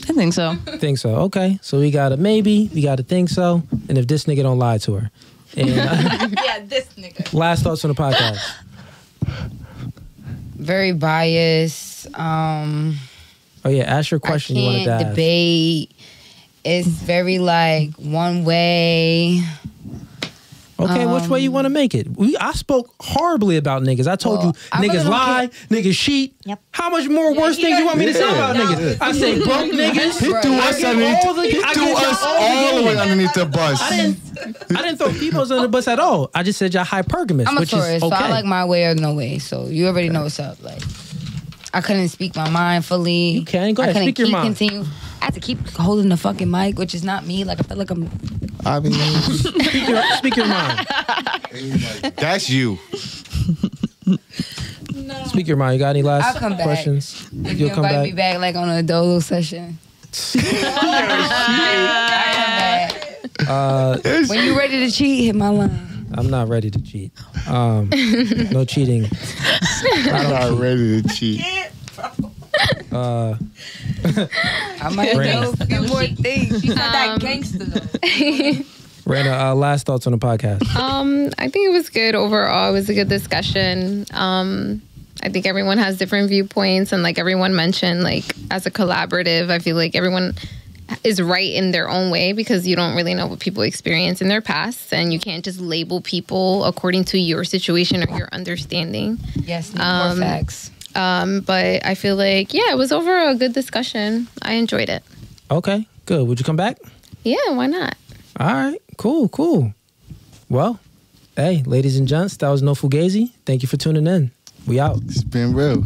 Speaker 5: I think so.
Speaker 1: Think so. Okay. So we got a maybe, we got to think so, and if this nigga don't lie to her. And uh,
Speaker 6: yeah this nigga
Speaker 1: last thoughts on the podcast.
Speaker 8: Very biased. Um,
Speaker 1: Oh yeah, ask your question
Speaker 8: I
Speaker 1: you wanted
Speaker 8: can't
Speaker 1: to ask.
Speaker 8: debate. It's very like one way.
Speaker 1: Okay, which way you want to um, make it? We I spoke horribly about niggas. I told
Speaker 8: Well,
Speaker 1: you
Speaker 8: I
Speaker 1: niggas
Speaker 8: don't
Speaker 1: lie, niggas cheat.
Speaker 7: Yep.
Speaker 1: How much more worse things you want me to say about
Speaker 3: Yeah.
Speaker 1: niggas? I say broke niggas.
Speaker 3: He threw us underneath.
Speaker 1: all the-
Speaker 3: He threw us
Speaker 1: all the
Speaker 3: way underneath the bus.
Speaker 1: I didn't. I didn't throw females under the bus at all. I just said y'all hypergamous,
Speaker 8: I'm a
Speaker 1: which
Speaker 8: Taurus,
Speaker 1: is
Speaker 8: so. I like my way or no way. So you already know what's up. Like I couldn't speak my mind fully.
Speaker 1: You can. Go ahead,
Speaker 8: I couldn't
Speaker 1: speak your mind.
Speaker 8: Continue. I had to keep holding the fucking mic, which is not me. Like I feel like I'm.
Speaker 3: I mean,
Speaker 1: speak, your, speak your mind.
Speaker 3: that's you.
Speaker 1: Speak your mind. You got any last
Speaker 8: I'll come back.
Speaker 1: questions?
Speaker 8: If
Speaker 1: You'll
Speaker 8: you
Speaker 1: come
Speaker 8: invite
Speaker 1: back.
Speaker 8: me back like on a dolo session.
Speaker 1: Uh,
Speaker 8: When you ready to cheat, hit my line.
Speaker 1: I'm not ready to cheat. Um, no cheating.
Speaker 3: I'm not ready to cheat.
Speaker 1: Uh,
Speaker 8: I might
Speaker 1: Brandon.
Speaker 8: know a few more things.
Speaker 6: she said that gangster though
Speaker 1: Rana, uh, last thoughts on the podcast.
Speaker 2: Um, I think it was good overall. It was a good discussion. Um, I think everyone has different viewpoints, and like everyone mentioned, like as a collaborative, I feel like everyone is right in their own way because you don't really know what people experience in their past, and you can't just label people according to your situation or your understanding.
Speaker 8: Yes,
Speaker 2: Um,
Speaker 8: more facts.
Speaker 2: Um, but I feel like yeah, it was over a good discussion. I enjoyed it.
Speaker 1: Okay, good. Would you come back?
Speaker 2: Yeah, why not?
Speaker 1: All right, cool, cool. Well, hey, ladies and gents, that was No Fugazee. Thank you for tuning in. We out.
Speaker 3: It's been real.